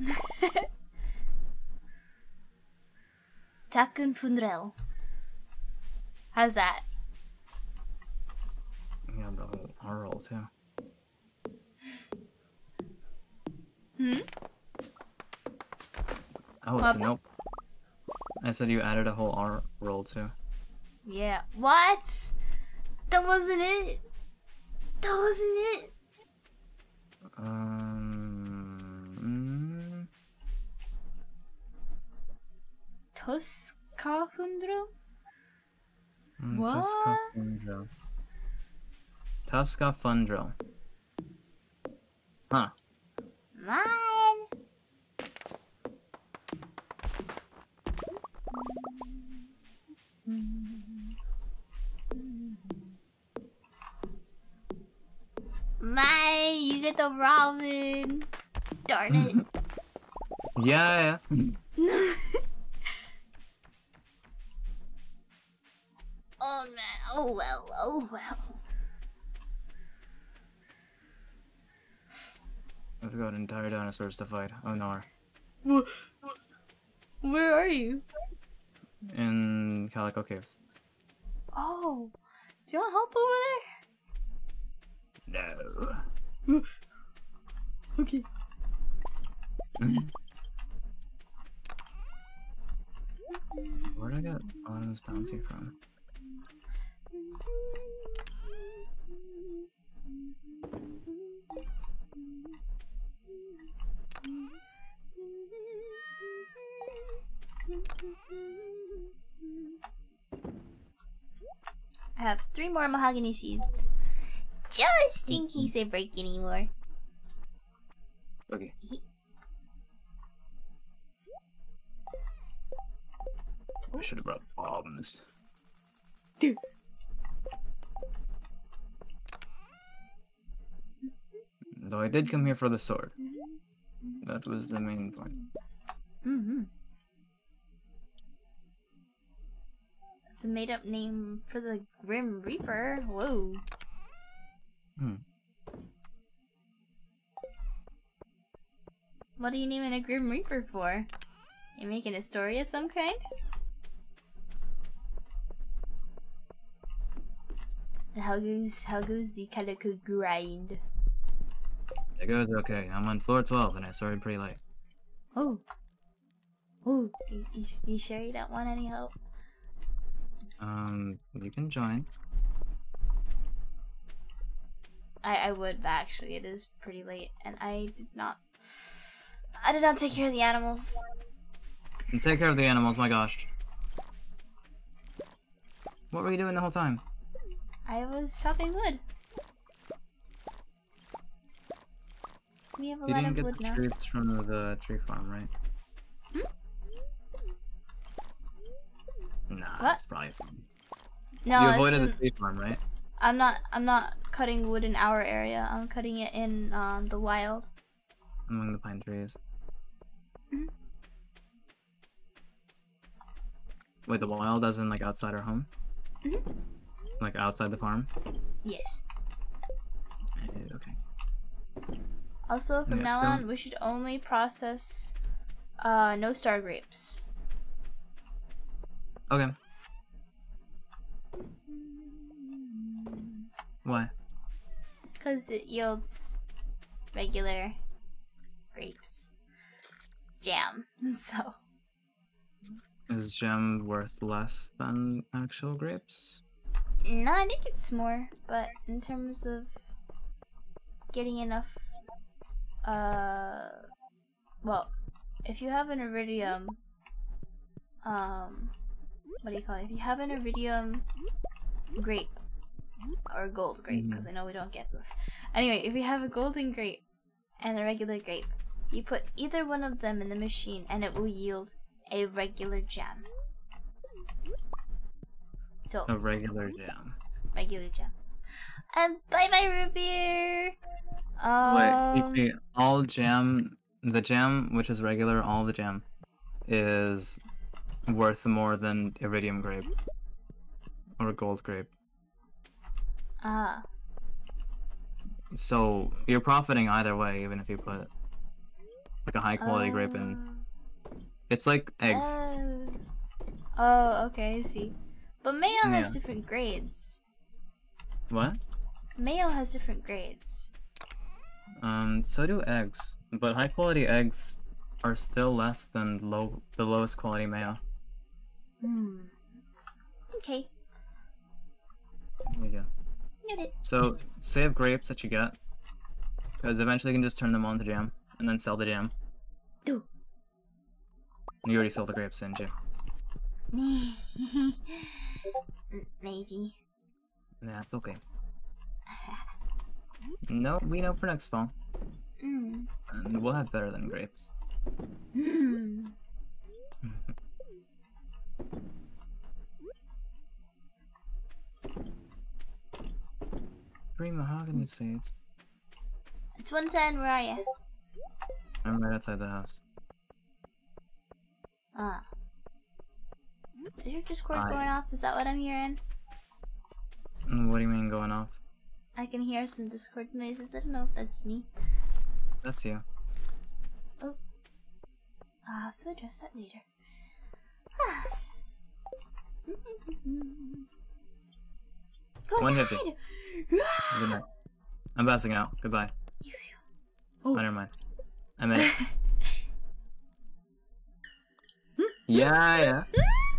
Takun Funrel. How's that? You have the whole R roll too. Hmm? Oh, it's a nope. I said you added a whole R roll too. Yeah. What? That wasn't it. That wasn't it. Um. Tosca mm, What? Tasca Fundrel. Huh. Mine. Mine, you get the ramen. Darn it. Yeah. yeah. oh man, oh well, oh well. I've got entire dinosaurs to fight. Oh no. Where are you? In Calico Caves. Oh, do you want help over there? No. Okay. Where'd I get Autumn's bounty from? I have three more mahogany seeds. Just in case I break anymore. Okay. I should have brought bombs. Though I did come here for the sword. That was the main point. Mm-hmm. It's a made-up name for the Grim Reaper. Whoa. Hmm. What are you naming a Grim Reaper for? You making a story of some kind? And How goes how goes the calico grind? It goes okay. I'm on floor 12 and I started pretty late. Oh. Oh, you, you, you sure you don't want any help? Um, you can join. I, I would, but actually it is pretty late, and I did not. I did not take care of the animals. And take care of the animals, my gosh. What were you doing the whole time? I was chopping wood. We have a You lot didn't get the from the tree farm, right? Nah, What? that's probably fine. No, you avoided the tree farm, right? I'm not. I'm not cutting wood in our area. I'm cutting it in um, the wild. Among the pine trees. Mhm. Wait, the wild as in like outside our home? Mhm. Like outside the farm? Yes. Eh, Okay. Also, from Yeah, now on, we should only process uh, no star grapes. Okay. Why? Because it yields regular grapes. Jam. So. Is jam worth less than actual grapes? No, I think it's more, but in terms of getting enough, uh, well, if you have an iridium, um, what do you call it? If you have an iridium grape or gold grape, because I know we don't get this. Anyway, if you have a golden grape and a regular grape, you put either one of them in the machine, and it will yield a regular jam. So A regular jam. regular gem. And bye bye root beer. Wait, Um, all jam, the jam, which is regular, all the jam, is worth more than iridium grape or gold grape. ah, So you're profiting either way, even if you put like a high quality grape in. It's like eggs. Oh. Oh, okay, I see. But mayo has different grades. What? Mayo has different grades. Um, so do eggs, but high quality eggs are still less than low the lowest quality mayo. Hmm. Okay. There you go. Noted. So save grapes that you get, because eventually you can just turn them on to jam and then sell the jam. Do. You already sold the grapes, didn't you? Maybe. That's okay. No, we know for next fall, Mm. and we'll have better than grapes. Three mahogany seeds. It's 110, where are you? I'm right outside the house. Ah. Is your Discord I- going off? Is that what I'm hearing? What do you mean going off? I can hear some Discord noises. I don't know if that's me. That's you. Oh. I'll have to address that later. Go One inside! fifty. Good night. I'm passing out. Goodbye. Oh. Oh, never mind. I'm in. yeah, yeah.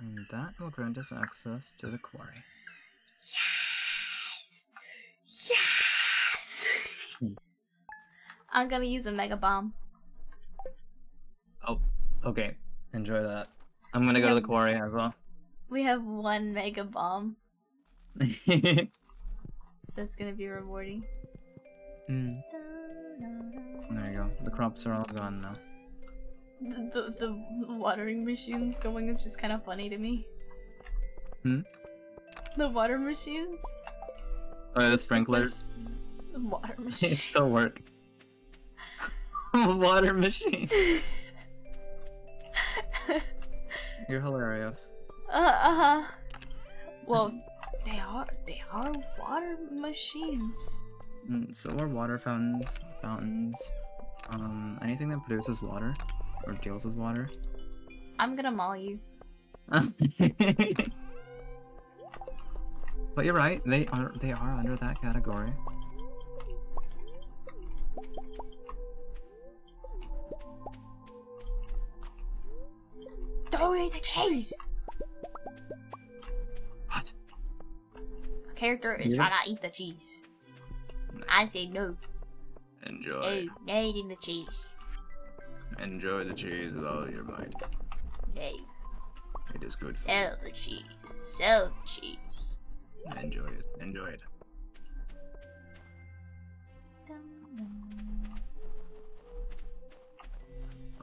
And that will grant us access to the quarry. Yes! Yes! I'm gonna use a mega bomb. Oh, okay. Enjoy that. I'm gonna go to the quarry as well. We have one mega bomb, so it's gonna be rewarding. Mm, there you go. The crops are all gone now. The, the, watering machines going is just kind of funny to me. Hmm? The water machines? Oh, the sprinklers. The water They machines. still work. Water machine. You're hilarious. uh huh. Well, they are they are water machines. Mm, so are water fountains, fountains, um, anything that produces water or deals with water. I'm gonna maul you. but you're right. They are they are under that category. Don't eat the cheese. What? A character is Yeah. trying to eat the cheese. I say no. Enjoy. No eating the cheese. Enjoy the cheese with all your might. Hey. It is good. Sell the cheese. Sell the cheese. Enjoy it. Enjoy it.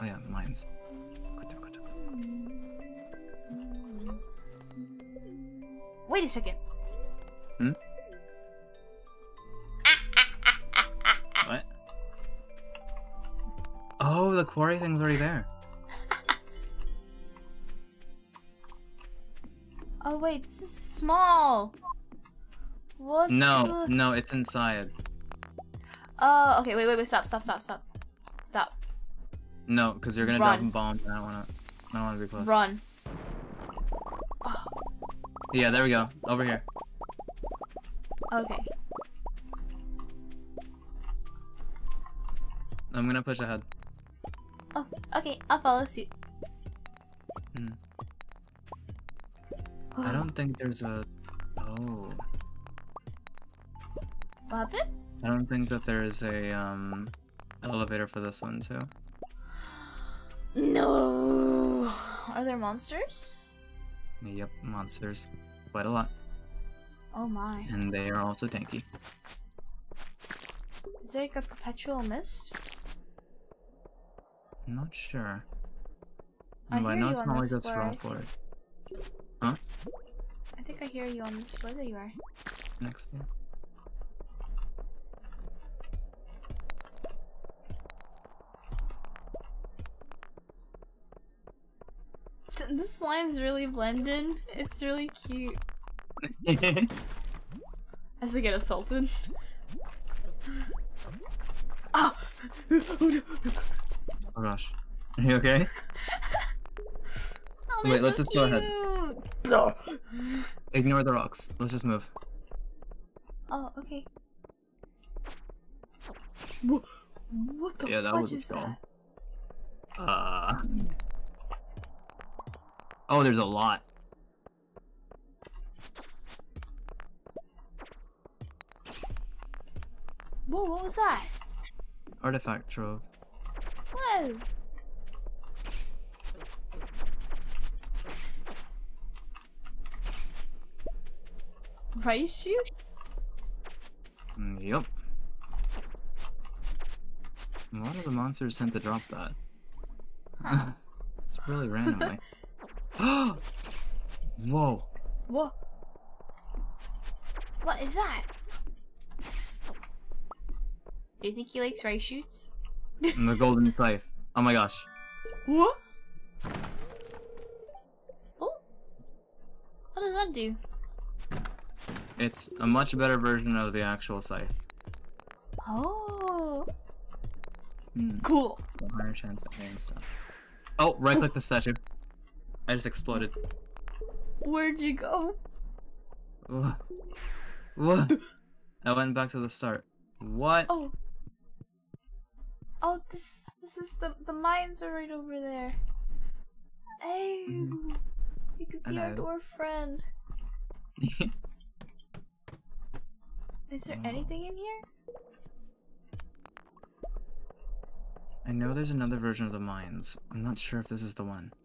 Oh yeah, mines. Wait a second. What? The quarry thing's already there. Oh wait, this is small. What? No, the- no, it's inside. Oh, okay. Wait, wait, wait. Stop, stop, stop, stop, stop. No, because you're gonna Run. drop a bomb. and I don't wanna. I don't wanna be close. Run. Yeah, there we go. Over here. Okay. I'm gonna push ahead. Oh, okay. I'll follow suit. Hmm. I don't think there's a. Oh. What happened? I don't think that there is a um elevator for this one too. No. Are there monsters? Yep, monsters. Quite a lot. Oh my. And they are also tanky. Is there like a perpetual mist? I'm not sure. I but I know you it's on not like that's wrong for it. Huh? I think I hear you on this floor. There you are. Next yeah. Th- The slimes really blend in. It's really cute. As I get assaulted. Ah! oh gosh. Are you okay? Oh, Wait, let's so just go ahead. No. Ignore the rocks. Let's just move. Oh, okay. What, what the Yeah, that was a skull. that? Uh. Oh, there's a lot. Whoa, what was that? Artifact trove. Whoa! Rice shoots? Mm, Yep. A lot of the monsters tend to drop that. it's really random. randomly. Whoa. What? What is that? Do you think he likes rice shoots? And the golden scythe. Oh my gosh. What? Oh. What does that do? It's a much better version of the actual scythe. Oh, Hmm. cool. So higher chance at hitting stuff. Oh, right click the statue. I just exploded. Where'd you go? Wha- What? I went back to the start. What? Oh. Oh, this this is the the mines are right over there. Hey, Mhm. you can see our Hello. dwarf friend. Is there Oh. anything in here? I know there's another version of the mines. I'm not sure if this is the one.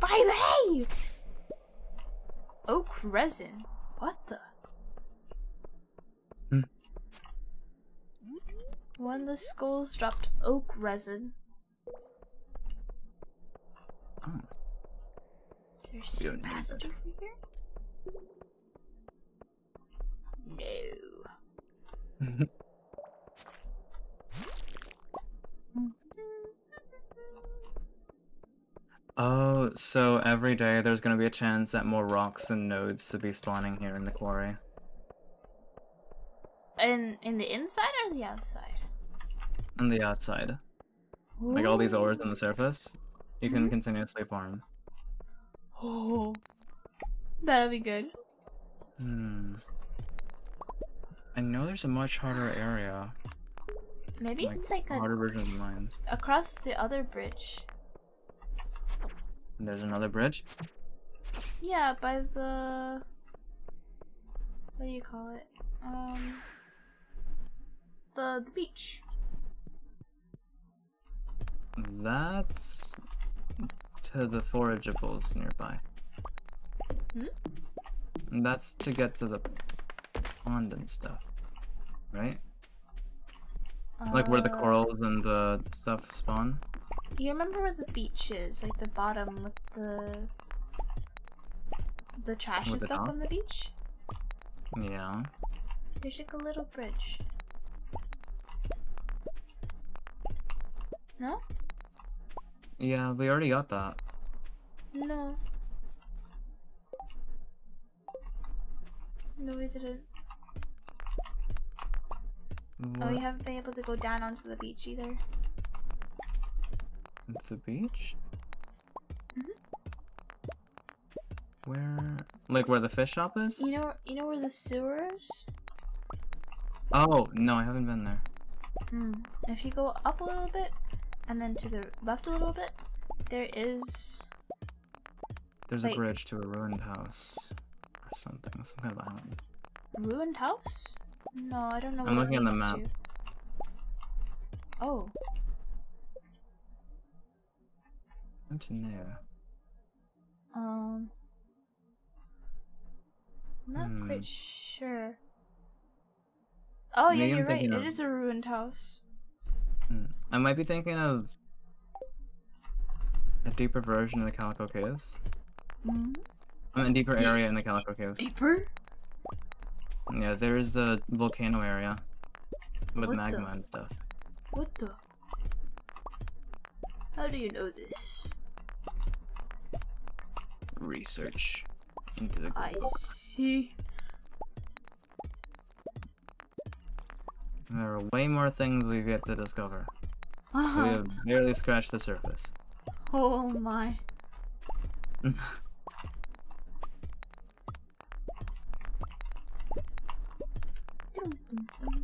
Bye, A. Oak resin. What the? Hmm. When the skulls dropped oak resin. Oh. Is there a secret passage over here? No. oh, so every day there's gonna be a chance at more rocks and nodes to be spawning here in the quarry. In in the inside or the outside? On the outside. Like all these ores Ooh. on the surface, you can Mhm. continuously farm. Oh, that'll be good. Hmm. I know there's a much harder area. Maybe like, it's like a, harder version of the mines. across the other bridge. There's another bridge. Yeah, by the what do you call it? Um, the the beach. That's to the forageables nearby. Hmm? And that's to get to the pond and stuff, right? Like where the Uh, corals and the stuff spawn. You remember where the beach is? Like the bottom with the the trash and stuff on the beach. Yeah. There's like a little bridge. No? Yeah, we already got that. No. No, we didn't. Oh, we haven't been able to go down onto the beach either. It's the beach? Mhm. Where? Like where the fish shop is? You know, you know where the sewer is? Oh, no, I haven't been there. Hmm. If you go up a little bit, and then to the left a little bit, there is. There's Wait. a bridge to a ruined house. Or something. Some kind of island. ruined house? No, I don't know. I'm looking at the map. to. Oh, In there? um, I'm not Hmm. quite sure. Oh yeah, Maybe I'm you're right. thinking It of- is a ruined house. Hmm. I might be thinking of a deeper version of the Calico Caves. Mm. I mean, a deeper Deep- area in the Calico Caves. Deeper? Yeah, there's a volcano area with What magma the- and stuff. What the? How do you know this? Research into the I see. There are way more things we've yet to discover. We Uh-huh. have barely scratched the surface. Oh my.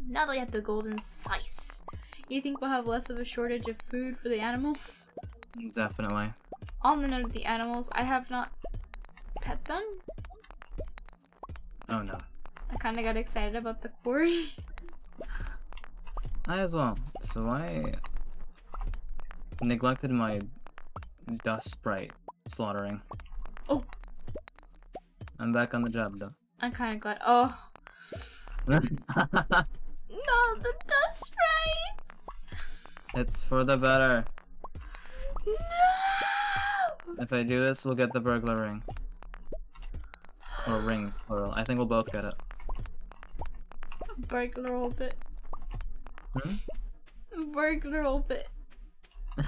Now that we have the golden scythes, you think we'll have less of a shortage of food for the animals? Definitely. On the note of the animals, I have not pet them. Oh no. I kind of got excited about the quarry. I as well. So I neglected my dust sprite slaughtering. Oh. I'm back on the job though. I'm kind of glad. Oh. No, the dust sprites! it's for the better. No! If I do this, we'll get the burglar ring. Or rings, plural. I think we'll both get it. Burglar a bit. Hmm? Burglar a bit.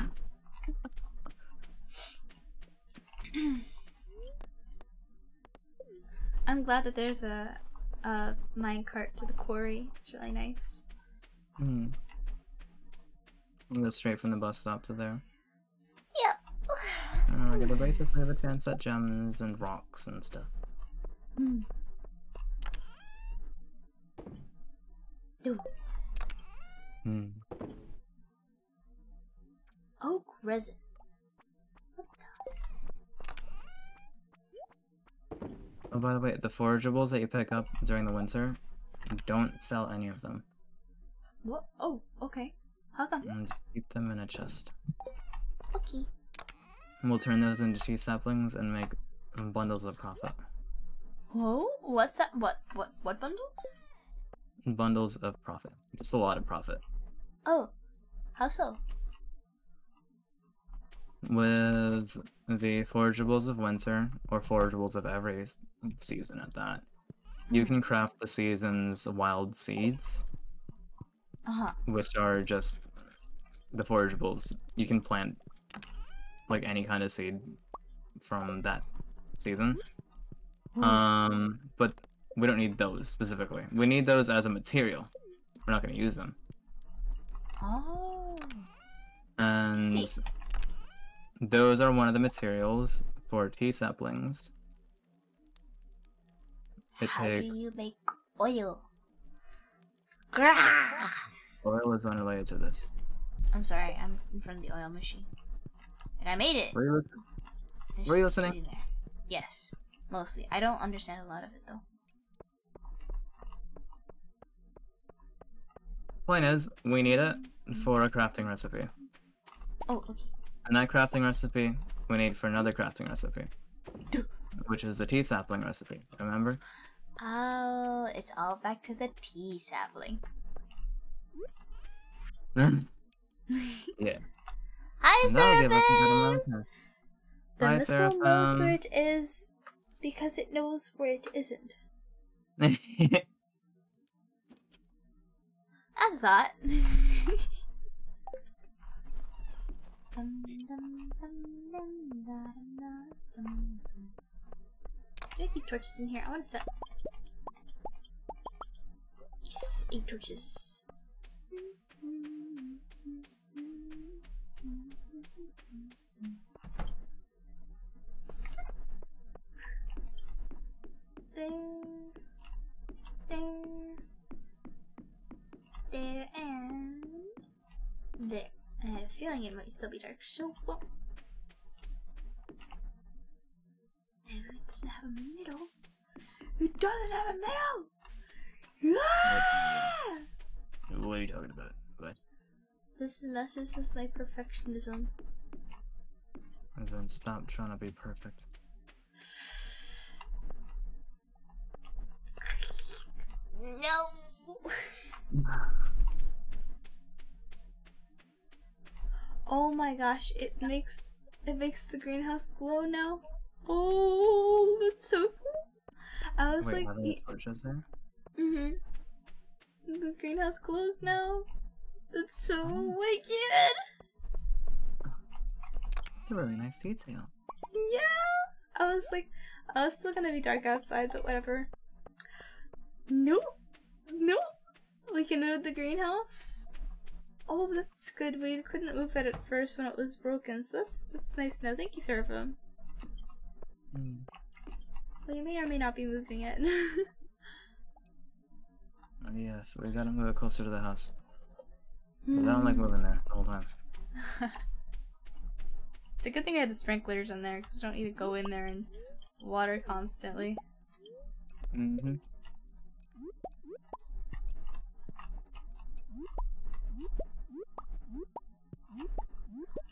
I'm glad that there's a a minecart to the quarry. It's really nice. Hmm. You go straight from the bus stop to there. Uh, get the basis we have a chance at gems and rocks and stuff. Mm. Ooh, Hmm. oak resin. Oh, by the way, the forageables that you pick up during the winter, don't sell any of them. What? Oh, okay. How come? And just keep them in a chest. Okay. And we'll turn those into tea saplings and make bundles of profit. Whoa, what's that? What? What? What bundles? Bundles of profit. Just a lot of profit. Oh, how so? With the forageables of winter, or forageables of every season at that, you can craft the season's wild seeds, Uh huh. which are just the forageables. You can plant like any kind of seed from that season. Um, but we don't need those specifically. We need those as a material. We're not going to use them. Oh. And See. those are one of the materials for tea saplings. It How takes do you make oil? Grah! oil is unrelated to this. I'm sorry, I'm in front of the oil machine. I made it! Were you listening? Were you listening? There. Yes, mostly. I don't understand a lot of it though. Point is, we need it for a crafting recipe. Oh, okay. And that crafting recipe, we need for another crafting recipe. Which is the tea sapling recipe, remember? Oh, it's all back to the tea sapling. Hmm. yeah. Hi, And that'll give us a Seraphim! The Hi, missile knows where it is because it knows where it isn't. of- As that. Do I keep torches in here? I want to set. Yes, eight torches. There, there, there, and there. I had a feeling it might still be dark, so well. No, it doesn't have a middle. It doesn't have a middle! Ah! what are you talking about? What? This messes with my perfectionism. And then stop trying to be perfect. No! Oh my gosh, it makes it makes the greenhouse glow now. Oh, that's so cool. I was Wait, like, are there torches there? mm-hmm. The greenhouse glows now. That's so Oh. wicked. It's a really nice detail. Yeah. I was like, I was still gonna be dark outside, but whatever. Nope. Nope. We can move the greenhouse. Oh, that's good. We couldn't move it at first when it was broken, so that's that's nice to know. Thank you, Seraphim. Hmm. Well, you may or may not be moving it. Yes, we gotta move it closer to the house. 'Cause I don't like moving there the whole time. it's a good thing I had the sprinklers in there because I don't need to go in there and water constantly. Mm-hmm.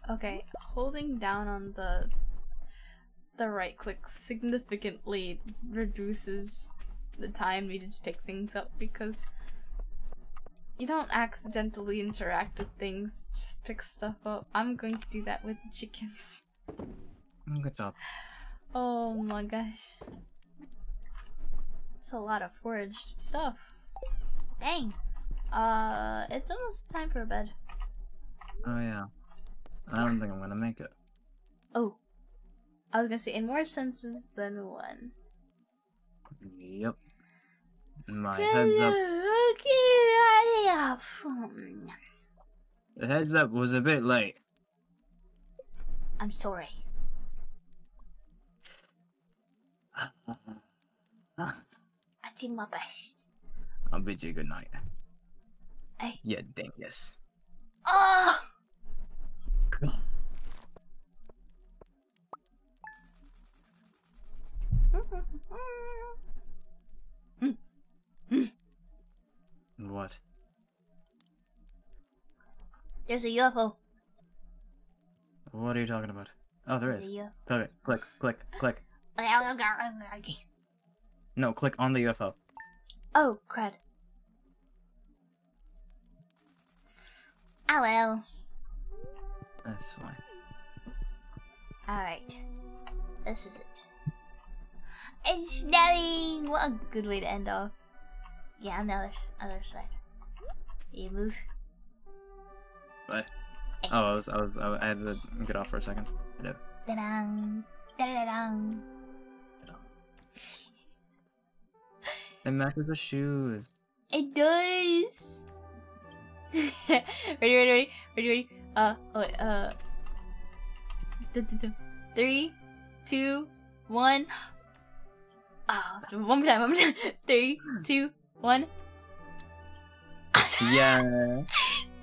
Okay, holding down on the the right click significantly reduces the time needed to pick things up because you don't accidentally interact with things, just pick stuff up. I'm going to do that with the chickens. Mm, good job. Oh my gosh. It's a lot of foraged stuff. Dang. Uh, it's almost time for bed. Oh yeah. I don't think I'm gonna make it. Oh. I was gonna say in more senses than one. Yep. My heads up. The heads up was a bit late. I'm sorry. I did my best. I'll bid you good night. Hey. Yeah, dingus. Oh! What? There's a UFO. What are you talking about? Oh, there is. Yeah. Okay, click, click, click. No, click on the UFO. Oh, crud. Hello. That's fine. Alright. This is it. It's snowing! What a good way to end off. Yeah, on the other, other side. You move. What? Eh. Oh, I was, I was, I had to get off for a second. Hello. Da-dang. Da-da-dang. It matches the shoes. It does! ready, ready, ready, ready, ready. Uh, oh, uh. Three, two, one. Ah, one more time, one more time. Three, two, one. Yeah.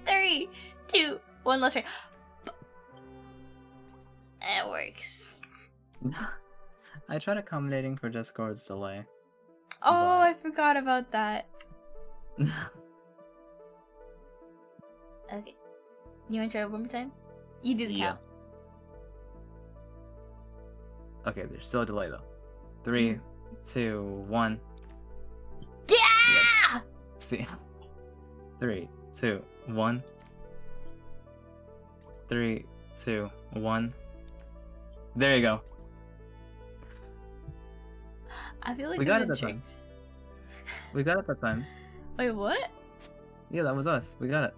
Three, two, one. Let's try. It works. I tried accommodating for Discord's delay. Oh, But- I forgot about that. Okay. You want to try it one more time? You do the Yeah. count. Okay, there's still a delay though. Three, hmm. two, one. Yeah! See. Three, two, one. Three, two, one. There you go. I feel like We got it that time. We got it that time. Wait, what? Yeah, that was us. We got it.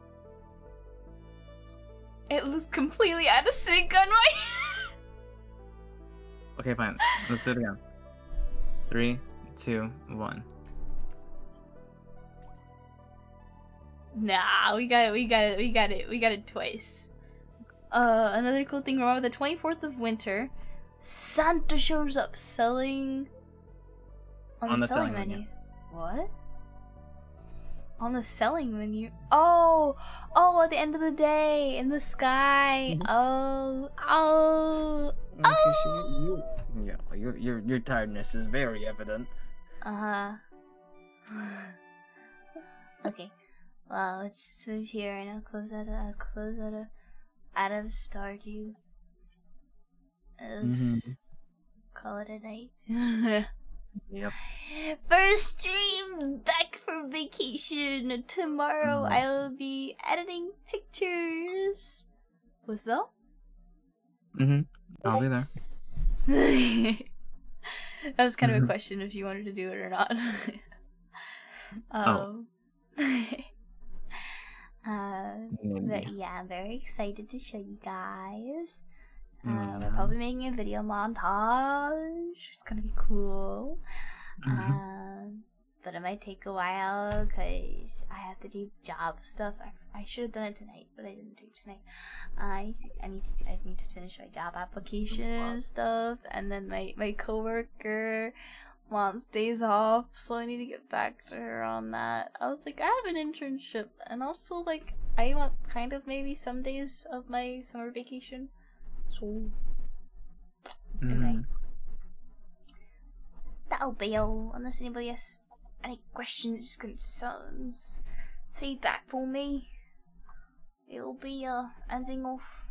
It was completely out of sync on my. Okay, fine. Let's do it again. Three, two, one. nah, we got it. We got it. We got it. We got it twice. Uh, another cool thing. Remember the twenty fourth of winter, Santa shows up selling on, On the, selling menu. menu. What? On the selling menu. Oh, oh, at the end of the day in the sky. Mhm. Oh, oh. Okay, so you, you, yeah, your your your tiredness is very evident. Uh huh. okay. Well, let's move here and I'll close out. I'll close out of out of Stardew. Let's Mhm. call it a night. Yep. First stream back from vacation. Tomorrow Mhm. I'll be editing pictures with Vel. Mm-hmm. I'll be there. that was kind of a Mhm. question if you wanted to do it or not. Oh. um, uh, but yeah, I'm very excited to show you guys. Uh, we're Yeah. probably making a video montage. It's gonna be cool. Mhm. Um, but it might take a while because I have to do job stuff. I, I should have done it tonight, but I didn't do it tonight. I need to, I need to, I need to finish my job application and stuff, and then my my coworker wants days off, so I need to get back to her on that. I was like, I have an internship, and also like I want kind of maybe some days of my summer vacation. So Mhm. that'll be all. Unless anybody has any questions, concerns, feedback for me, it'll be uh ending off.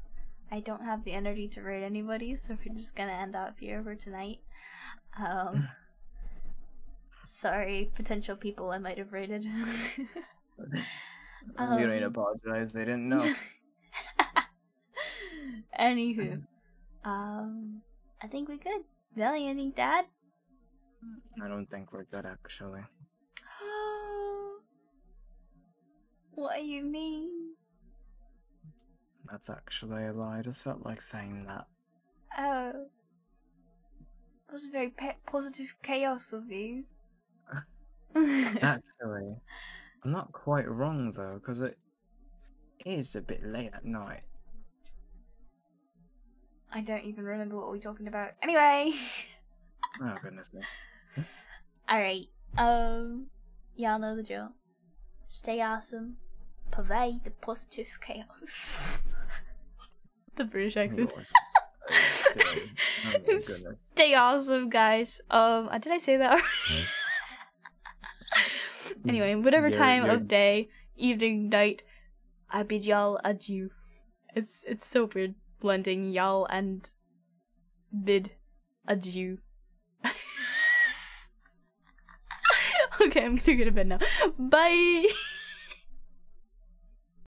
I don't have the energy to rate anybody, so we're just gonna end up here for tonight. Um, sorry, potential people I might have rated. you don't need to Um, apologize. They didn't know. Anywho, um, I think we're good. Really, anything, Dad? I don't think we're good actually. what do you mean? That's actually a lie. I just felt like saying that. Oh. was a very pe- positive chaos of you. Actually, I'm not quite wrong though, because it is a bit late at night. I don't even remember what we were talking about. Anyway. Oh goodness me. Alright. Um y'all know the drill. Stay awesome. Pervade the positive chaos. the British accent. Oh. Stay awesome, guys. Um, did I say that? already? anyway, whatever You're- time you're- of day, evening, night, I bid y'all adieu. It's it's so weird blending y'all and bid adieu. okay, I'm gonna go to bed now. Bye.